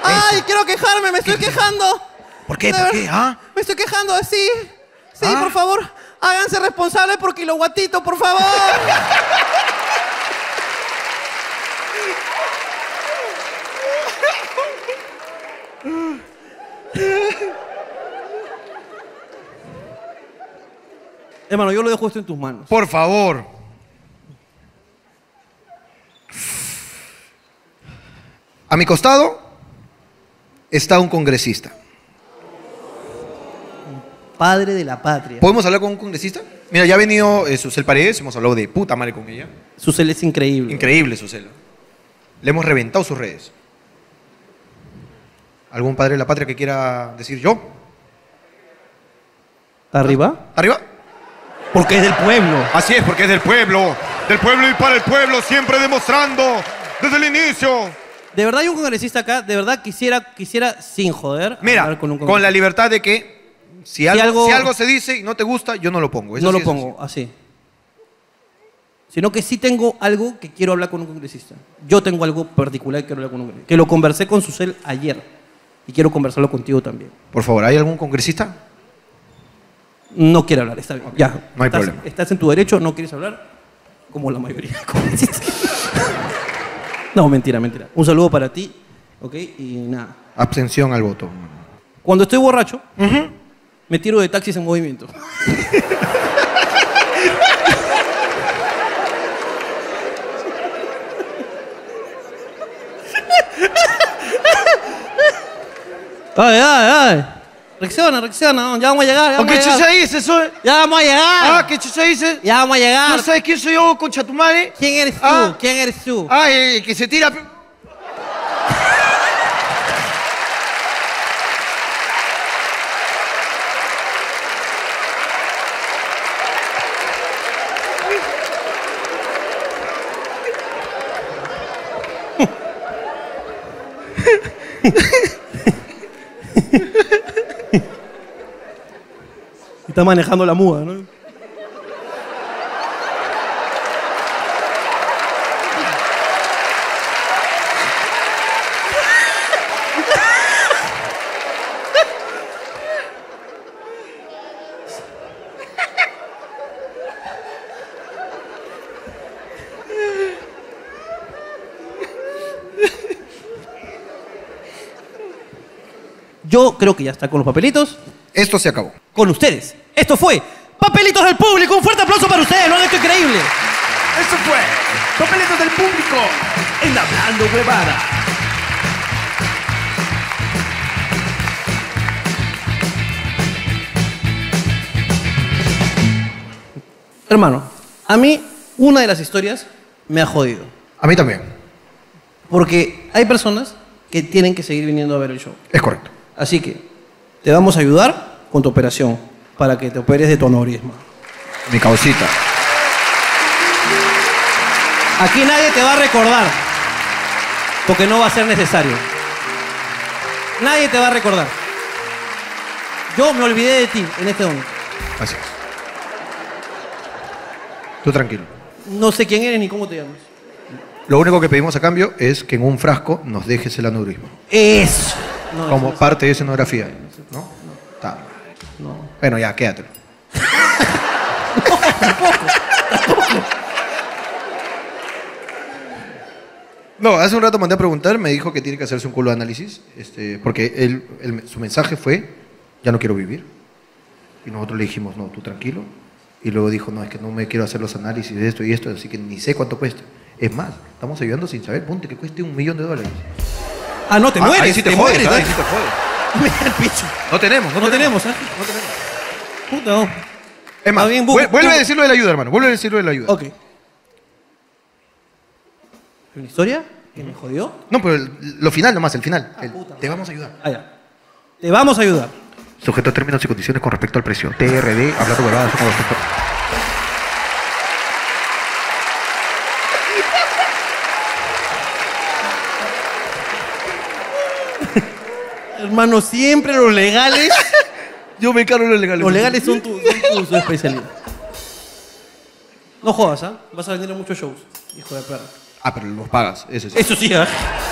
Ay, quiero quejarme, me estoy quejando. ¿Por qué? ¿Por qué? ¿Ah? Me estoy quejando. Sí, Ah. por favor, háganse responsables por kiloguatito, por favor. Hermano, yo lo dejo esto en tus manos. Por favor. A mi costado está un congresista. Padre de la patria. ¿Podemos hablar con un congresista? Mira, ya ha venido eh, Susel Paredes, hemos hablado de puta madre con ella. Su cel es increíble. Increíble Susel. Le hemos reventado sus redes. ¿Algún padre de la patria que quiera decir yo? ¿Arriba? ¿Arriba? Porque es del pueblo. Así es, porque es del pueblo. Del pueblo y para el pueblo, siempre demostrando desde el inicio. De verdad hay un congresista acá, de verdad quisiera, quisiera sin joder. Mira, con, un con congresista. la libertad de que si algo, algo- si algo se dice y no te gusta, yo no lo pongo. Eso no sí lo pongo así. Sino que sí tengo algo que quiero hablar con un congresista. Yo tengo algo particular que quiero hablar con un congresista. Que lo conversé con Susel ayer. Y quiero conversarlo contigo también. Por favor, ¿hay algún congresista? No quiere hablar, está bien. Ya. No hay estás, problema. Estás en tu derecho, no quieres hablar. Como la mayoría no, mentira, mentira. Un saludo para ti. ¿Ok? Y nada. Abstención al voto. Cuando estoy borracho, me tiro de taxis en movimiento. Ay, ay, ay. Reacciona, reacciona. Ya vamos a llegar. Ya ¿O vamos qué llegar. chucha dices? eso? Ya vamos a llegar. Ah, ¿qué chucha dices? Ya vamos a llegar. ¿No sabes quién soy yo, concha tu madre? ¿Quién eres tú? Ah. ¿Quién eres tú? Ah, el que se tira... Está manejando la muda, ¿no? Yo creo que ya está con los papelitos. Esto se acabó. Con ustedes. Esto fue Papelitos del Público. Un fuerte aplauso para ustedes. Lo han hecho increíble. Eso fue Papelitos del Público en Hablando Huevada. Hermano, a mí una de las historias me ha jodido. A mí también. Porque hay personas que tienen que seguir viniendo a ver el show. Es correcto. Así que te vamos a ayudar con tu operación para que te operes de tu aneurisma. Mi causita. Aquí nadie te va a recordar, porque no va a ser necesario. Nadie te va a recordar. Yo me olvidé de ti en este momento. Así es. Tú tranquilo. No sé quién eres ni cómo te llamas. Lo único que pedimos a cambio es que en un frasco nos dejes el aneurisma. Eso. No, como eso no parte de escenografía. ¿No? No. Bueno, ya, quédatelo. No, hace un rato mandé a preguntar, me dijo que tiene que hacerse un culo de análisis, este, porque él, él- su mensaje fue, ya no quiero vivir. Y nosotros le dijimos, no, tú tranquilo. Y luego dijo, no, es que no me quiero hacer los análisis de esto y esto, así que ni sé cuánto cuesta. Es más, estamos ayudando sin saber, ponte que cueste un millón de dólares. Ah, no, te Ah, mueres. ahí sí te, jodes, mueres, ahí ¿eh? sí te jodes. Mira el picho. No tenemos, no, No tenemos, ¿eh? No tenemos. Puta, no. Es más, bien, vuelve a decirlo de la ayuda, hermano. Vuelve a decirlo de la ayuda. Ok. ¿Una historia que me jodió? No, pero el- lo final nomás, el final. El- te vamos a ayudar. Ah, ya. Te vamos a ayudar. Sujeto a términos y condiciones con respecto al precio. TRD, hablando huevadas, somos los Hermano, siempre los legales. Yo me encargo de los legales. Los legales son tu, son tu- su especialidad. No jodas, ¿ah? Vas a venir a muchos shows, hijo de perra. Ah, pero los pagas, eso sí. Eso sí, ¿ah?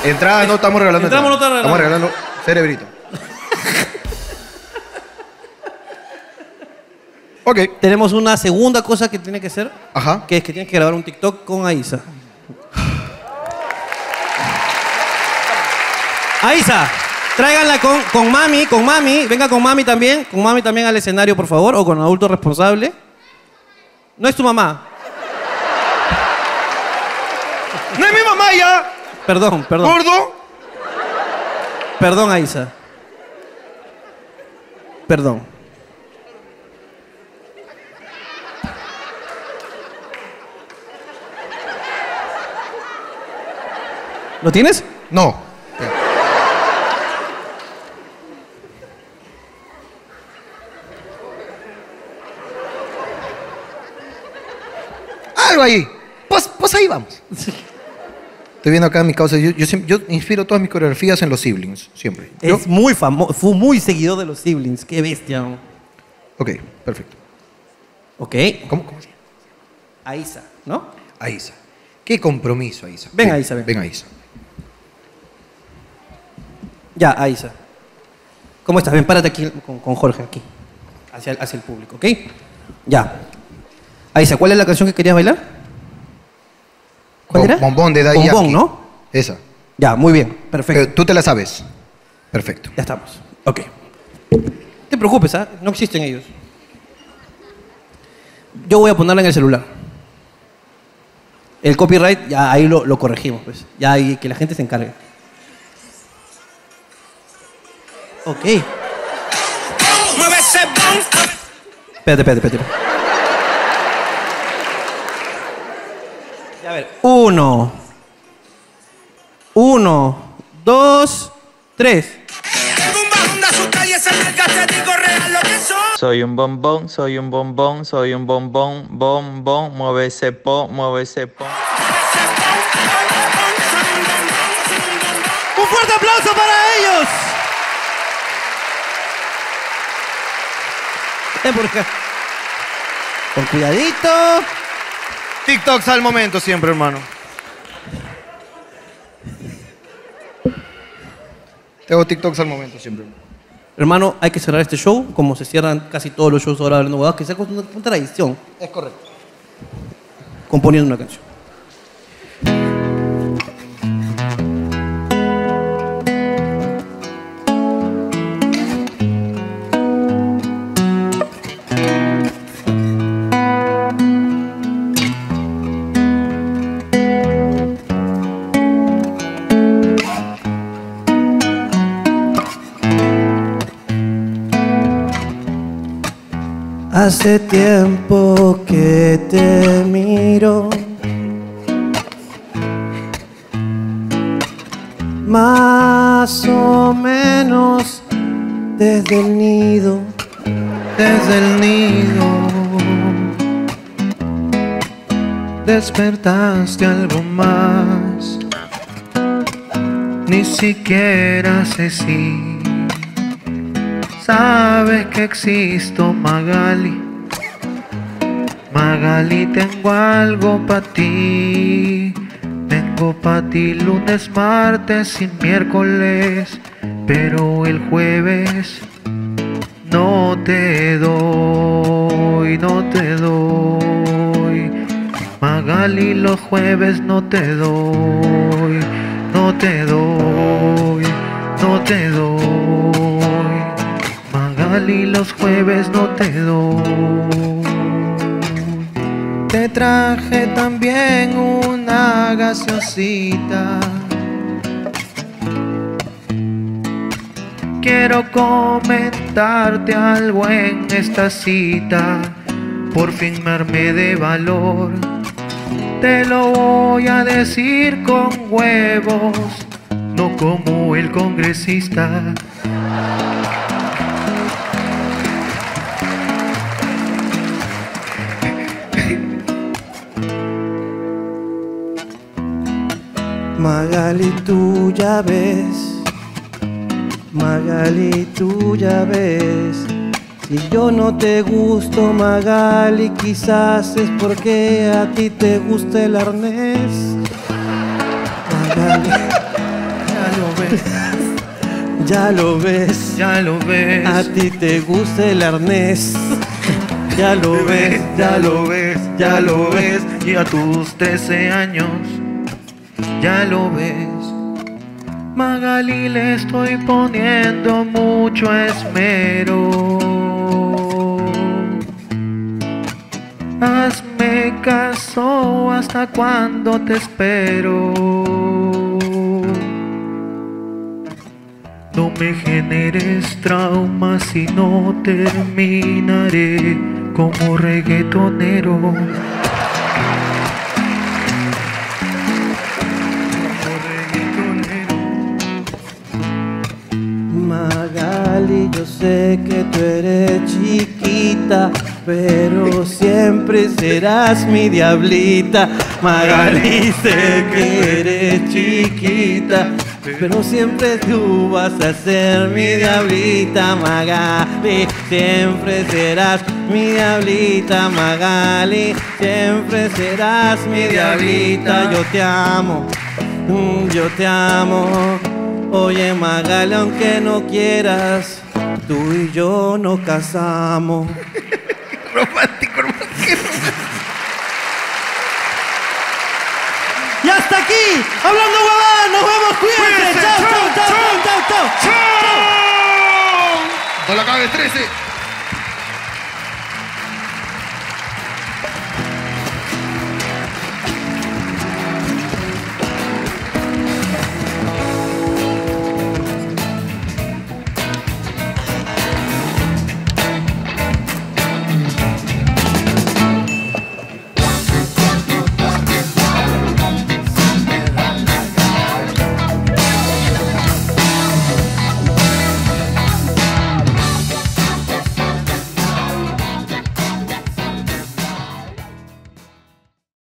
Entrada no estamos regalando. Entramos, entrada. no Estamos regalando. regalando cerebrito. ok. Tenemos una segunda cosa que tiene que hacer. Ajá. Que es que tienes que grabar un TikTok con Aisa. Aisa, tráiganla con, con mami, con mami. Venga con mami también. Con mami también al escenario, por favor. O con adulto responsable. No es tu mamá. ¡No es mi mamá ya! Perdón, perdón. ¿Gordo? Perdón, Aisa. Perdón. ¿Lo tienes? No. Algo ahí. Pues, pues ahí vamos. Estoy viendo acá mi causa. Yo, yo, inspiro todas mis coreografías en los siblings, siempre. Yo- Es muy famoso, fue muy seguidor de los siblings. Qué bestia. ¿no? Ok, perfecto. Ok. ¿Cómo, cómo se llama? Aisa, ¿no? Aisa. Qué compromiso, Aisa. Ven, Aisa, ven. Ven, Aisa. Ya, Aisa. ¿Cómo estás? Ven, párate aquí con, con Jorge, aquí. Hacia el, hacia el público, ¿ok? Ya. Aisa, ¿cuál es la canción que querías bailar? ¿Cuál era? Bombón de Daddy Bombón, Yankee. ¿no? Esa. Ya, muy bien, perfecto. Pero tú te la sabes. Perfecto. Ya estamos. Ok. No te preocupes, ¿ah? No existen ellos. Yo voy a ponerla en el celular. El copyright, ya ahí lo, lo corregimos, pues. Ya ahí que la gente se encargue. Ok. Espérate, espérate, espérate. A ver. Uno. Uno. Dos. Tres. Soy un bombón, soy un bombón, soy un bombón, bombón, mueve ese po, mueve ese po. ¡Un fuerte aplauso para ellos! Ven por acá. Con cuidadito. TikToks al momento siempre, hermano. Tengo TikToks al momento siempre. Hermano, hay que cerrar este show como se cierran casi todos los shows ahora hablando huevadas, que sea una, una tradición, Es correcto. componiendo una canción. Hace tiempo que te miro. Más o menos desde el nido. Desde el nido despertaste algo más. Ni siquiera sé si sabes que existo, Magali. Magali, tengo algo para ti. Tengo para ti lunes, martes y miércoles. Pero el jueves no te doy, no te doy. Magali, los jueves no te doy, no te doy, no te doy. Magali, los jueves no te doy. Te traje también una gaseosita. Quiero comentarte algo en esta cita. Por fin de valor. Te lo voy a decir con huevos, no como el congresista. Magali, tú ya ves. Magali, tú ya ves. Si yo no te gusto, Magali, quizás es porque a ti te gusta el arnés. Magali, Ya lo ves, ya lo ves. ya lo ves. A ti te gusta el arnés. Ya lo ves, ya lo ves, ya lo ves. Y a tus 13 años, ya lo ves. Magali le estoy poniendo mucho esmero. Hazme caso hasta cuando te espero. No me generes traumas si no terminaré como reggaetonero. Yo sé que tú eres chiquita, pero siempre serás mi diablita. Magali, sé que eres chiquita, pero siempre tú vas a ser mi diablita. Magali, siempre serás mi diablita. Magali, siempre serás mi diablita. Yo te amo, yo te amo. Oye Magali, aunque no quieras, tú y yo nos casamos. romántico, romántico. Y hasta aquí, hablando huevada, nos vemos, cuídense. Chao, chao, chao, chao, chao, chao, chao. No la cagues 13.